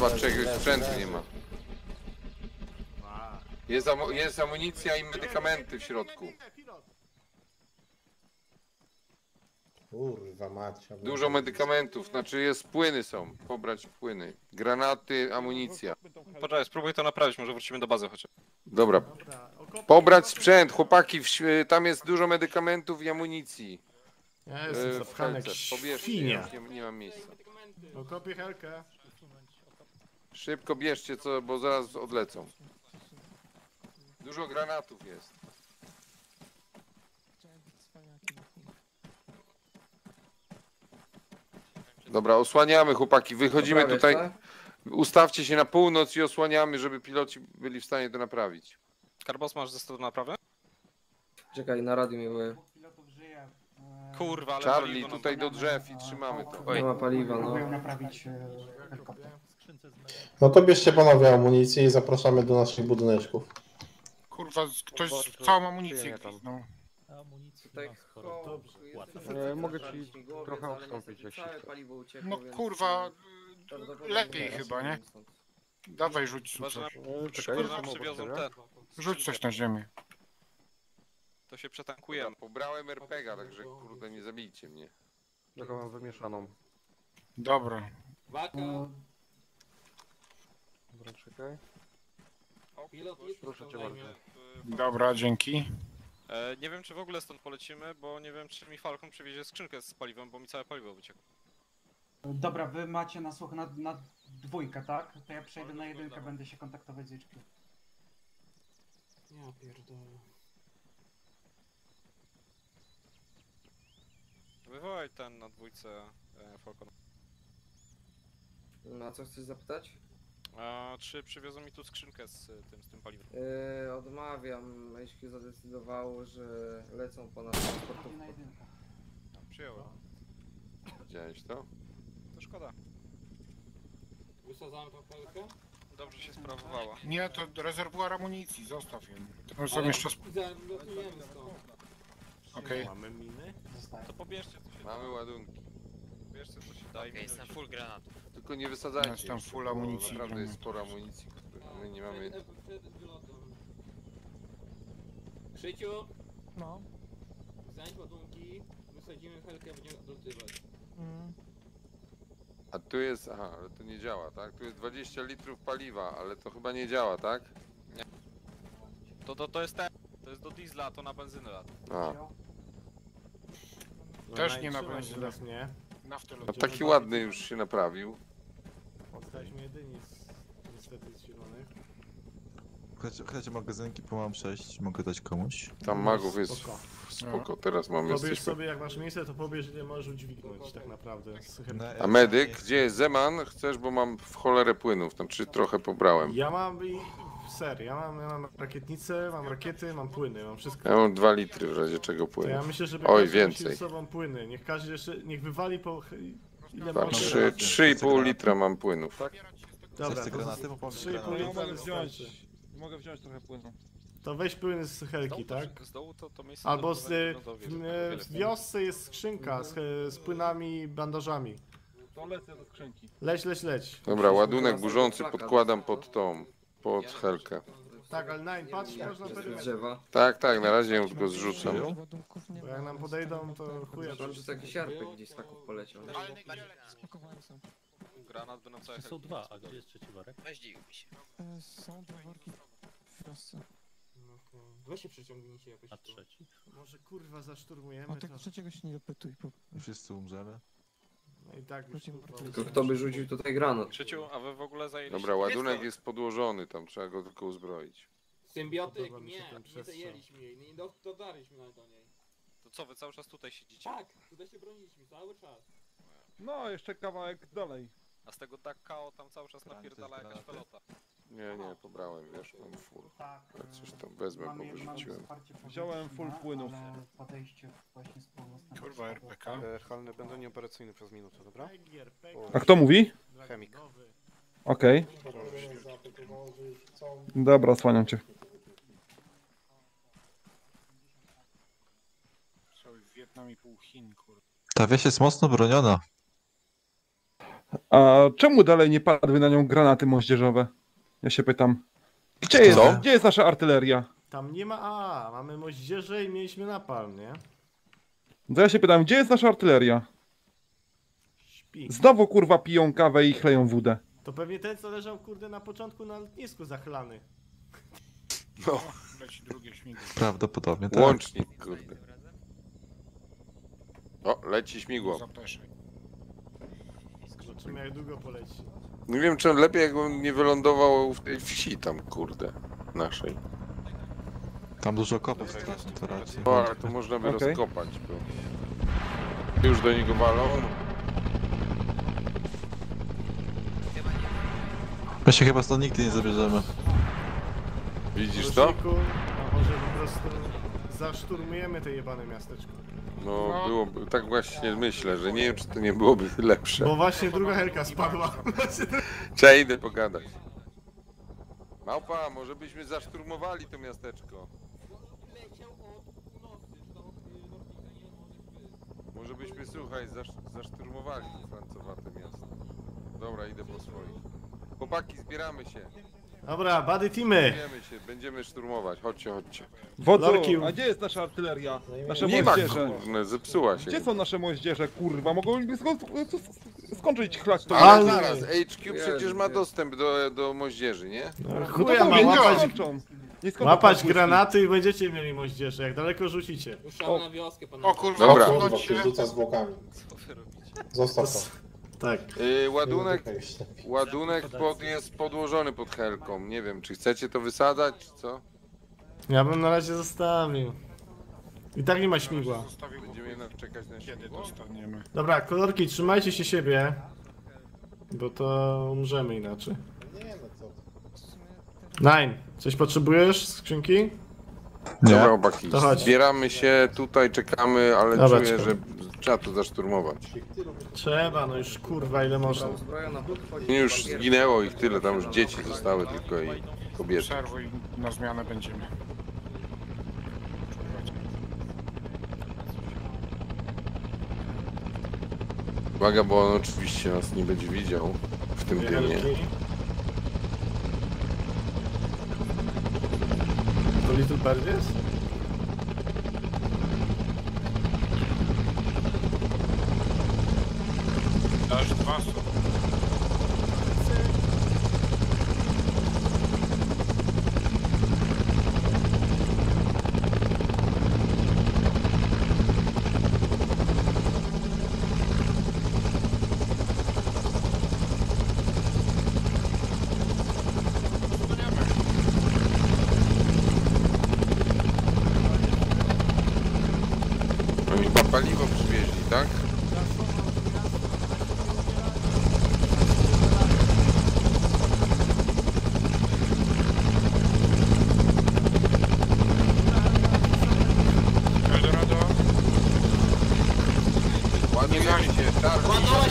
Zobacz, czy jakiegoś sprzętu nie ma. Jest, amu- jest amunicja i medykamenty w środku. Kurwa macia. Dużo medykamentów, znaczy jest płyny są. Pobrać płyny. Granaty, amunicja. Poczekaj, spróbuj to naprawić, może wrócimy do bazy chociaż. Dobra. Pobrać sprzęt, chłopaki, w, tam jest dużo medykamentów i amunicji. Ja E, jestem w zapchany jak. Pobierzcie, świnia. ja już nie, nie mam miejsca. Okopię Helkę. Szybko bierzcie, co, bo zaraz odlecą. Dużo granatów jest. Dobra, osłaniamy chłopaki, wychodzimy tutaj. tak? Ustawcie się na północ i osłaniamy, żeby piloci byli w stanie to naprawić. Karbos, masz zestaw do naprawy? Czekaj, na radiu mi były. Pilotów żyje. e, Kurwa, ale Charlie, paliwo nam- tutaj do drzew i trzymamy to. Nie ma paliwa, no. Próbują naprawić e, helikopter. No to bierzcie panowie amunicję i zapraszamy do naszych budyneczków. Kurwa, z- ktoś z całą amunicję no. Amunicji Tutaj mam sporo. Dobrze. E, mogę ci trochę odstąpić, chcesz. paliwo uciekło, No kurwa, lepiej chyba, nie? Dawaj, rzuć coś. czekaj, przywiozą te. Rzuć coś na ziemię. To się przetankujemy. Pobrałem RPGa, także kurde nie zabijcie mnie. Taką mam wymieszaną. Dobra. E, Dobra, czekaj. Proszę cię bardzo. Dobra, dzięki. E, nie wiem, czy w ogóle stąd polecimy, bo nie wiem, czy mi Falcon przywiezie skrzynkę z paliwem, bo mi całe paliwo wyciekło. Dobra, wy macie na słuch na, na dwójkę, tak? To ja przejdę na jedynkę, będę się kontaktować z HQ. Ja pierdolę. Wywołaj ten na dwójce e, Falcon. No a co chcesz zapytać? A czy przywiozą mi tu skrzynkę z e, tym, z tym paliwem? Yy, odmawiam. HQ zadecydowało, że lecą po nas transportówką. Na jedynkę. A, przyjąłem. Widziałeś to? To szkoda. Wysadzamy tą helkę? Dobrze się sprawowała. Nie, to rezerwuar amunicji, zostaw ją. To są jeszcze... sp-. Okej. Mamy miny? To pobierzcie co się Mamy ładunki. Pobierzcie co się da i Okej, jestem full granatów. Tylko nie wysadzajcie. Jestem jeszcze, full bo amunicji, Naprawdę jest sporo amunicji, które my nie mamy. Krzyciu, No. znajdź ładunki, wysadzimy helkę, będziemy odlatywać. Mm. A tu jest, aha, ale to nie działa, tak? Tu jest 20 litrów paliwa, ale to chyba nie działa, tak? To, to, to jest ten. To jest do diesla, to na benzynę lat. A, Też nie na Trzymaj benzynę. teraz mnie. Naftę no lotniczą. taki ładny już się naprawił. Zostaliśmy jedyni z, niestety z zielonych. Chcecie magazynki, bo mam 6, mogę dać komuś? Tam magów jest Spoko. spoko, teraz mamy Pobierz jesteśmy. sobie, jak masz miejsce, to pobierz ile możesz udźwignąć tak naprawdę. z herki. A medyk, gdzie jest Zeman? Chcesz, bo mam w cholerę płynów, znaczy trochę pobrałem. Ja mam i ser, ja mam, ja mam rakietnicę, mam rakiety, mam płyny, mam wszystko. Ja mam dwa litry w razie czego To płynu. ja myślę, żeby Oj, każdy więcej. ze sobą płyny. Niech każdy jeszcze, niech wywali po... Ile Dwa, może. trzy, trzy i pół litra mam płynów. Dobra, Chcesz te granaty? Bo mam 3,5 granaty. Ja litra mogę wziąć. Mogę wziąć trochę płynu. To weź płyny z helki, tak? Z dołu to, to miejsce Albo z, y, w, y, w wiosce jest skrzynka z, z płynami i bandażami. To lecę do skrzynki. Leć, leć, leć. Dobra, ładunek burzący podkładam pod tą, pod helkę. Tak, ale Nine, patrz, można perymetr. Tak, tak, na razie ją tylko zrzucam. Bo jak nam podejdą, to chuja. Że to jakiś jarpek gdzieś z taków poleciał. Granat by na całe Są dwa, a gdzie jest trzeci worek? E, Są dwa worki w wiosce. Weź się przeciągnijcie jakoś. A trzeci? Może kurwa zaszturmujemy O tego to. trzeciego się nie dopytuj, bo Wszyscy umrzemy. No i tak już Wrócimy kurwa, po Tylko kto by rzucił tutaj granat? Krzyciu, a wy w ogóle zajęliście... Dobra, ładunek jest podłożony, tam trzeba go tylko uzbroić. Symbiotyk, Podoba mi się nie, ten nie przestrzał. zajęliśmy jej, nie do- dotarliśmy nawet do niej. To co, wy cały czas tutaj siedzicie? Tak, tutaj się broniliśmy cały czas. No, jeszcze kawałek dalej. A z tego Dakao tam cały czas napierdala jakaś pelota. Nie, nie, pobrałem, wiesz, mam full. Tak, Ja coś tam wezmę, bo mamy, mamy wyrzuciłem. wsparcie Wziąłem full powietrzne, płynów. ale podejście właśnie z Kurwa. RPK. E, Halny będę nieoperacyjny przez minutę, dobra? A kto mówi? Chemik. Okej. Dobra, słaniam cię. Cały Wietnam i pół Chin, kurwa. Ta wieś jest mocno broniona. A czemu dalej nie padły na nią granaty moździerzowe? Ja się pytam. Gdzie jest, Co? gdzie jest nasza artyleria? Tam nie ma A, mamy moździerze i mieliśmy napalm, nie? To ja się pytam, gdzie jest nasza artyleria? Śpi. Znowu kurwa piją kawę i chleją wódę. To pewnie ten, co leżał kurde na początku na lotnisku zachlany. No, Leci drugie śmigło. Prawdopodobnie tak. łącznik, kurde. O, leci śmigło. Zobaczymy jak długo poleci. Nie wiem, czy lepiej jak on nie wylądował w tej wsi tam, kurde, naszej. Tam dużo kopów strasznie, to raczej. O, ale to można by Okej. rozkopać, bo... Już do niego walą. My się chyba stąd nigdy nie zabierzemy. Widzisz to? A może po prostu zaszturmujemy te jebane miasteczko. No, byłoby, tak właśnie myślę, że nie wiem, czy to nie byłoby lepsze. Bo właśnie druga helka spadła. Trzeba idę pogadać. Małpa, może byśmy zaszturmowali to miasteczko. Może byśmy, słuchaj, zasz, zaszturmowali to francowate miasto. Dobra, idę po swoich. Chłopaki, zbieramy się. Dobra, bady teamy. Zbieramy się, będziemy szturmować. Chodźcie, chodźcie. Wodzu, a gdzie jest nasza artyleria? Nasze Nie ma, moździerze. kurde, zepsuła się. Gdzie są nasze moździerze, kurwa? Mogą sko skończyć chlać to. Ale Ale- zaraz, HQ przecież ma dostęp do, do moździerzy, nie? No, No chuja to ma mówię, nie łapać, skończą. Nie skończą łapać granaty i będziecie mieli moździerze, jak daleko rzucicie. Ruszamy na wioskę, panowie. O kurwa, Dobra. chodźcie. zwłokami. Co wy robicie? Zostaw to. Tak. Yy, ładunek, ładunek pod, jest podłożony pod helką. Nie wiem, czy chcecie to wysadzać, czy co? Ja bym na razie zostawił. I tak nie ma śmigła. Zostawił Będziemy jednak czekać na Kiedy śmigło? dostaniemy? Dobra, kolorki, trzymajcie się siebie. Bo to umrzemy inaczej. Nie no co. Nine, coś potrzebujesz z skrzynki? Dobra, chłopaki, To chodź. zbieramy się, tutaj czekamy, ale Dobra, czuję, czekam. że trzeba to zaszturmować. Trzeba, no już kurwa ile można. Nie, Już zginęło ich tyle, tam już dzieci zostały tylko i kobiety. Przerwuj, na zmianę będziemy. Uwaga, bo on oczywiście nas nie będzie widział w tym dymie. To Little Bird jest? Aż dwa są.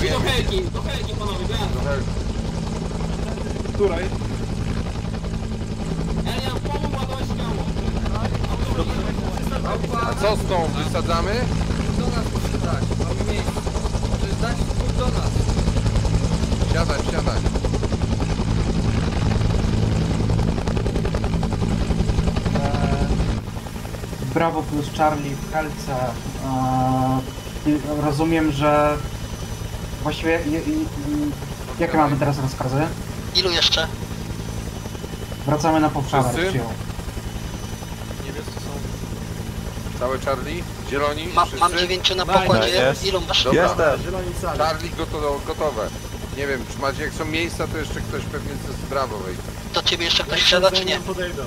Helki, do helki panowie, gaz. Której? Elian, pomógł ładować śmiało. A co z tą? Wysadzamy? Do nas musi dać, mamy miejsce. Może dać dwóch do nas. Siadać, siadać. Bravo plus Charlie w helce. Eee, rozumiem, że właściwie i, i, i, jakie mamy teraz rozkazy? Ilu jeszcze? Wracamy na poprzednią Wszyscy? przyjął. Niebiescy są. Całe Charlie? Zieloni? Ma, Wszyscy? mam dziewięciu na pokładzie. Ilu masz? Dobra. Zieloni sali. Charlie gotowe, gotowe. Nie wiem, czy macie, jak są miejsca, to jeszcze ktoś pewnie z Bravo wejdzie. Do ciebie jeszcze ktoś wsiada, czy nie? podejdą.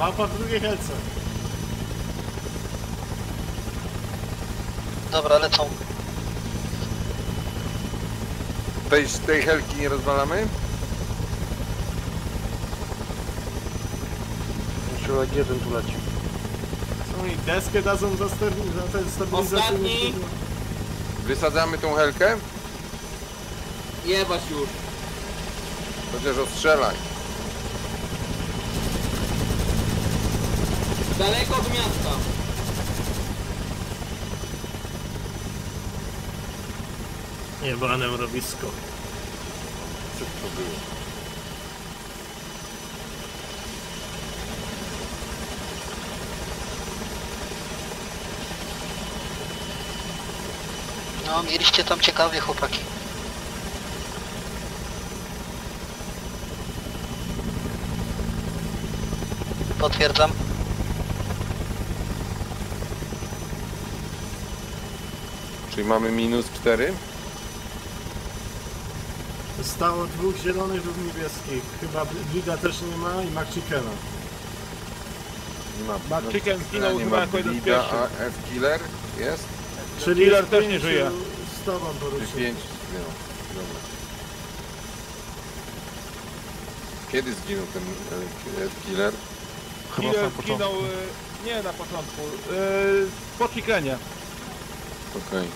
Mapa w drugiej helce. Dobra, lecą. Tej, tej helki nie rozwalamy? Siłek jeden tu leci. Co mi deskę dadzą za, ster- za ten stabilizacyjny Ostatni. Wysadzamy tą helkę? Jebać już. Chociaż ostrzelaj. Daleko od miasta. Jebane mrowisko. To było? No, mieliście tam ciekawie, chłopaki. Potwierdzam. Czyli mamy minus 4? Stało dwóch zielonych, dwóch niebieskich. Chyba Blida też nie ma i McChickena. Nie ma. Matt Chicken zginął nie chyba ma jako jeden z Blida, pierwszych. a F-Killer jest? Czyli Killer jest też nie pięciu żyje. Z tobą Czy poruczył. 5? Nie no, dobra. Kiedy zginął ten e, F-Killer? Killer zginął, y, nie na początku, y, po chickenie. Okej,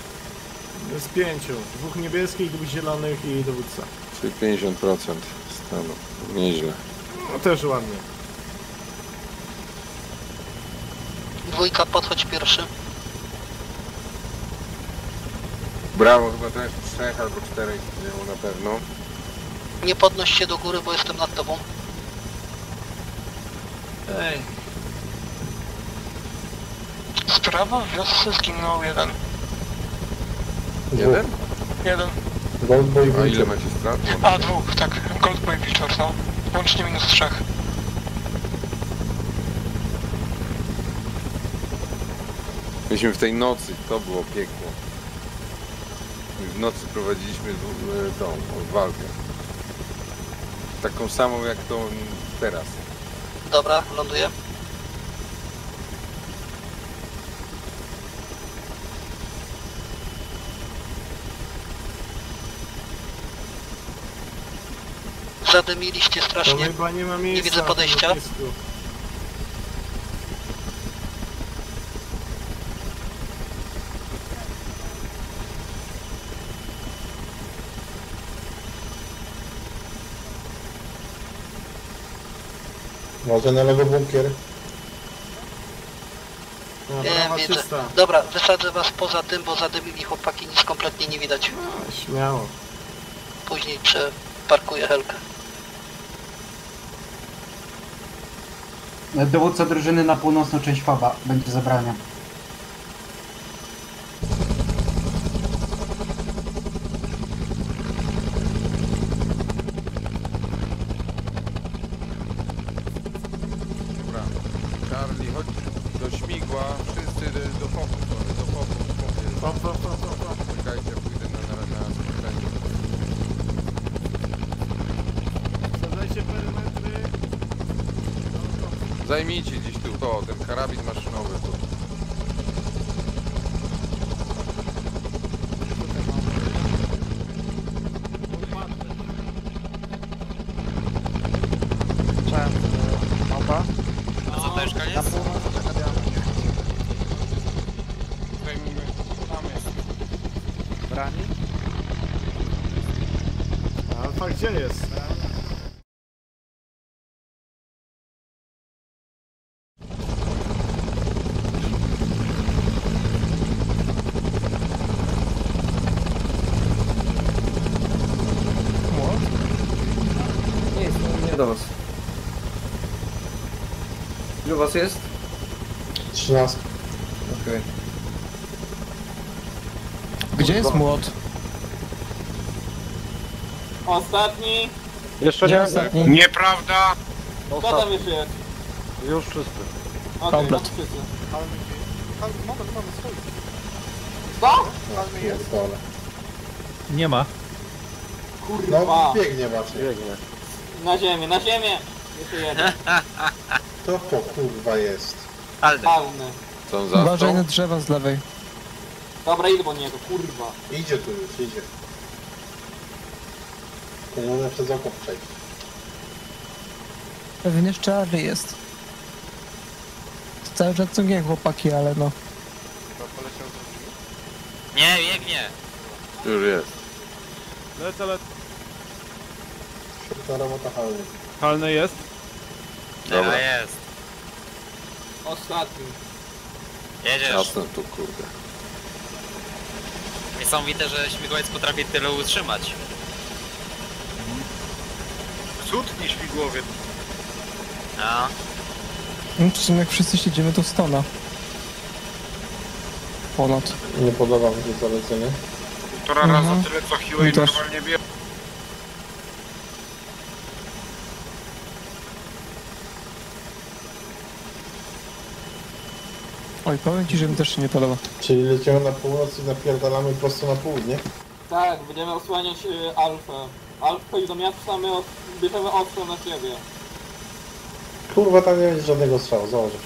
Jest pięciu. Dwóch niebieskich, dwóch zielonych i dowódca. czyli 50% stanu. Nieźle. No też ładnie. Dwójka, podchodź pierwszy. Brawo, chyba też trzech albo czterech było na pewno. Nie podnoś się do góry, bo jestem nad tobą. Ej. Sprawa w wiosce zginął jeden. Jeden? Jeden. Goldboy A ile macie strat? A, dwóch, tak. Goldboy Wilczor, no. Łącznie minus trzech. Myśmy w tej nocy, to było piekło. My w nocy prowadziliśmy e, tą walkę. Taką samą jak tą teraz. Dobra, ląduję. Zadymiliście strasznie. chyba nie ma miejsca. widzę podejścia. Może na lewo bunkier. No, Wiem, brawa widzę. czysta. Dobra, wysadzę was poza tym, bo zadymili chłopaki, nic kompletnie nie widać. Śmiało. Później przeparkuję helkę. Dowódca drużyny na północną część FABA będzie zabrania. chyba. A co, też Na koniec? północ od Akademii. Tutaj mi- Tam jest. Brani? Alfa gdzie jest? 13. Okej. Gdzie jest młot? Ostatni. Jeszcze nie? ostatni? Nieprawda! Kto tam jeszcze jest? Już wszyscy. Okej, Komplet. wszyscy. Moment, mamy. Co? Jest. Pierdolę. Nie ma. Kurwa. No, biegnie właśnie. Biegnie. Na ziemię, na ziemię! Jeszcze jeden. To to kurwa jest. Halny. Co on Uważaj zastał? na drzewa z lewej. Dobra, idę po niego, kurwa. Idzie tu już, idzie. Nie można przez oko przejść. Pewnie Charlie jest. To Cały czas ciągnie chłopaki, ale no. To poleciał z drzwi. Nie, biegnie. Już jest. Lecę, lecę. Świetna robota halny. Halny jest. Dobra. jest. Ostatni. Jedziesz. Jasne tu, kurde. Niesamowite, że śmigłowiec potrafi tyle utrzymać. Cud nie śmigłowiec. No. No, przy czym jak wszyscy siedzimy, to stona. Ponad. Nie podoba mi się zalecenie. Półtora Mhm. raza tyle co Mi też. normalnie wie. Oj, powiem ci, że mi też się nie podoba. Czyli lecimy na północ i napierdalamy prosto na południe. Tak, będziemy osłaniać y, Alfę. Alfę i do miasta my os- bierzemy ostro na siebie. Kurwa, tam nie będzie żadnego strzału, założysz.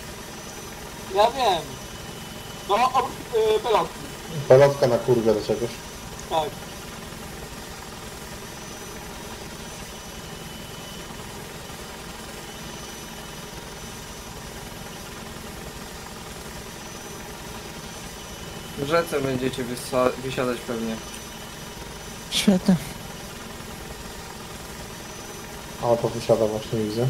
Ja wiem. No, oprócz y, pelotki. Pelotka na kurwę do czegoś. Tak. W rzece będziecie wysiadać pewnie. Świetnie. A to wysiada właśnie, widzę.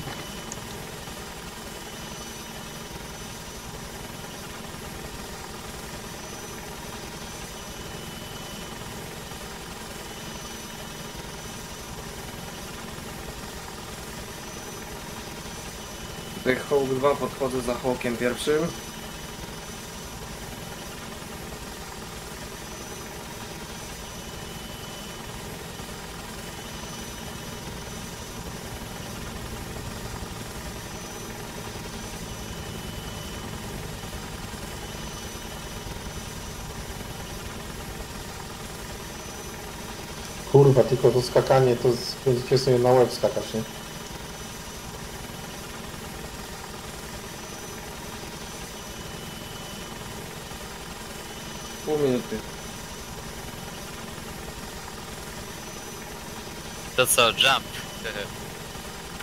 Hawk 2 podchodzę za Hawkiem pierwszym. Kurwa, tylko to skakanie, to z- będziecie sobie na łeb skakać, nie? Pół minuty. To co, jump.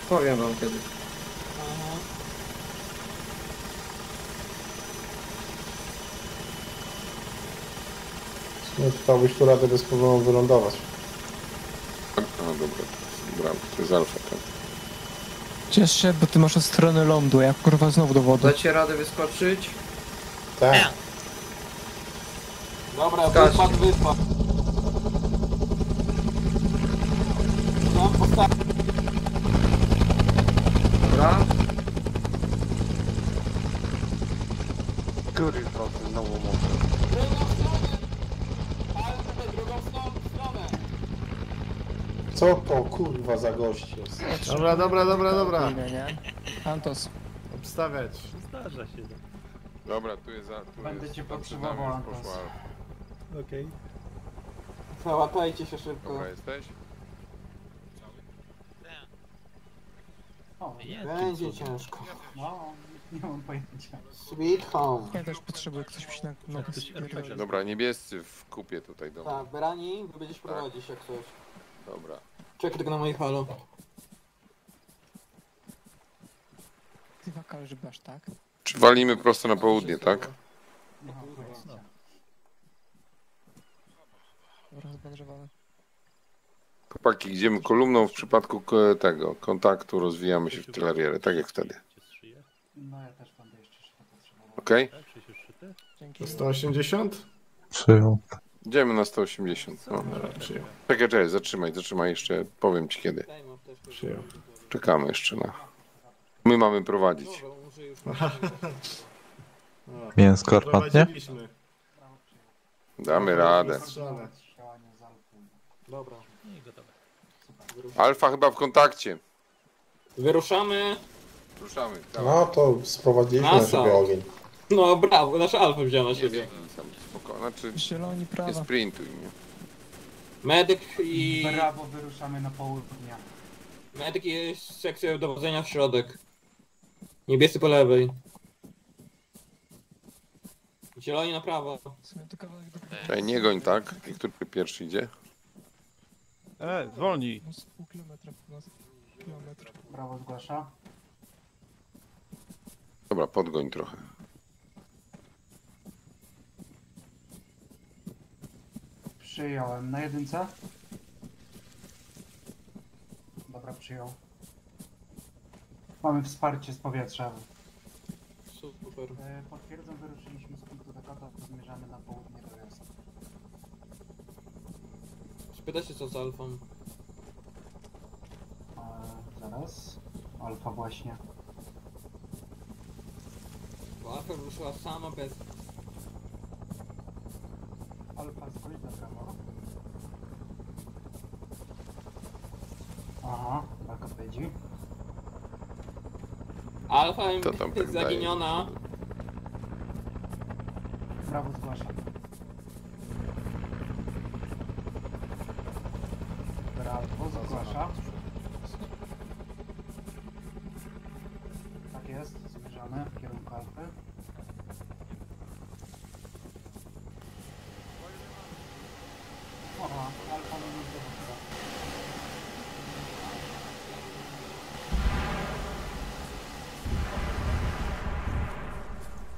Powiem wam kiedy. Sumie dałbyś tu radę bez problemu wylądować. A dobra, to jest brawo, to jest alfa, tak. Ciesz się, bo ty masz od strony lądu, ja kurwa znowu do wody. Dacie radę wyskoczyć? Tak. Dobra, Skacz. wypad, wypad. Tam postaw... Dobra. Kurwa, znowu mocno. Drugą stronę! Alfę, drugą stronę, stronę! Co to kurwa za gość jest? Dobra, dobra, dobra, dobra. Nie. Antos. Obstawiać. Zdarza się. Dobra, tu jest za... Tu Będę jest, cię tam przed potrzebował, już Antos. poszła. Okej. Załatajcie się szybko. Dobra, jesteś? O, Będzie ciężko. no, nie mam pojęcia. Sweet home. Ja też potrzebuję, ktoś mi się na nogę spierdolił. Dobra, niebiescy w kupie tutaj do mnie. Tak, Brani, wy będziesz prowadzić jak coś. Dobra. Czekaj tylko na moich halo. Ty wakal żybasz, tak? Czy walimy prosto na południe, tak? Nie mam pojęcia. nadrzewamy. Chłopaki, idziemy kolumną w przypadku tego kontaktu, rozwijamy się w tylarierę, tak jak wtedy. No ja też będę jeszcze szybko potrzebował. Okej? Dzięki. 180? Przyjął. Idziemy na 180. No. przyjął. Czekaj, czekaj, zatrzymaj, zatrzymaj jeszcze, powiem ci kiedy. Przyjął. Czekamy jeszcze na... My mamy prowadzić. Mięsko armatnie? Prowadziliśmy. Damy radę. Dobra. Alfa chyba w kontakcie. Wyruszamy. Ruszamy. No to sprowadziliśmy Masa. siebie ogień. No brawo, nasza alfa wzięła na siebie. Spoko, znaczy Zieloni nie prawa. sprintuj, nie? Medyk i... Brawo, wyruszamy na południe. Medyk i sekcja dowodzenia w środek. Niebiescy po lewej. Zieloni na prawo. W sumie to kawałek do Czekaj, nie goń tak, który pierwszy idzie. E, zwolnij. No, z pół kilometra po nas. Kilometr. Brawo, zgłasza. Dobra, podgoń trochę. Przyjąłem. Na jedynce? Dobra, przyjął. Mamy wsparcie z powietrza. Super. E, Potwierdzam, wyruszyliśmy z punktu Dakota, zmierzamy na południe do Jasa. Spytaj się co z alfą. E, zaraz. Alfa właśnie. Bo alfa ruszyła sama bez... Alfa zgódź na prawo. Aha, backup będzie. Alfa To tam jest daje. zaginiona. Brawo, zgłaszam. Brawo, zgłasza. Tak jest, zmierzamy w kierunku Alfy. Aha, Alfa nie jest dowódca.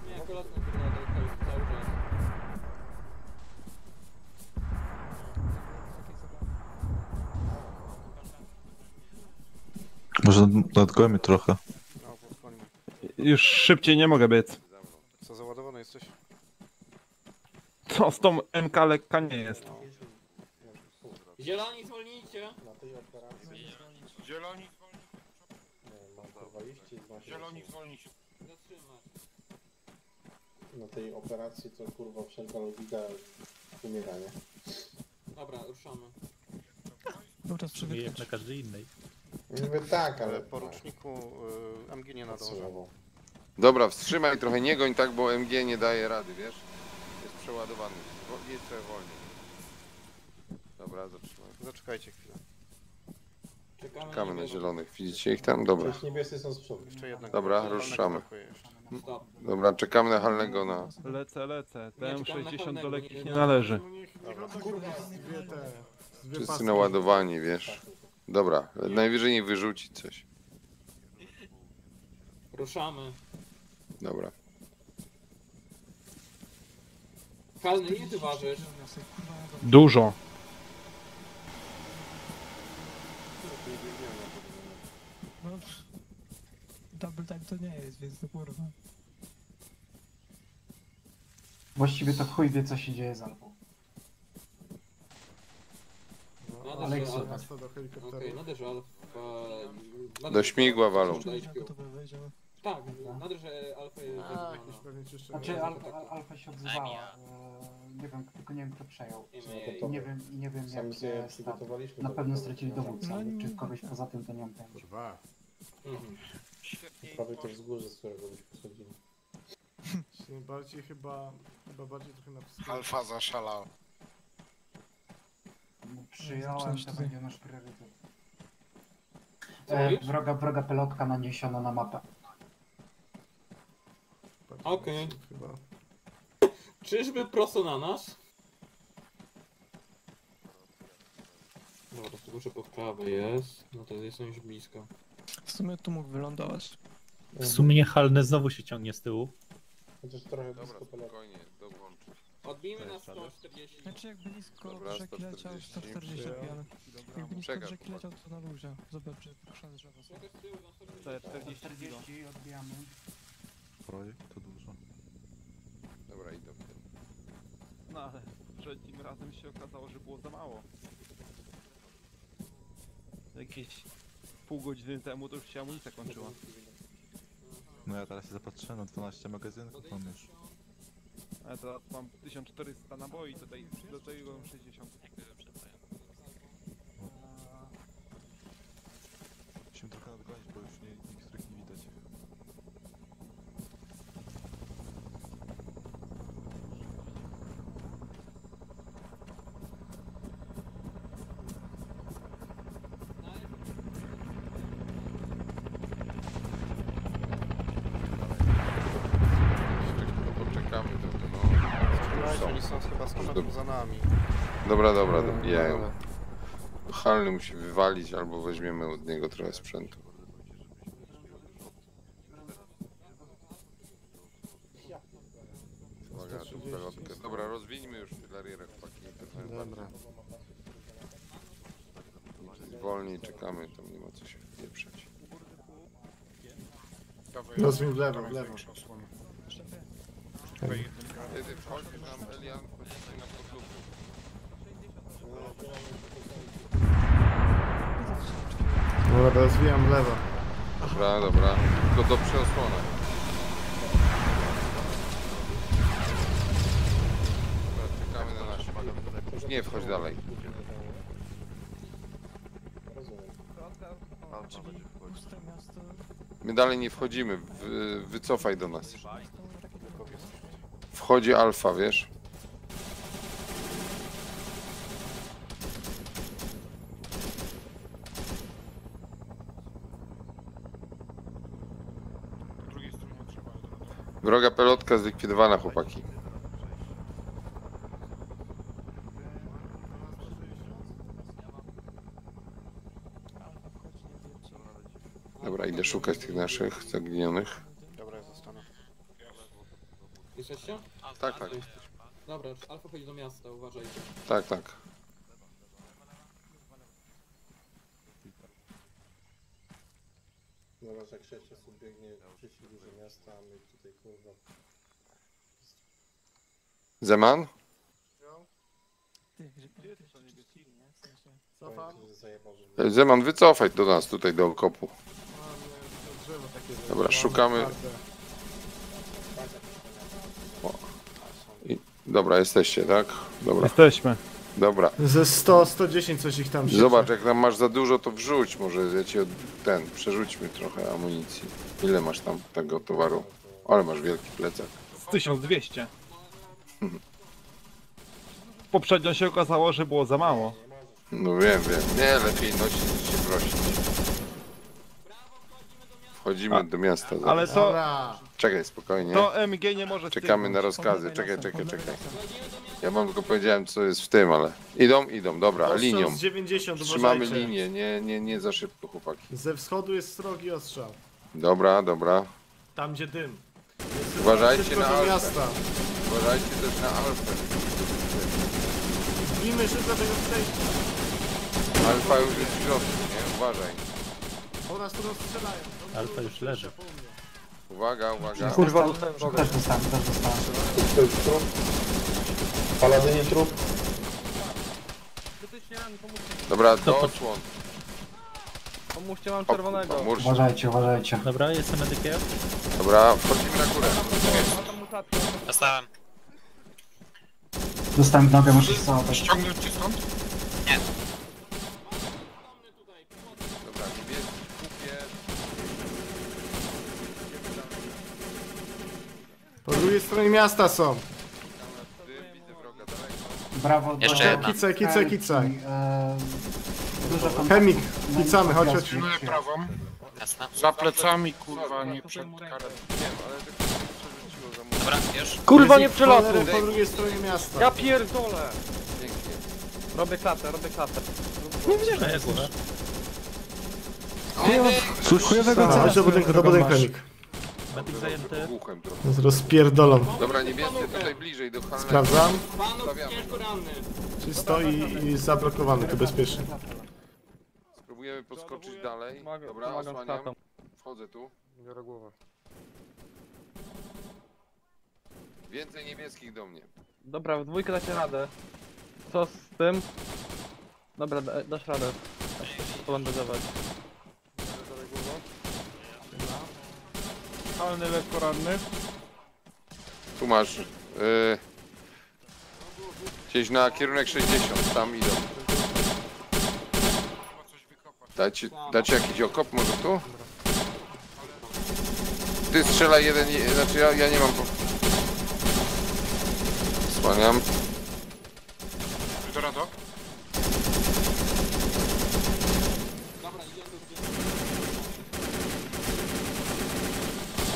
Nie, akurat na tyle do cały czas. Może nadgojmy trochę. No, podpalimy. Już szybciej nie mogę biec. Co, załadowany jesteś? To z tą MK lekka nie jest. Zieloni zwolnijcie. Na tej operacji... Zieloni Nie, mam kurwa iść i znosić. Zieloni zwolnić. Zatrzymać. Na tej operacji to kurwa wszelka logika umiera, nie? Dobra, ruszamy. Był czas przywyknąć. na każdej innej. Niby tak, ale... Ale poruczniku y, MG nie nadąża. Podsumował. Dobra, wstrzymaj trochę, nie goń tak, bo MG nie daje rady, wiesz? Jest przeładowany. Wo- Jedź trochę wolniej. Dobra, zatrzymaj. Zaczekajcie chwilę. Czekamy, Czekamy na zielonych. Widzicie ich tam? Dobra. Niebiescy są z przodu. Jeszcze jednego. Dobra, ruszamy. brakuje jeszcze. Stop. Dobra, czekamy na halnego na... Lecę, lecę. Nie, czekam na TM60 do lekkich nie- należy. Niech, niech on kurwa dwie te... Dwie Wszyscy paski. naładowani, wiesz? Dobra, najwyżej nie wyrzucić coś. Ruszamy. Dobra. Kalny, ile ty ważysz? Dużo. No, double time to nie jest, więc to kurwa. Właściwie to chuj wie co się dzieje z Alfą. Aleksu, helikopteru. Okej, naderz alfa. Do śmigła walą. Tak, naderz e, alfa jest. Znaczy Al Al Alfa się odzywała. E, nie wiem, tylko nie wiem kto przejął. Nie wiem, i nie wiem jak tam. przygotowaliśmy. Na pewno stracili dowódcę, No ale nie, czy nie. kogoś poza tym to nie wiem pojęcia. Mhm. Prawie to wzgórze, z którego byśmy schodzili. Się Bardziej chyba... Chyba bardziej trochę na wschód. Alfa zaszalał. Przyjąłem, to tutaj. będzie nasz priorytet. Co E, mówisz? wroga, wroga pelotka naniesiona na mapę. Okej. Chyba. Czyżby prosto na nas? Dobra, to muszę po prawej jest. No to jestem już blisko. W sumie tu mógł wylądować. W sumie halne znowu się ciągnie z tyłu. Chociaż trochę Dobra, blisko spokojnie, dołączę. Odbijmy na 140. Znaczy jak blisko Dobra, rzeki leciał 140. 140 odbijamy. Jak blisko Czekaj, rzeki leciał to na luzie. Zobacz, że krzan drzewa są. 40 odbijamy. Projekt to dużo. Dobra, idę. No ale przednim razem się okazało, że było za mało. Jakieś pół godziny temu to już się amunicja kończyła. No ja teraz się zapatrzyłem na 12 magazynków mam już. Teraz mam 1400 naboi, tutaj do tego 64. Dobra, dobra, dobijają. Halny musi wywalić, albo weźmiemy od niego trochę sprzętu. Uwaga, tu pelotkę. Dobra, rozwijmy już filarierę, chłopaki. Dobra. Wolniej czekamy, tam nie ma co się wpieprzać. Rozwin w lewo, w lewo. Kiedy wchodzi nam Elian, na Dobra, rozwijam w lewo. Dobra, dobra. Tylko do przeosłony. Dobra, czekamy na nasze. Już nie wchodź dalej. My dalej nie wchodzimy. Wy, wycofaj do nas. Wchodzi alfa, wiesz? Po drugiej stronie trzeba. Wroga pelotka zlikwidowana, chłopaki. Dobra, idę szukać tych naszych zaginionych. Dobra, ja zostanę. Jesteście? Tak, tak. Dobra, Alfa chodzi do miasta, uważajcie. Tak, tak. Zobacz jak 6 osób biegnie przeciw duże miasta, a my tutaj kurwa. Zeman? Ty, że ty nie? W sensie. Cofam. Powiem ci, że zajebał, że- Zeman, wycofaj do nas, tutaj do okopu. To drzewo takie Dobra, szukamy. dobra, jesteście, tak? Dobra. Jesteśmy. Dobra. Ze 100, 110 coś ich tam się. Zobacz, jak tam masz za dużo, to wrzuć. Może ja ci od... ten, przerzućmy trochę amunicji. Ile masz tam tego towaru? Ale masz wielki plecak. Z 1200. Poprzednio się okazało, że było za mało. No wiem, wiem. Nie, lepiej nosić niż się prosić. Wchodzimy A- do miasta. ale zaraz. to- Dobra. Czekaj, spokojnie. To MG nie może Czekamy na rozkazy. Czekaj, czekaj, czekaj. Ja wam tylko powiedziałem, co jest w tym, ale... Idą, idą, dobra, Ostrzał linią. z 90, Trzymamy uważajcie. linię, nie, nie, nie za szybko, chłopaki. Ze wschodu jest srogi ostrzał. Dobra, dobra. Tam gdzie dym. Jest Uważajcie szybko na do Alfę. miasta. Uważajcie też na Alfę. Bijmy szybko tego przejścia. Alfa już jest w środku, nie? Uważaj. O nas tu strzelają. Alfa już leży. Uwaga, uwaga. Kurwa, też dostałem, też dostałem. Paladynie trup. Dobra, do osłon. Pomóżcie, mam czerwonego. Pomóż. Uważajcie, uważajcie. Dobra, jestem medykiem. Dobra, wchodzimy na górę. Dostałem. Dostałem w nogę, muszę się załapać. Ściągnąć cię stąd? Dobra, niebieski kupię. Po drugiej stronie miasta są. Brawo, Jeszcze do- jedna. Kicaj, kicaj, kicaj. E, Dużo kontaktów. Chemik, kicamy, chodź, chodź. Pilnuję prawą. Jasne. Za plecami, kurwa, nie przed karem. Wiem, ale tak przerzuciło za. Dobra, już. Kurwa, nie przelatuj! po drugiej stronie miasta. Ja pierdolę! Robię klatę, robię klatę. Nie widziałem na górę. Cóż, chujowego chodź do budynku, do budynku. Chemik. Medyk zajęty. Ogłuchem trochę. Z rozpierdolą. Dobra, niebiescy tutaj bliżej do Halnego. Sprawdzam. Panów Stawiamy. ciężko ranny. Czysto i, i zablokowany, to bezpiecznie. Spróbujemy podskoczyć dalej. Pomagam- Dobra, pomagam osłaniam. statom. Wchodzę tu. Biorę głowę. Więcej niebieskich do mnie. Dobra, w dwójkę dacie radę. Co z tym? Dobra, da, dasz radę. To będę dawać. Palny lekko ranny. Tu masz. Yy, gdzieś na kierunek 60, tam idą. Dajcie, dajcie jakiś okop może tu? Ty strzelaj jeden, nie- znaczy ja, ja nie mam... po- Słaniam. Dorado?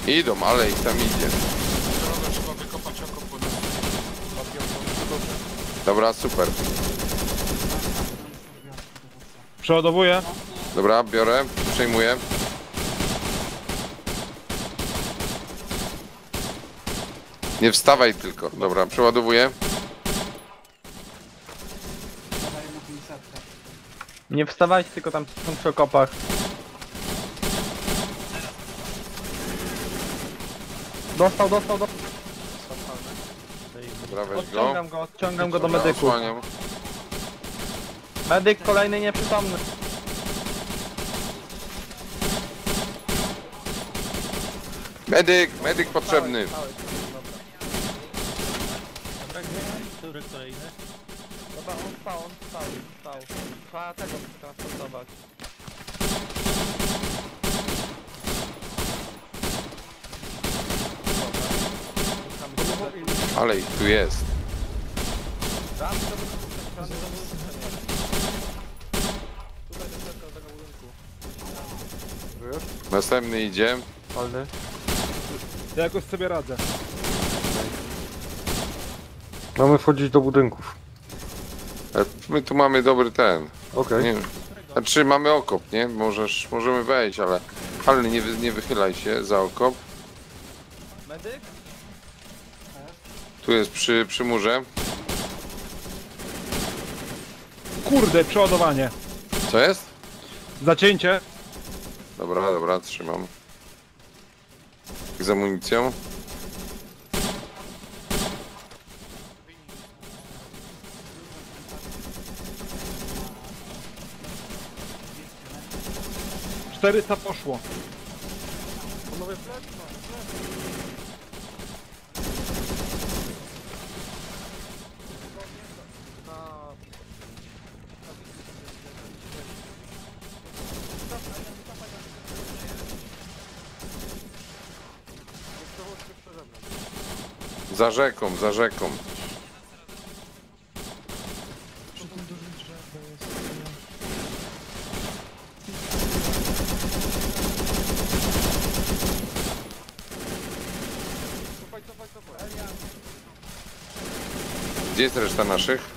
Idą, ale ich tam idzie. Dorado trzeba wykopać oko pod Dobra, super. Przeładowuję. Dobra, biorę, przejmuję. Nie wstawaj tylko. Dobra, przeładowuję. Nie wstawajcie, tylko tam są przy okopach. Dostał, dostał, dostał. Dobra, weź go. Odciągam go, odciągam go do Dobra, medyku. osłaniam. Medyk kolejny nieprzytomny. Medyk, medyk potrzebny. Dobra, który kolejny? Dobra, on stał, on stał, stał. Trzeba tego transportować. Ale ich tu jest. Budynku. Następny idzie. Palny. Ja jakoś sobie radzę. Mamy wchodzić do budynków. My tu mamy dobry ten. Okej. Nie, znaczy mamy okop, nie? Możesz, możemy wejść, ale, ale nie, wy- nie wychylaj się za okop. Medyk? Tu jest przy, przy murze. Kurde, przeładowanie. Co jest? Zacięcie. Dobra, dobra, trzymam. Z amunicją. Czterysta poszło. Panowie, Za rzeką, za rzeką. Przy tym dużym drzewie jest... Gdzie jest reszta naszych?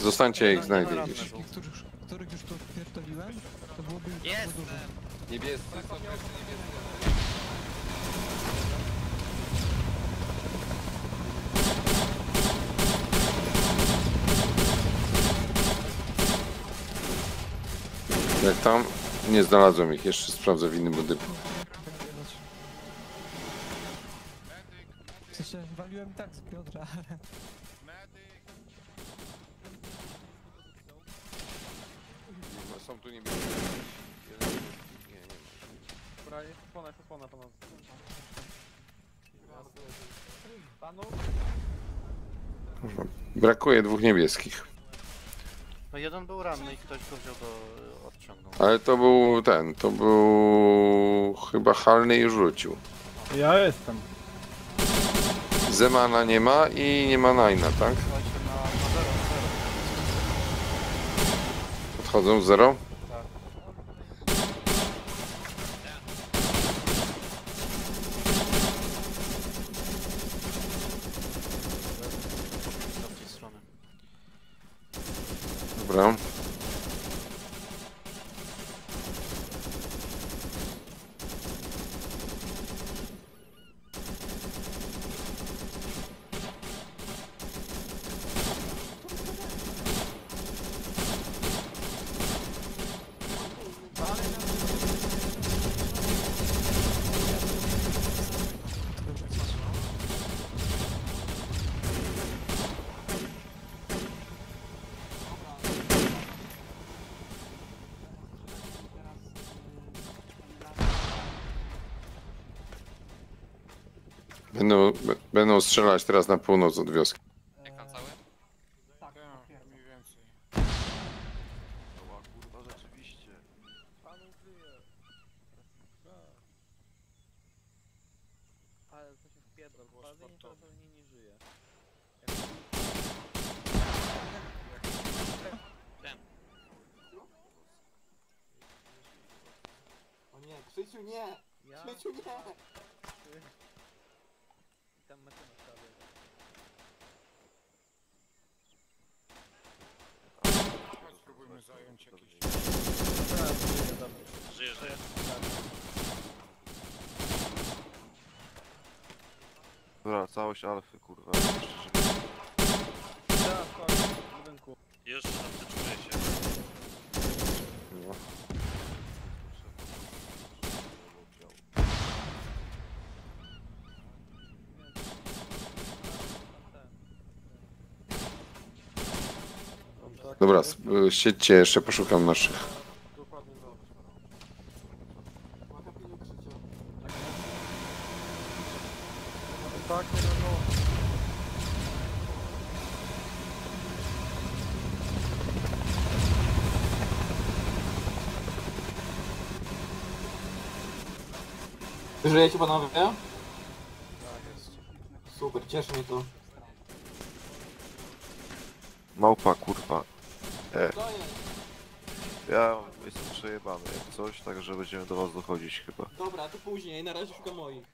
Zostańcie, ich znajdę gdzieś. Których, których już tu to byłoby ich Jest. bardzo dużo. Niebiescy są pierwsi, niebiescy. Jak tam? Nie znalazłem ich, jeszcze sprawdzę w innym budynku. W sensie waliłem tak z Piotra, ale... Są tu. Nie, nie ma. Dobra, jest osłona, jest panowie. Panów? Brakuje dwóch niebieskich. No jeden był ranny i ktoś go wziął do... odciągnął. Ale to był ten, to był chyba halny i już wrócił. Ja jestem. Zemana nie ma i nie ma Najna, tak? Podchodzą zero? Tak. Z tej strony. Dobra. Będą, będą strzelać teraz na północ od wioski. Jak tam cały? Tak, mniej więcej. kurwa, rzeczywiście. Ale to się wpierdol, fazy i to pewnie nie żyje. O nie, Krzysiu nie! Ja? Krzysiu nie! I tam metę na prawie. Chodź, spróbujmy zająć jakiś... Żyje, żyje. Dobra, całość alfy, kurwa. jeszcze żyje. Teraz chodź, w budynku. Już tam przyczuję się. No. Dobra, y, siedźcie, jeszcze poszukam naszych. Żyjecie panowie? Super, cieszy mnie to. Małpa, kurwa. E. To jest. Ja jestem przejebany także będziemy do was dochodzić chyba. Dobra, to później, na razie szukam moich.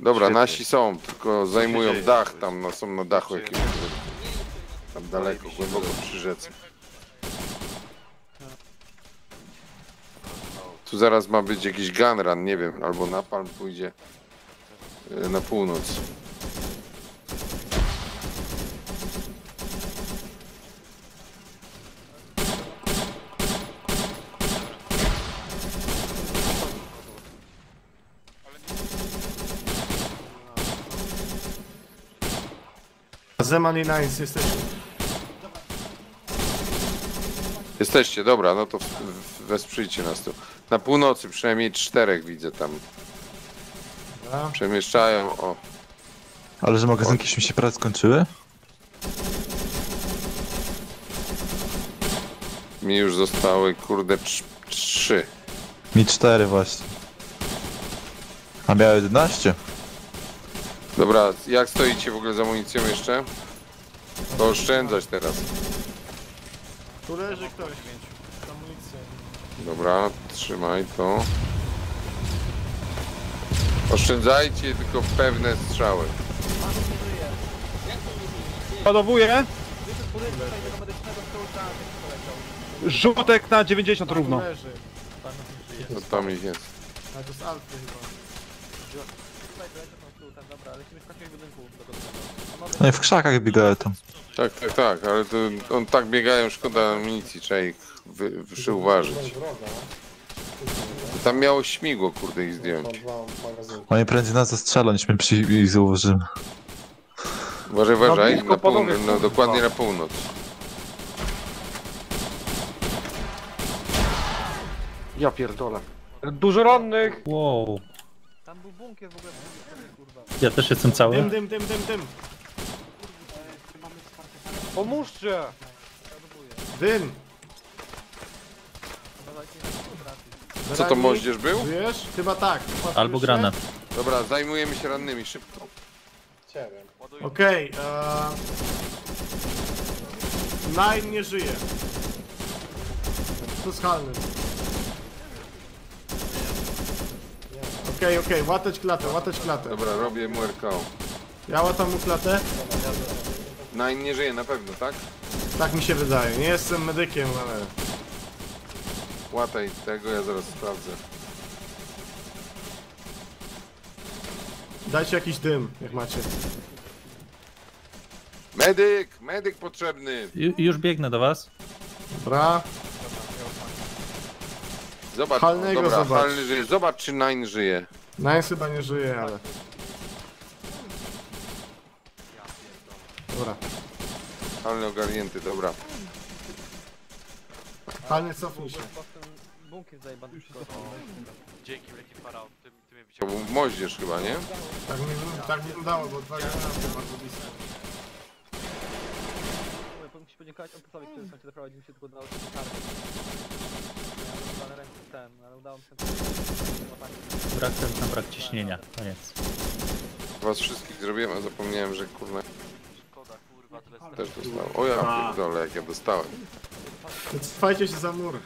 Dobra, Świetnie. nasi są, tylko zajmują dzieje? dach tam, no, są na dachu jakimś. Tam daleko, głęboko przy rzece. Tu zaraz ma być jakiś gunrun, nie wiem, albo napalm pójdzie y, na północ. Zeman i Nines jesteśmy. Jesteście, dobra, no to w- w- wesprzyjcie nas tu. Na północy przynajmniej czterech widzę tam. Dobra. Przemieszczają, o. Ale że magazynki już mi się prawie skończyły? Mi już zostały, kurde, trz- trzy. Mi cztery właśnie. A miałem 11? Dobra, jak stoicie w ogóle z amunicją jeszcze? To oszczędzać teraz. Tu leży ktoś. Amunicja. Dobra, trzymaj to. Oszczędzajcie tylko pewne strzały. Ładowuję. Żółtek na 90 równo. Leży. To tam ich jest. Ale to Alfy chyba. Dobra, lecimy w takim budynku. No i w krzakach biegają tam. Tak, tak, tak, ale to on tak biegają, szkoda amunicji, trzeba ich wy, przyuważyć. Tam miało śmigło, kurde, ich zdjąć. Oni prędzej nas zastrzelą niż my przy ich zauważymy. Uważaj, uważaj, blisko na północ, no, dokładnie na północ. Ja pierdolę. Dużo rannych! Wow. Tam był bunkier w ogóle. Ja też jestem cały. Dym, dym, dym, dym, dym. Pomóżcie! Dym. Co to moździerz był? Wiesz? Chyba tak. Albo granat. Dobra, zajmujemy się rannymi, szybko. Ciebie. Okej, eee... Nine nie żyje. Tu z Halnym. Okej, okej, łatać klatę, łatać klatę. Dobra, robię mu RKO. Ja łatam mu klatę. Nine nie żyje na pewno, tak? Tak mi się wydaje. Nie jestem medykiem, ale... Łataj tego, ja zaraz sprawdzę. Dajcie jakiś dym, jak macie. Medyk! Medyk potrzebny! Ju, już biegnę do was. Dobra. Zobacz, Halnego dobra, zobacz. Halny żyje. Zobacz, czy Nine żyje. Nine chyba nie żyje, ale... Dobra. Halny ogarnięty, dobra. Halny cofnij się. Bunkier zajebany. Dzięki, wielki farao. Ty, ty mnie To był moździerz chyba, nie? Tak mi, tak wyglądało, bo dwa granaty bardzo blisko. Podziękować Opusowi, który sam się doprowadził, mi się tylko udało się karty. Ręce ten, ale udało mi się. Brak brak ciśnienia. Koniec. Was wszystkich zrobiłem, a zapomniałem, że kurna Szkoda, kurwa, tyle też dostałem. O ja pierdolę, jak ja dostałem. Cofajcie się za mur.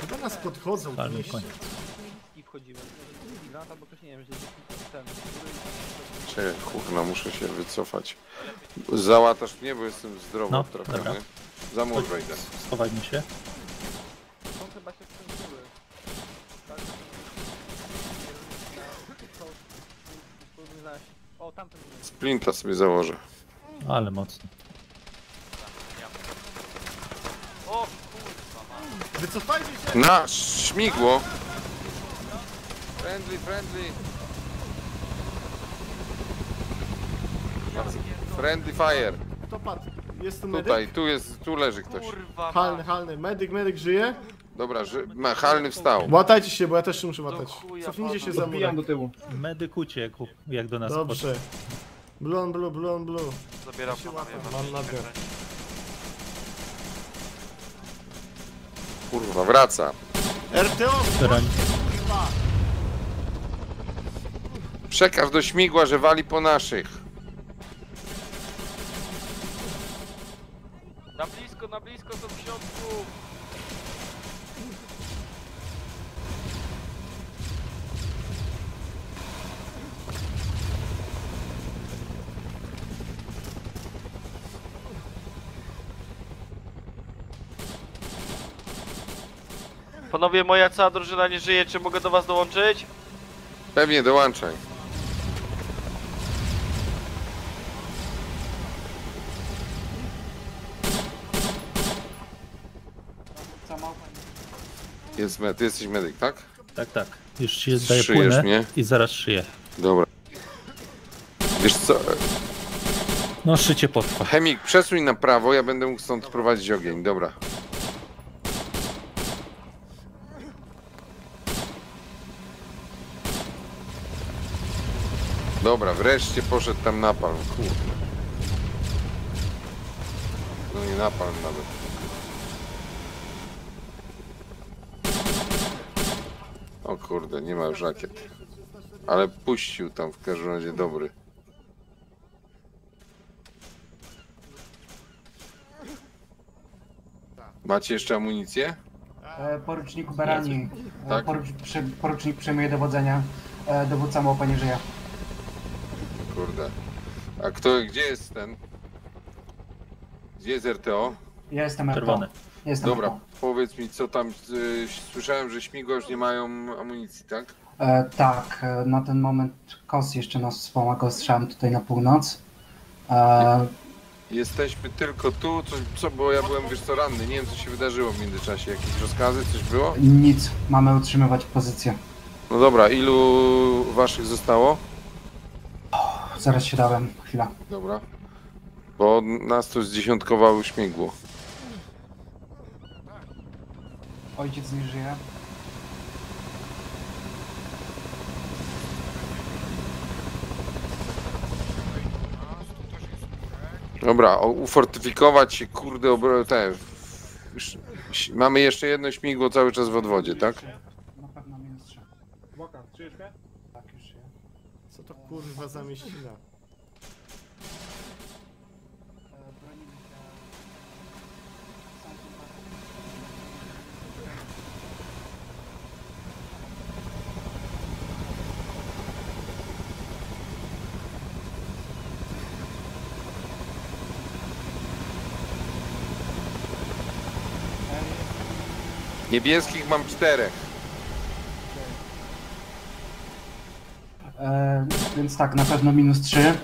Chyba nas podchodzą w mieście. I wchodziłem. Może granat albo ktoś, nie wiem, że gdzieś ten... Czekaj, kurna, muszę się wycofać. Załatasz mnie, bo jestem zdrowy No, trochę, dobra. nie? Za mur wejdę. Schowajmy się. Są chyba się skończyły. Tak? Znaleźć. O, tamten. Splinta sobie założę. Ale mocno. O kurwa. Wycofajcie się! Na śmigło! Friendly, friendly! Friendly fire! Kto padł? Jest tu medyk? Tutaj, tu jest, tu leży ktoś. Kurwa, Halny, halny. Medyk, medyk żyje? Dobra, że ma, halny wstał. Łatajcie się, bo ja też się muszę łatać. Cofnijcie się za murek. do tyłu. Medyk uciekł, jak do nas Dobrze. Blon, blue, blon, blue. Zabieram się Mam nogę. Kurwa, wraca. RTO! Broń. Przekaż do śmigła, że wali po naszych. Blisko, na blisko są w środku. Panowie, moja cała drużyna nie żyje, czy mogę do was dołączyć? Pewnie dołączaj. Jest med, ty jesteś medyk, tak? Tak, tak. Już ci daję Szyjesz płynę mnie? i zaraz szyję. Dobra. Wiesz co, No szycie potrwa. chemik, przesuń na prawo, ja będę mógł stąd prowadzić ogień, dobra. Dobra, wreszcie poszedł tam napalm, kurde. No nie napalm nawet. O kurde, nie ma już rakiet. Ale puścił tam w każdym razie dobry. Macie jeszcze amunicję? E, poruczniku Berani. E, Tak. porucz, prze, porucznik przejmuje dowodzenia. E, dowódca małpa nie żyje. Kurde. A kto, gdzie jest ten? Gdzie jest RTO? Ja jestem Czerwony. RTO. Jestem Dobra, powiedz mi co tam, y, słyszałem, że śmigła już nie mają amunicji, tak? E, tak, e, na ten moment KOS jeszcze nas wspomaga ostrzałem tutaj na północ. E, Jesteśmy tylko tu, co, co, bo ja byłem, wiesz co, ranny, nie wiem co się wydarzyło w międzyczasie, jakieś rozkazy, coś było? nic, mamy utrzymywać pozycję. No dobra, ilu waszych zostało? Zaraz się dałem, chwila. Dobra. Bo nas tu zdziesiątkowało śmigło. Ojciec nie żyje. Dobra, o, ufortyfikować się, kurde, obro... te... już- Mamy jeszcze jedno śmigło cały czas w odwodzie, tak? Na pewno 3. Boka, czujesz mnie? Tak, już żyje. Co to kurwa za mieścina? E, bronimy się. Są tu dwa- Niebieskich mam czterech. E, więc tak, na pewno minus 3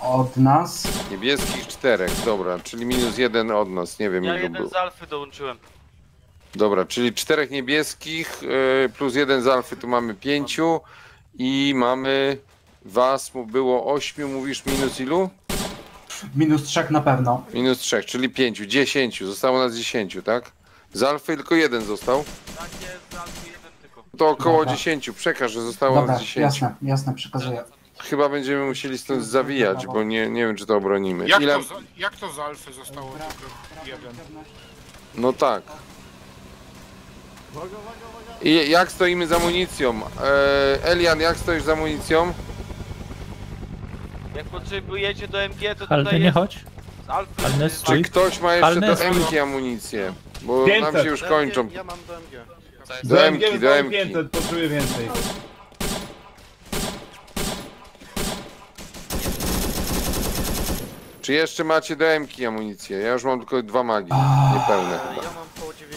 od nas. Niebieskich czterech, dobra, czyli minus jeden od nas, nie wiem Ja ilu jeden był. z Alfy dołączyłem. Dobra, czyli czterech niebieskich yy, plus jeden z alfy, tu mamy pięciu i mamy was, mu było ośmiu, mówisz minus ilu? Minus 3 na pewno. Minus trzech, czyli pięciu, dziesięciu, zostało nas dziesięciu, tak? Z Alfy tylko jeden został. Tak jest, za jeden tylko. To około Dobra. 10, przekaż, że zostało Dobra, z 10. jasne, jasne, przekazuję. Chyba będziemy musieli stąd zawijać, bo nie, nie wiem czy to obronimy. Jak, Ile... to, za- jak to z Alfy zostało tylko jeden? No tak. I jak stoimy z amunicją? E, Elian, jak stoisz z amunicją? Jak potrzebujecie do MG, to Halny, tutaj nie jest... chodź. Z Alfy. Halny, Czy ktoś ma jeszcze Halny, do. MK amunicję? Bo 500. nam się już kończą. Ja mam do MG. Do MK, do MK. 500, potrzebuję więcej. Czy jeszcze macie do MK amunicję? Ja już mam tylko dwa magi, niepełne chyba. Ja mam około 9.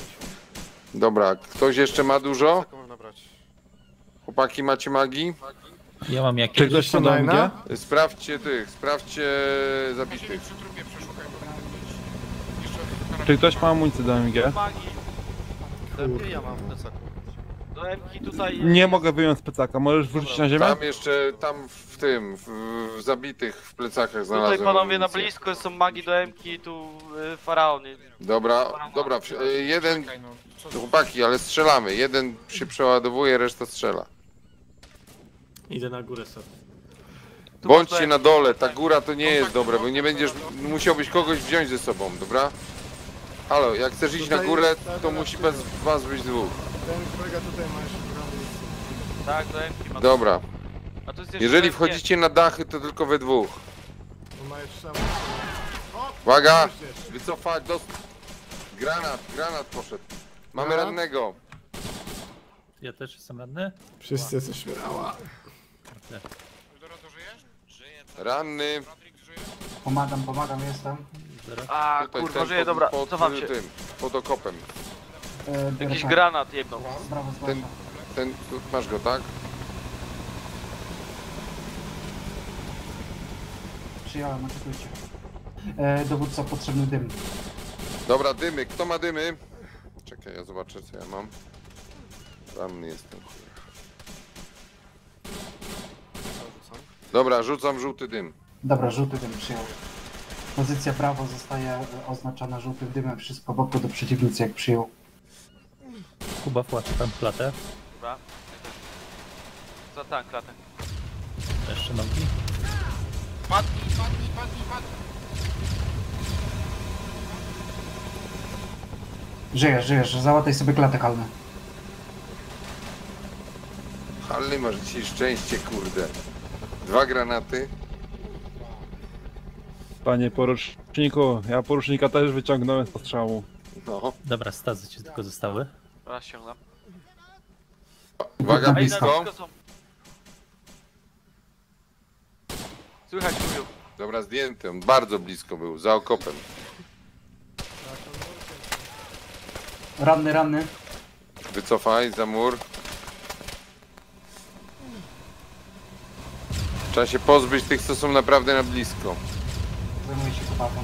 Dobra, ktoś jeszcze ma dużo? Chłopaki macie magii? Ja mam jakieś. Czy ktoś ma? Sprawdźcie tych, sprawdźcie zabitych. Przy trupie przeszukaj, bo powinien być. Jeszcze Czy ktoś ma amunicję do MG? MG ja mam w plecaku. Do MG tutaj... Nie mogę wyjąć z plecaka, możesz wrzucić na ziemię? Tam jeszcze, tam w tym, w, w zabitych w plecakach znalazłem Tutaj panowie na amunicję. blisko są magii do MG, tu y, faraony. Dobra, dobra, wsi- e, jeden, Czekaj, no. Co za- chłopaki, ale strzelamy. Jeden się przeładowuje, reszta strzela. Idę na górę sobie. Bądźcie na dole, ta góra to nie jest dobre, bo nie będziesz, musiałbyś kogoś wziąć ze sobą, dobra? Halo, jak chcesz iść na Tutaj górę, jest ta to musi bez was być dwóch. Ten kolega tutaj ma jeszcze bramy. Tak, do ma. Dobra. A tu jest jeszcze Jeżeli MG. wchodzicie na dachy, to tylko we dwóch. On ma jeszcze sam. Uwaga! Wycofać, do... Granat, granat poszedł. Mamy Granat? rannego. Ja też jestem radny. Wszyscy jesteśmy rała. Ranny. Pomagam, pomagam, jestem. A, Tutaj kurwa, ten żyje, pod- dobra, pod cofam się. tym, pod okopem. E, biorę Jakiś tak. granat jedną. Brawo, Ten, zwłaszcza. ten, tu masz go, tak? Przyjąłem, oczekujcie. E, dowódca, potrzebny dym. Dobra, dymy. Kto ma dymy? Czekaj, ja zobaczę co ja mam. Ranny jestem. kurwa. Dobra, rzucam żółty dym. Dobra, żółty dym przyjął. Pozycja prawo zostaje oznaczona żółtym dymem, wszystko wokół do przeciwnicy jak przyjął. Kuba władza tam klatę. Dobra. Za tak, klatę. Jeszcze nogi. Padnij, padnij, padnij, padnij. Żyjesz, żyjesz, załataj sobie klatę kalne. Halny, masz dzisiaj szczęście, kurde. Dwa granaty. Panie poruczniku, ja porucznika też wyciągnąłem z postrzału. No. Dobra, stazy ci tylko zostały. Raz ściągam. Uwaga, Ej, na blisko. blisko są. Słychać mówią. Dobra, zdjęty. On bardzo blisko był, za okopem. Ranny, ranny. Wycofaj za mur. Trzeba się pozbyć tych, co są naprawdę na blisko. Zajmuję się chłopakiem.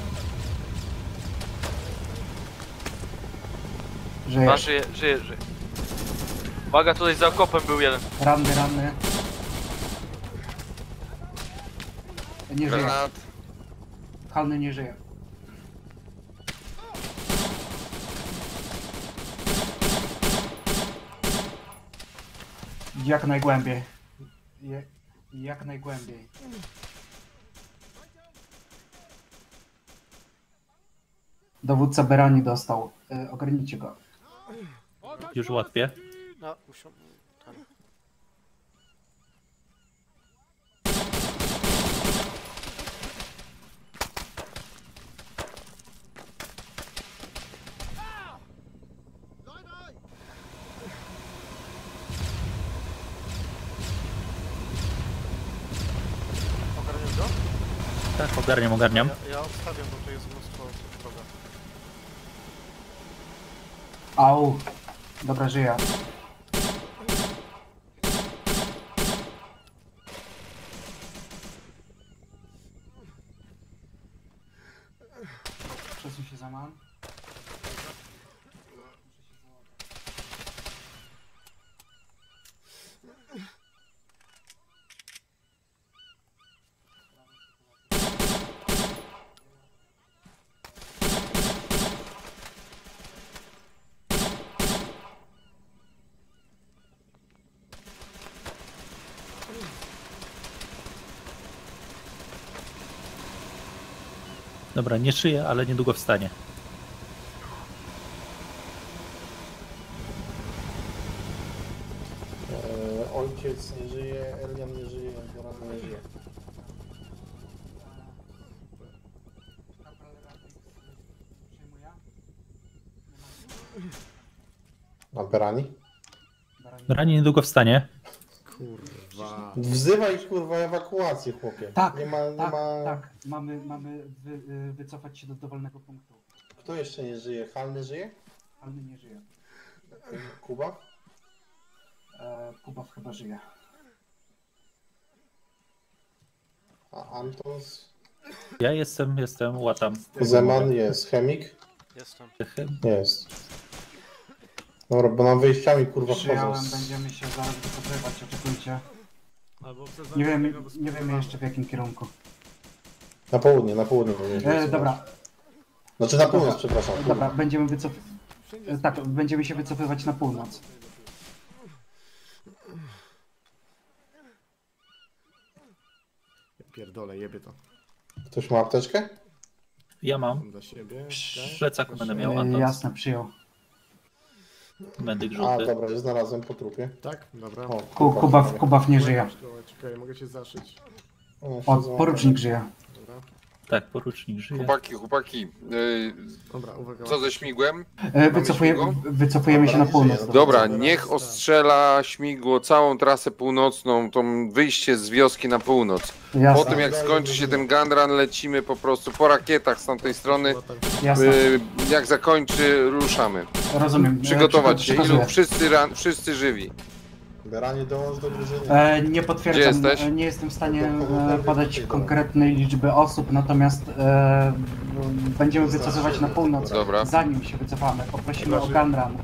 Żyjesz. Dwa, żyje, żyje, żyje. Uwaga, tutaj za okopem był jeden. Ranny, ranny. Nie żyje. Granat. Halny nie żyje. Jak najgłębiej. Je, jak najgłębiej. Dowódca Berani dostał. Y, ogarnijcie go. Już łatwiej. No, muszę... Go? Tak, ogarniam, ogarniam. Ja, ja obstawiam, bo to jest mnóstwo wroga. Au. Dobra, żyje. Przesuń się za. Dobra, nie szyję, ale niedługo wstanie. E, ojciec nie żyje, Elian nie żyje, Goran nie żyje. A Berani? Rani niedługo wstanie. Wzywaj kurwa ewakuację, chłopie. Tak, Nie ma, nie tak, ma... tak. Mamy, mamy wy, y, wycofać się do dowolnego punktu. Kto jeszcze nie żyje? Halny żyje? Halny nie żyje. Kuba? E, Kuba chyba żyje. A Antons? Ja jestem, jestem, łatam. Zeman jest. Chemik? Jestem. Jest. Dobra, bo nam wyjściami kurwa. Przyjąłem, będziemy się zaraz wycofywać, oczekujcie. Albo przez Nie wiemy, zamkniętego nie wiemy jeszcze w jakim kierunku. Na południe, na południe. E, dobra. Znaczy na północ, Dobra, przepraszam. Dobra, będziemy wycofywać. Tak, będziemy się wycofywać na północ. Ja pierdolę, jebie to. Ktoś ma apteczkę? Ja mam. Dla siebie. Plecaku będę miał E, Anton. jasne, przyjął. Medyk A, żółty. dobra, już znalazłem po trupie. Tak? Dobra. O, Ku, Kubaw, Kubaw nie żyje. Czekaj, mogę cię zaszyć. O, porucznik żyje. Tak, porucznik żyje. Chłopaki, chłopaki. Yy, Dobra, uwaga. co ze śmigłem? E, wycofuje, śmigło? wycofujemy się na północ. Dobra, niech ostrzela śmigło całą trasę północną, tą wyjście z wioski na północ. Jasne. Po tym jak skończy się ten Gandran, lecimy po prostu po rakietach z tamtej strony. Jasne. Y, jak zakończy, ruszamy. Rozumiem. Przygotować E, się. Ilu wszyscy, ran, wszyscy żywi. Beranie dołącz do drużyny. E, nie potwierdzam, jesteś? e, nie jestem w stanie e, podać konkretnej liczby osób, natomiast e, będziemy wycofywać na północ. Dobra. Zanim się wycofamy, poprosimy o gunrun.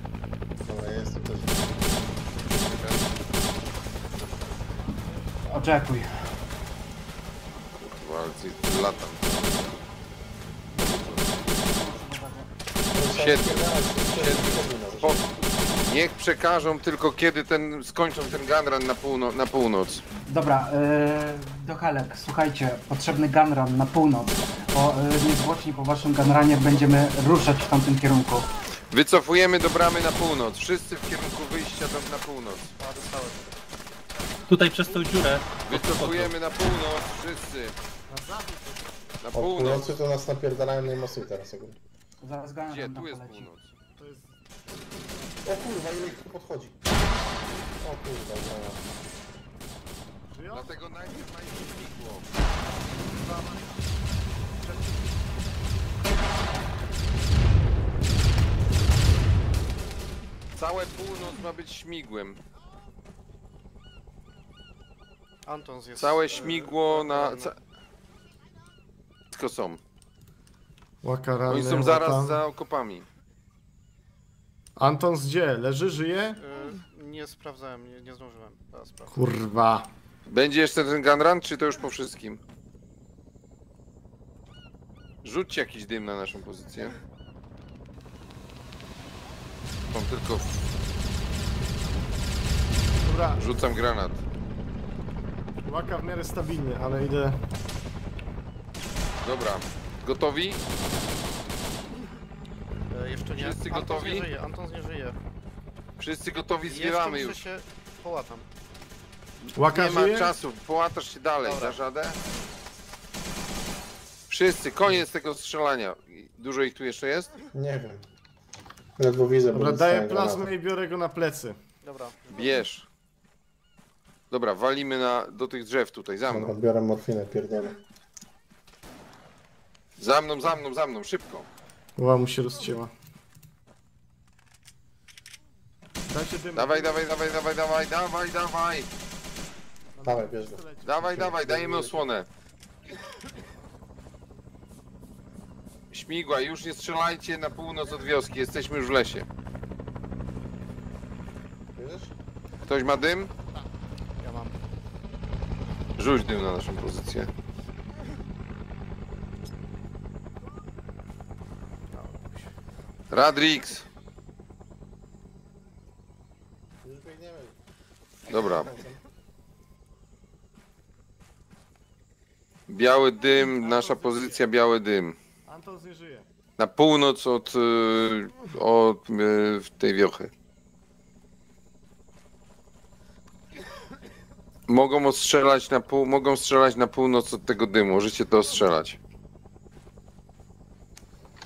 Dobra, ja jestem też. Oczekuj. Walcy, latam. Siedmiu. Siedmiu. Po, niech przekażą tylko kiedy ten, skończą ten Gandran na, półno, na północ. Dobra, e, do Halek, słuchajcie, potrzebny gunrun na północ, bo e, niezwłocznie po waszym gunrunie będziemy ruszać w tamtym kierunku. Wycofujemy do bramy na północ. Wszyscy w kierunku wyjścia do, na północ. Tutaj przez tą dziurę. Wycofujemy na północ, wszyscy. Na Od północ. północy to nas napierdalają najmocniej teraz. Zaraz gunrun Gdzie? Tu jest poleci. północ. O kurwa, ile ich tu podchodzi. O kurwa, dobra. Dlatego najpierw na ich śmigło. Całe północ ma być śmigłem. Antons jest... Całe e, śmigło na... Ca... Wszystko są. Łaka ranny, Oni są zaraz łata. za okopami. Antons gdzie? Leży, żyje? E, Nie sprawdzałem, nie, nie zdążyłem. Teraz sprawdzę. Kurwa. Będzie jeszcze ten gunrun, czy to już po wszystkim? Rzućcie jakiś dym na naszą pozycję. Mam tylko... Dobra, Rzucam granat. łaka w miarę stabilny, ale idę... Dobra. Gotowi? E, Jeszcze nie. Wszyscy Antons gotowi? nie żyje, Antons nie żyje. Wszyscy gotowi, Jeszcze zbieramy muszę już. się połatam. Łaka Nie ma żyje? czasu, połatasz się dalej, Dobra. dasz radę? Wszyscy, koniec tego strzelania. Dużo ich tu jeszcze jest? Nie wiem. Ledwo widzę, Dobra, daję plazmę i biorę go na plecy. Dobra. Bierz. Dobra, walimy na, do tych drzew tutaj, za Dobra, mną. biorę morfinę, pierdolę. Za mną, za mną, za mną, szybko. Ła mu się rozcięła. Dajcie dym. Dawaj, dawaj, dawaj, dawaj, dawaj, dawaj, dawaj. Dawaj, bierz go. Dawaj, dawaj, dajemy osłonę. Śmigła, już nie strzelajcie na północ od wioski, jesteśmy już w lesie. Bierzesz? Ktoś ma dym? Ja mam. Rzuć dym na naszą pozycję. Radrix! Już biegniemy. Dobra. Biały dym, nasza pozycja, biały dym. Anton nie żyje. Na północ od, y, od y, tej wiochy. Mogą ostrzelać na pół, mogą strzelać na północ od tego dymu. Możecie to ostrzelać.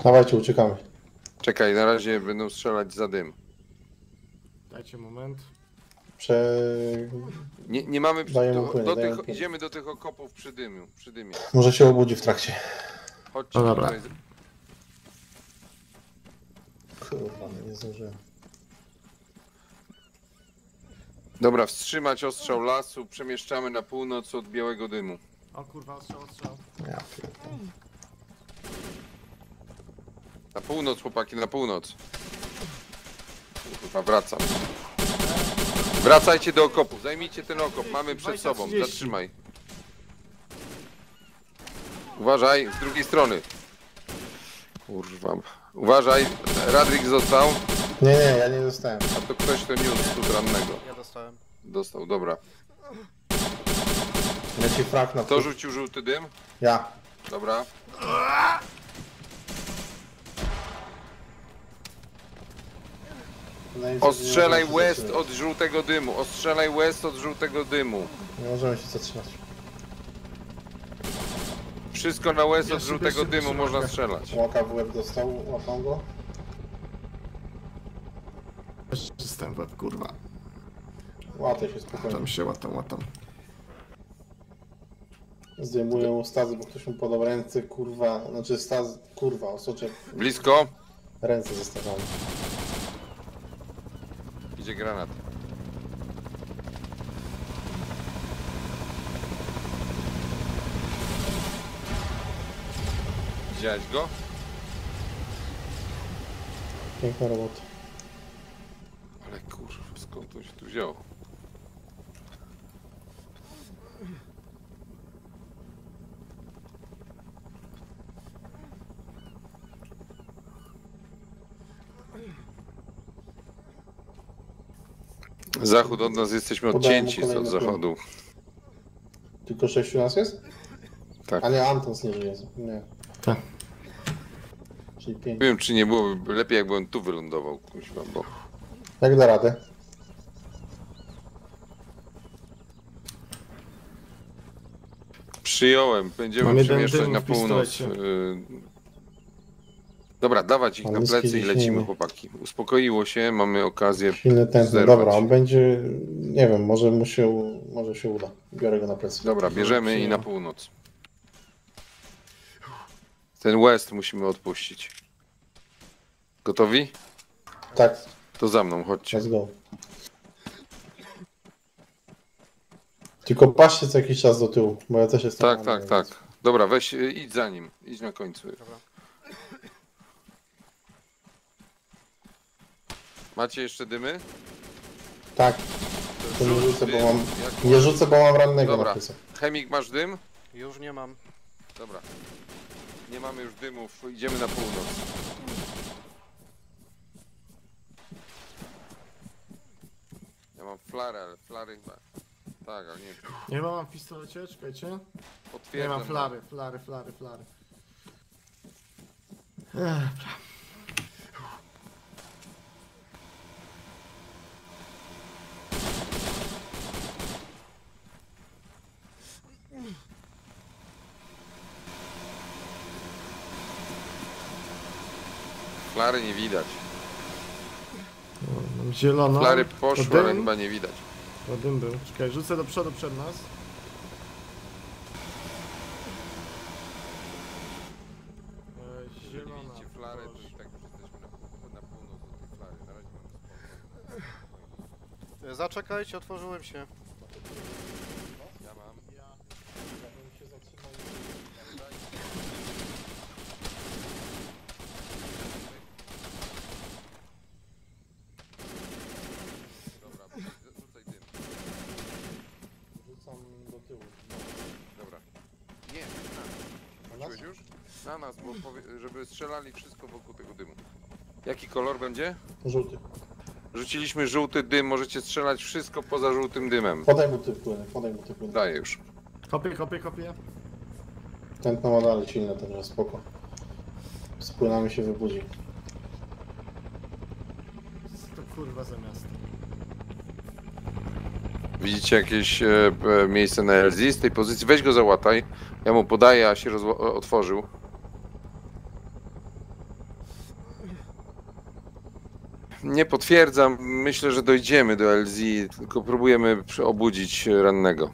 Dawajcie, uciekamy. Czekaj, na razie będą strzelać za dym. Dajcie moment. Prze... Nie, nie mamy. Daję mu Do, płyn, do daję tych, płyn. idziemy do tych okopów przy dymiu. Przy dymie. Może się obudzi w trakcie. Chodźcie No dobra. tutaj. Kurwa, no nie zdążyłem. Dobra, wstrzymać ostrzał lasu. Przemieszczamy na północ od białego dymu. O kurwa, ostrzał, ostrzał. Ja pierdolę. Na północ, chłopaki, na północ. Kurwa, wracam. Wracajcie do okopów, zajmijcie ten okop, mamy przed sobą, 20-30. zatrzymaj. Uważaj, z drugiej strony. Kurwa. Uważaj, Radrik został, Nie, nie, ja nie dostałem. a to ktoś to niósł tu rannego. Ja dostałem. Dostał, dobra. Leci frak na Kto wpół. rzucił żółty dym? Ja. Dobra. Wydaje mi się, że nie Ostrzelaj west od żółtego dymu, ostrzelaj west od żółtego dymu. Nie możemy się zatrzymać. Wszystko na west od żółtego dymu można strzelać. Łoka w łeb dostał, łapał go. System web, kurwa. Łatę się spokojnie. Tam się łatam, łatam. Zdejmuję mu stazy, bo ktoś mu podał ręce, kurwa. Znaczy staz, kurwa, osocze. Blisko. Ręce zostawiamy. Idzie granat. Widziałeś go? Piękna robota. Ale kurwa, skąd on się tu wziął? Zachód od nas jesteśmy Podałem mu odcięci od zachodu. Tylko sześciu nas jest? Tak. A nie, Antons nie żyje. Nie. Tak. Czyli pięć. Nie wiem, czy nie byłoby lepiej, jakby on tu wylądował, kuźwa, bo... Jak da radę? Przyjąłem, będziemy Mam jeden przemieszczać dym na w północ. pistolecie. y, Dobra, dawać ich na plecy i lecimy, chłopaki. Uspokoiło się, mamy okazję Silny zerwać. Dobra, on będzie. Nie wiem, może mu się. Może się uda. Biorę go na plecy. Dobra, bierzemy i na północ. Ten west musimy odpuścić. Gotowi? Tak. To za mną, chodźcie. Let's go. Tylko patrzcie co jakiś czas do tyłu, bo ja też jestem. Tak, tak, tak. Dobra, weź, y, idź za nim. Idź na końcu. Macie jeszcze dymy? Tak. To nie rzucę, bo dym, mam. jak Nie rzucę, bo mam rannego na Dobra, plecach. chemik masz dym? Już nie mam. Dobra. Nie mamy już dymów, idziemy na północ. Ja mam flarę, ale flary chyba... Tak, ale nie wiem. Nie ma, mam w pistolecie, czekajcie. Nie Potwierdzam. mam flary, flary, flary, flary. Ech, Dobra. Flary nie widać. Mam zielono. Flary poszły, ale chyba nie widać. To dym był. Czekaj, rzucę do przodu przed nas. E, Zielona. to i tak już jesteśmy na, pół- na północ od tej flary. Na razie mamy spokój. Zaczekajcie, otworzyłem się. Ja mam. Dobra, rzucaj dym. Rzucam do tyłu. Dobra. Nie, na nas. Rzuciłeś już? Na nas, bo powie, żeby strzelali wszystko wokół tego dymu. Jaki kolor będzie? Żółty. Rzuciliśmy żółty dym, możecie strzelać wszystko poza żółtym dymem. Podaj mu ty płyny, podaj mu płyny. Daję już. Kopię, kopię, kopię. Tętno ma dalej silne, także spoko. Z płynami się wybudzi. Co to kurwa za miasto? Widzicie jakieś e, e, miejsce na LZ z tej pozycji? Weź go załataj. Ja mu podaję, a się rozło- otworzył. Nie potwierdzam. Myślę, że dojdziemy do LZ, tylko próbujemy obudzić rannego.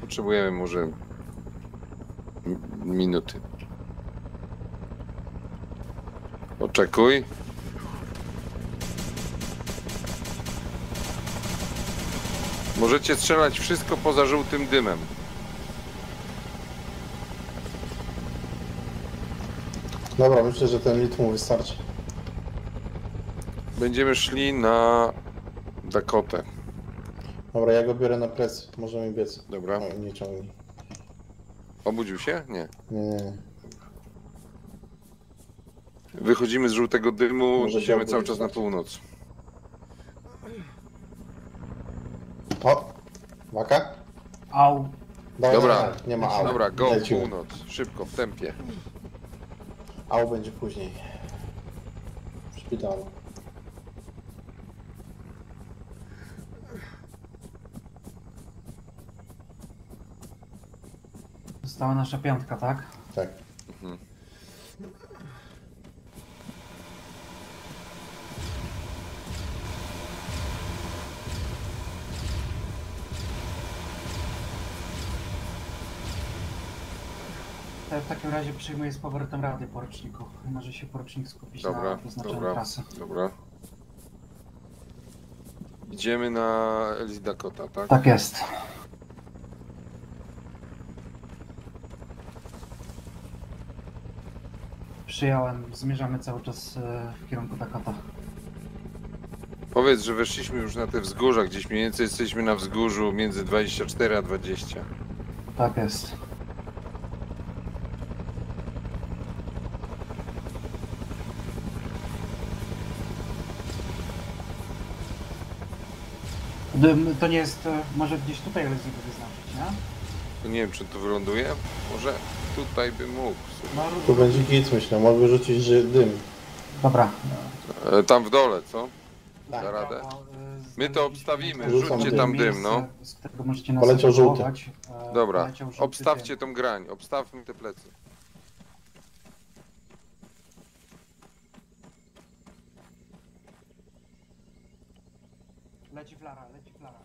Potrzebujemy może minuty. Oczekuj. Możecie strzelać wszystko poza żółtym dymem. Dobra, myślę, że ten lit wystarczy. Będziemy szli na Dakotę. Dobra, ja go biorę na plecy. Możemy biec. Dobra. O, nie ciągnij. Obudził się? Nie. Nie, nie. Wychodzimy z żółtego dymu, Może się idziemy cały czas na północ. O! Waka? Au. Dawaj, Dobra, dawaj, nie ma au. dobra, go, Lecimy. północ, szybko, w tempie. Au będzie później. W szpitalu. Została nasza piątka, tak? Tak. Mhm. W takim razie przyjmuję z powrotem rady poruczniku. Może się porucznik skupić Dobra, na wyznaczonej dobra, trasy. dobra. Idziemy na Elis Dakota, tak? Tak jest. Przyjąłem. Zmierzamy cały czas e, w kierunku Dakota. Powiedz, że weszliśmy już na te wzgórza, gdzieś mniej więcej jesteśmy na wzgórzu między 24 a 20. Tak jest. Dym- To nie jest, e, może gdzieś tutaj by wyznaczyć, nie? To nie wiem, czy tu wyląduje? Może tutaj by mógł. Tu będzie git, myślę. Mogę rzucić że dym. Dobra. E, Tam w dole, co? Tak. Da radę? My to obstawimy, Rzucam rzućcie dym. tam dym, no. Z którego możecie nas Poleciał żółty. E, Dobra, poleciał żółty obstawcie tą grań, obstawmy te plecy. dym. Leci flara, leci flara.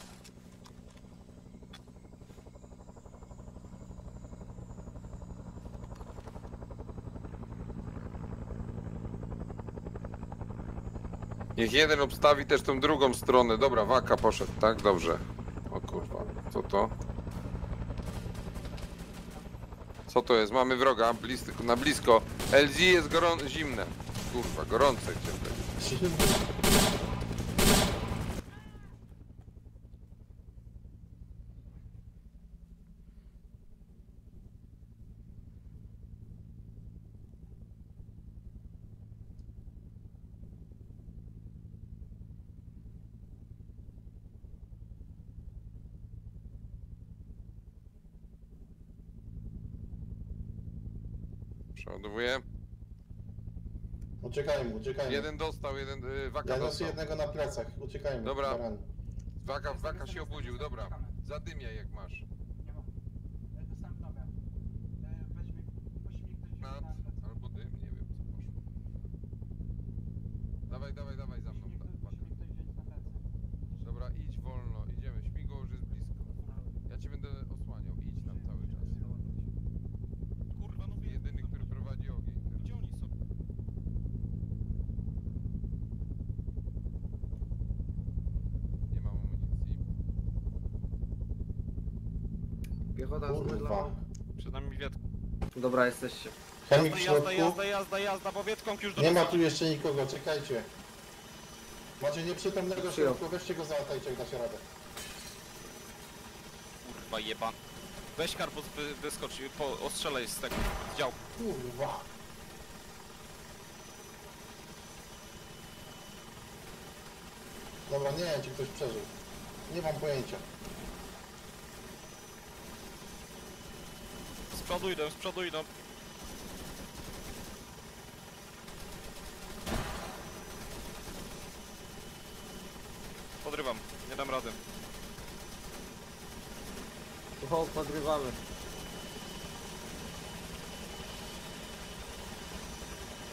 Niech jeden obstawi też tą drugą stronę. Dobra, Waka poszedł, tak? Dobrze. O kurwa, co to? Co to jest? Mamy wroga, na blisko. LZ jest zimne. Kurwa, gorące chciałem powiedzieć. Przeładowuję. Uciekajmy, uciekajmy. Jeden dostał, jeden y, Waka Ja niosę dostał. jednego na plecach. Uciekajmy. Dobra. Waka, Waka się obudził, dobra. Zadymiaj jak masz. Nat, albo dym, nie wiem co poszło. Dawaj, dawaj, dawaj za mną. Waka. Dobra, idź wolno, idziemy. Śmigło już jest blisko. Ja cię będę osłaniał, idź tam cały czas. Kurwa, no jedyny, który prowadzi ogień. Gdzie oni są? Nie mam amunicji. Piechota Kurwa. Przed nami Wietk. Dobra, jesteście. Chemik w Jazda, jazda, środku. jazda, jazda, jazda, bo Wietką już do Nie ma tu jeszcze nikogo, czekajcie. Macie nieprzytomnego w Przyjął. środku, weźcie go załatajcie, jak dacie radę. Kurwa jeba. Weź Karpus, wy, wyskocz i po, ostrzelaj z tego z działku. Kurwa. Dobra, nie wiem, czy ktoś przeżył. Nie mam pojęcia. przodu idą, z przodu. Podrywam, nie dam rady. O, podrywamy.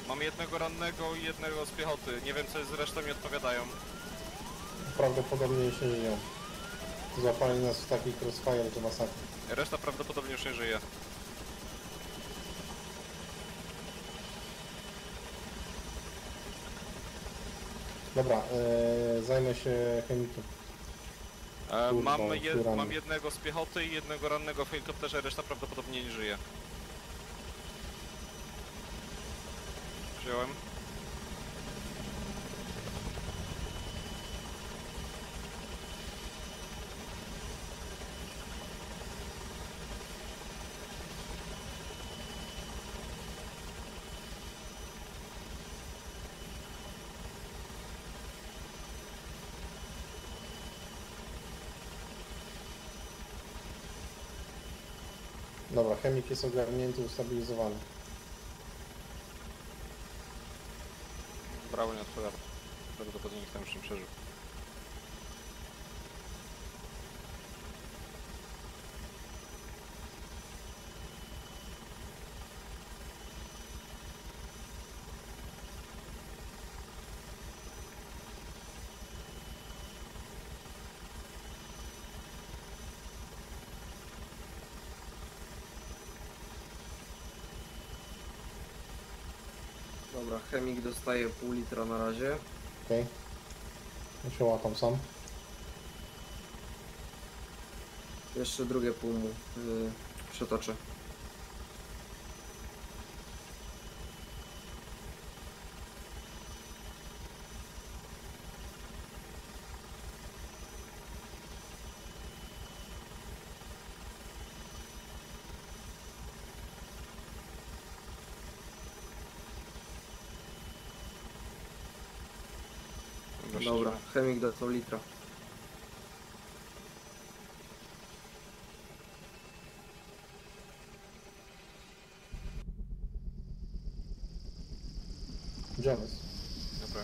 Mam jednego rannego i jednego z piechoty. Nie wiem co jest z resztą mi odpowiadają. Prawdopodobnie się żyją. Złapali nas w taki crossfire, to masakra. Reszta prawdopodobnie już nie żyje. Dobra, e, zajmę się chemikiem. E, Kurwa, mam, je, kurwa. mam jednego z piechoty i jednego rannego w helikopterze, reszta prawdopodobnie nie żyje. Wziąłem. Dobra, chemik jest ogarnięty, ustabilizowany. Brawo nie odpowiada. Prawdopodobnie nikt tam przeżył. Dobra, chemik dostaje pół litra na razie. Okej. Ja się łapam sam. Jeszcze drugie pół mu yy, przetoczę. Dobra, chemik dostał litra. Jest? Dobra.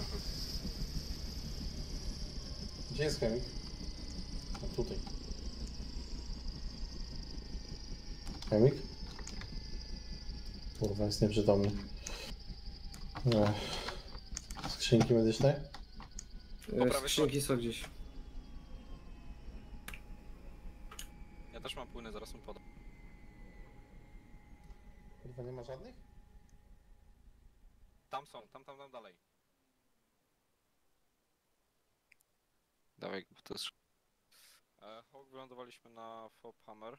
Gdzie jest chemik? A tutaj. Chemik? Kurwa, jest nieprzytomny. Ech. Skrzynki medyczne? Yy, skrzynki są gdzieś. Ja też mam płyny, zaraz mu podam. Kurwa, nie ma żadnych? Tam są, tam, tam, tam dalej. Dawaj, bo to jest... E, Hawk, wylądowaliśmy na Fop Hammer.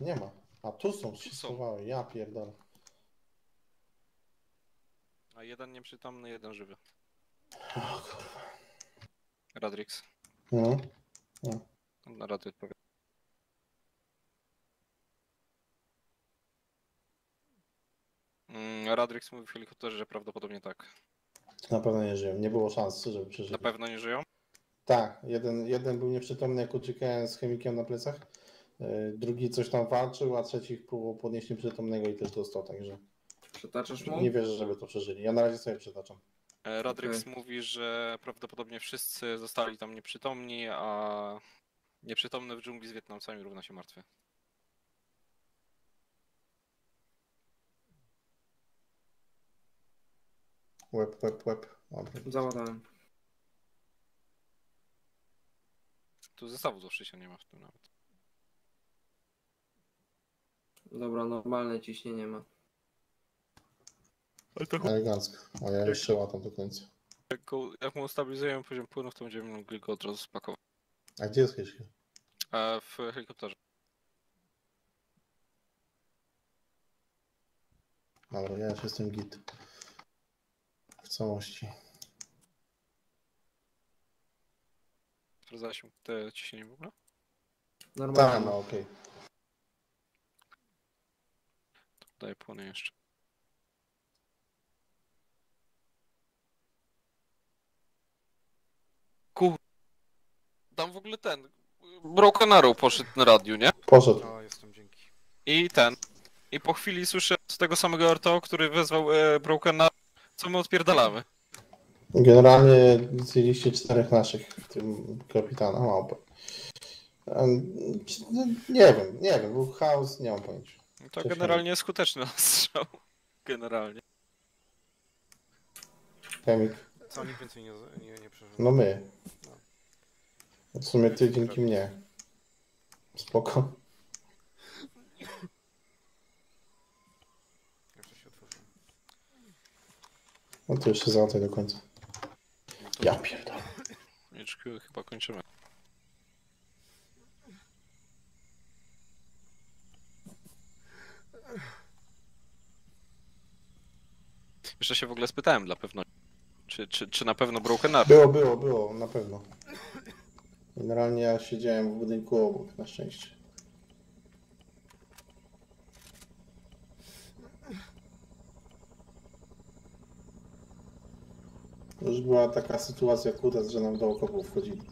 Nie ma. A tu są, się schowały. Ja pierdolę. Jeden nieprzytomny, jeden żywy. Radrix. No. no. Na rady odpowiada. Mm, Radrix mówi w helikopterze, że prawdopodobnie tak. Na pewno nie żyją. Nie było szans, żeby przeżyli. Na pewno nie żyją? Tak, jeden, jeden był nieprzytomny, jak uciekałem z chemikiem na plecach. Yy, Drugi coś tam walczył, a trzeci próbował podnieść nieprzytomnego i też dostał, także Przetaczasz mu? nie wierzę, żeby to przeżyli. Ja na razie sobie przetaczam. E, Okej. mówi, że prawdopodobnie wszyscy zostali tam nieprzytomni, a nieprzytomny w dżungli z Wietnamcami równa się martwy. Łeb, łeb, łeb. Dobra. Załadałem. Tu zestawu z ostrzysia nie ma w tym nawet. Dobra, normalne ciśnienie ma. Elegancko. A ja jeszcze łatam do końca. Jak, go, jak mu ustabilizujemy poziom płynów, to będziemy mogli go od razu spakować. A gdzie jest? E, w helikopterze. Dobra, ja już jestem git. W całości. Sprawdzałeś mu te ciśnienie w ogóle? Normalnie. Tak, no okej. Daję płony jeszcze. Tam w ogóle ten... Broken Arrow poszedł na radiu, nie? Poszedł. O, jestem, dzięki. I ten... I po chwili słyszę z tego samego RTO, który wezwał e, Broken Arrow, co my odpierdalamy. Generalnie zjedliście czterech naszych, w tym kapitana małpy. No, Nie wiem, nie wiem, był chaos, nie mam pojęcia. No to Coś generalnie skuteczny ostrzał. Generalnie. Chemik. Co, nikt więcej nie, nie, nie przeżył? No my. W sumie ty dzięki mnie. Spoko. No to jeszcze załatwię do końca. Ja pierdolę. HQ chyba kończymy. Jeszcze się w ogóle spytałem dla pewności. Czy, czy, czy na pewno Broken Arrow? Było, było, było, na pewno. Generalnie ja siedziałem w budynku obok, na szczęście. Już była taka sytuacja kutas, że nam do okopów wchodzili.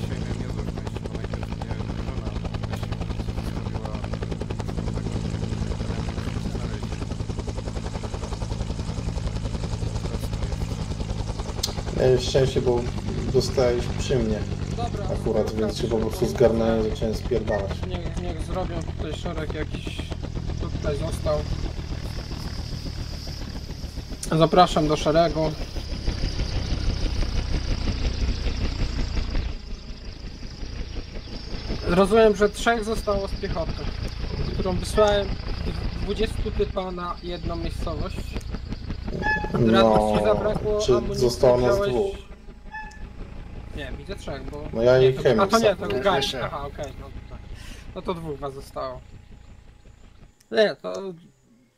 Dzisiaj miałem niezłe szczęście, bo najpierw mnie żona wysiłku Miałem szczęście, bo dostałeś przy mnie. Akurat, więc się po prostu zgarnąłem i zacząłem spierdalać. Niech, niech zrobią tutaj szereg jakiś, kto tutaj został. Zapraszam do szeregu. Rozumiem, że trzech zostało z piechoty, którą wysłałem 20 typa na jedną miejscowość. Radnych ci zabrakło No, czy amunicji, zostało nas wziąłeś- dwóch? Nie, widzę trzech, bo... No ja nie, i to, chemik A to nie, to. Gaj, Jeszcze. aha, okej, no, to tak. no to dwóch was zostało. Nie, to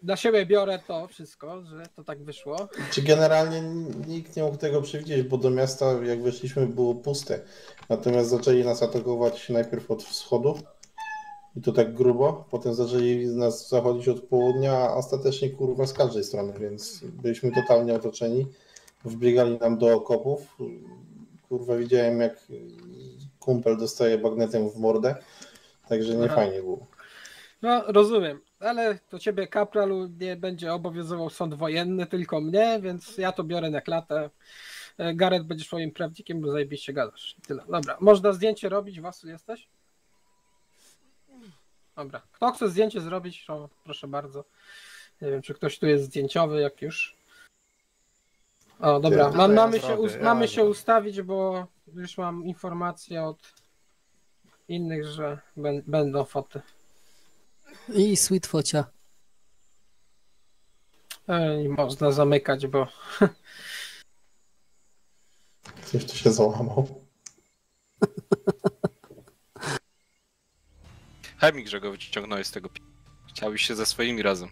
dla siebie biorę to wszystko, że to tak wyszło. Czy generalnie nikt nie mógł tego przewidzieć, bo do miasta jak weszliśmy było puste. Natomiast zaczęli nas atakować najpierw od wschodu i to tak grubo, potem zaczęli nas zachodzić od południa, a ostatecznie kurwa z każdej strony, więc byliśmy totalnie otoczeni. Wbiegali nam do okopów. Kurwa widziałem jak kumpel dostaje bagnetem w mordę, także nie Aha. fajnie było. No, rozumiem, ale to ciebie kapralu nie będzie obowiązywał sąd wojenny, tylko mnie, więc ja to biorę na klatę. E, Gareth będziesz moim prawdzikiem, bo zajebiście gadasz. Tyle. Dobra, można zdjęcie robić? Wasu jesteś? Dobra. Kto chce zdjęcie zrobić, to proszę bardzo. Nie wiem, czy ktoś tu jest zdjęciowy, jak już. O, dobra, Ja ja mamy, się, us- ja mamy się zrobię. ustawić, bo już mam informację od innych, że bę- będą foty. I sweet focia. E, Nie można zamykać, bo Ktoś tu się załamał. Chemik, że go wyciągnąłeś z tego. Chciałbyś się ze swoimi razem.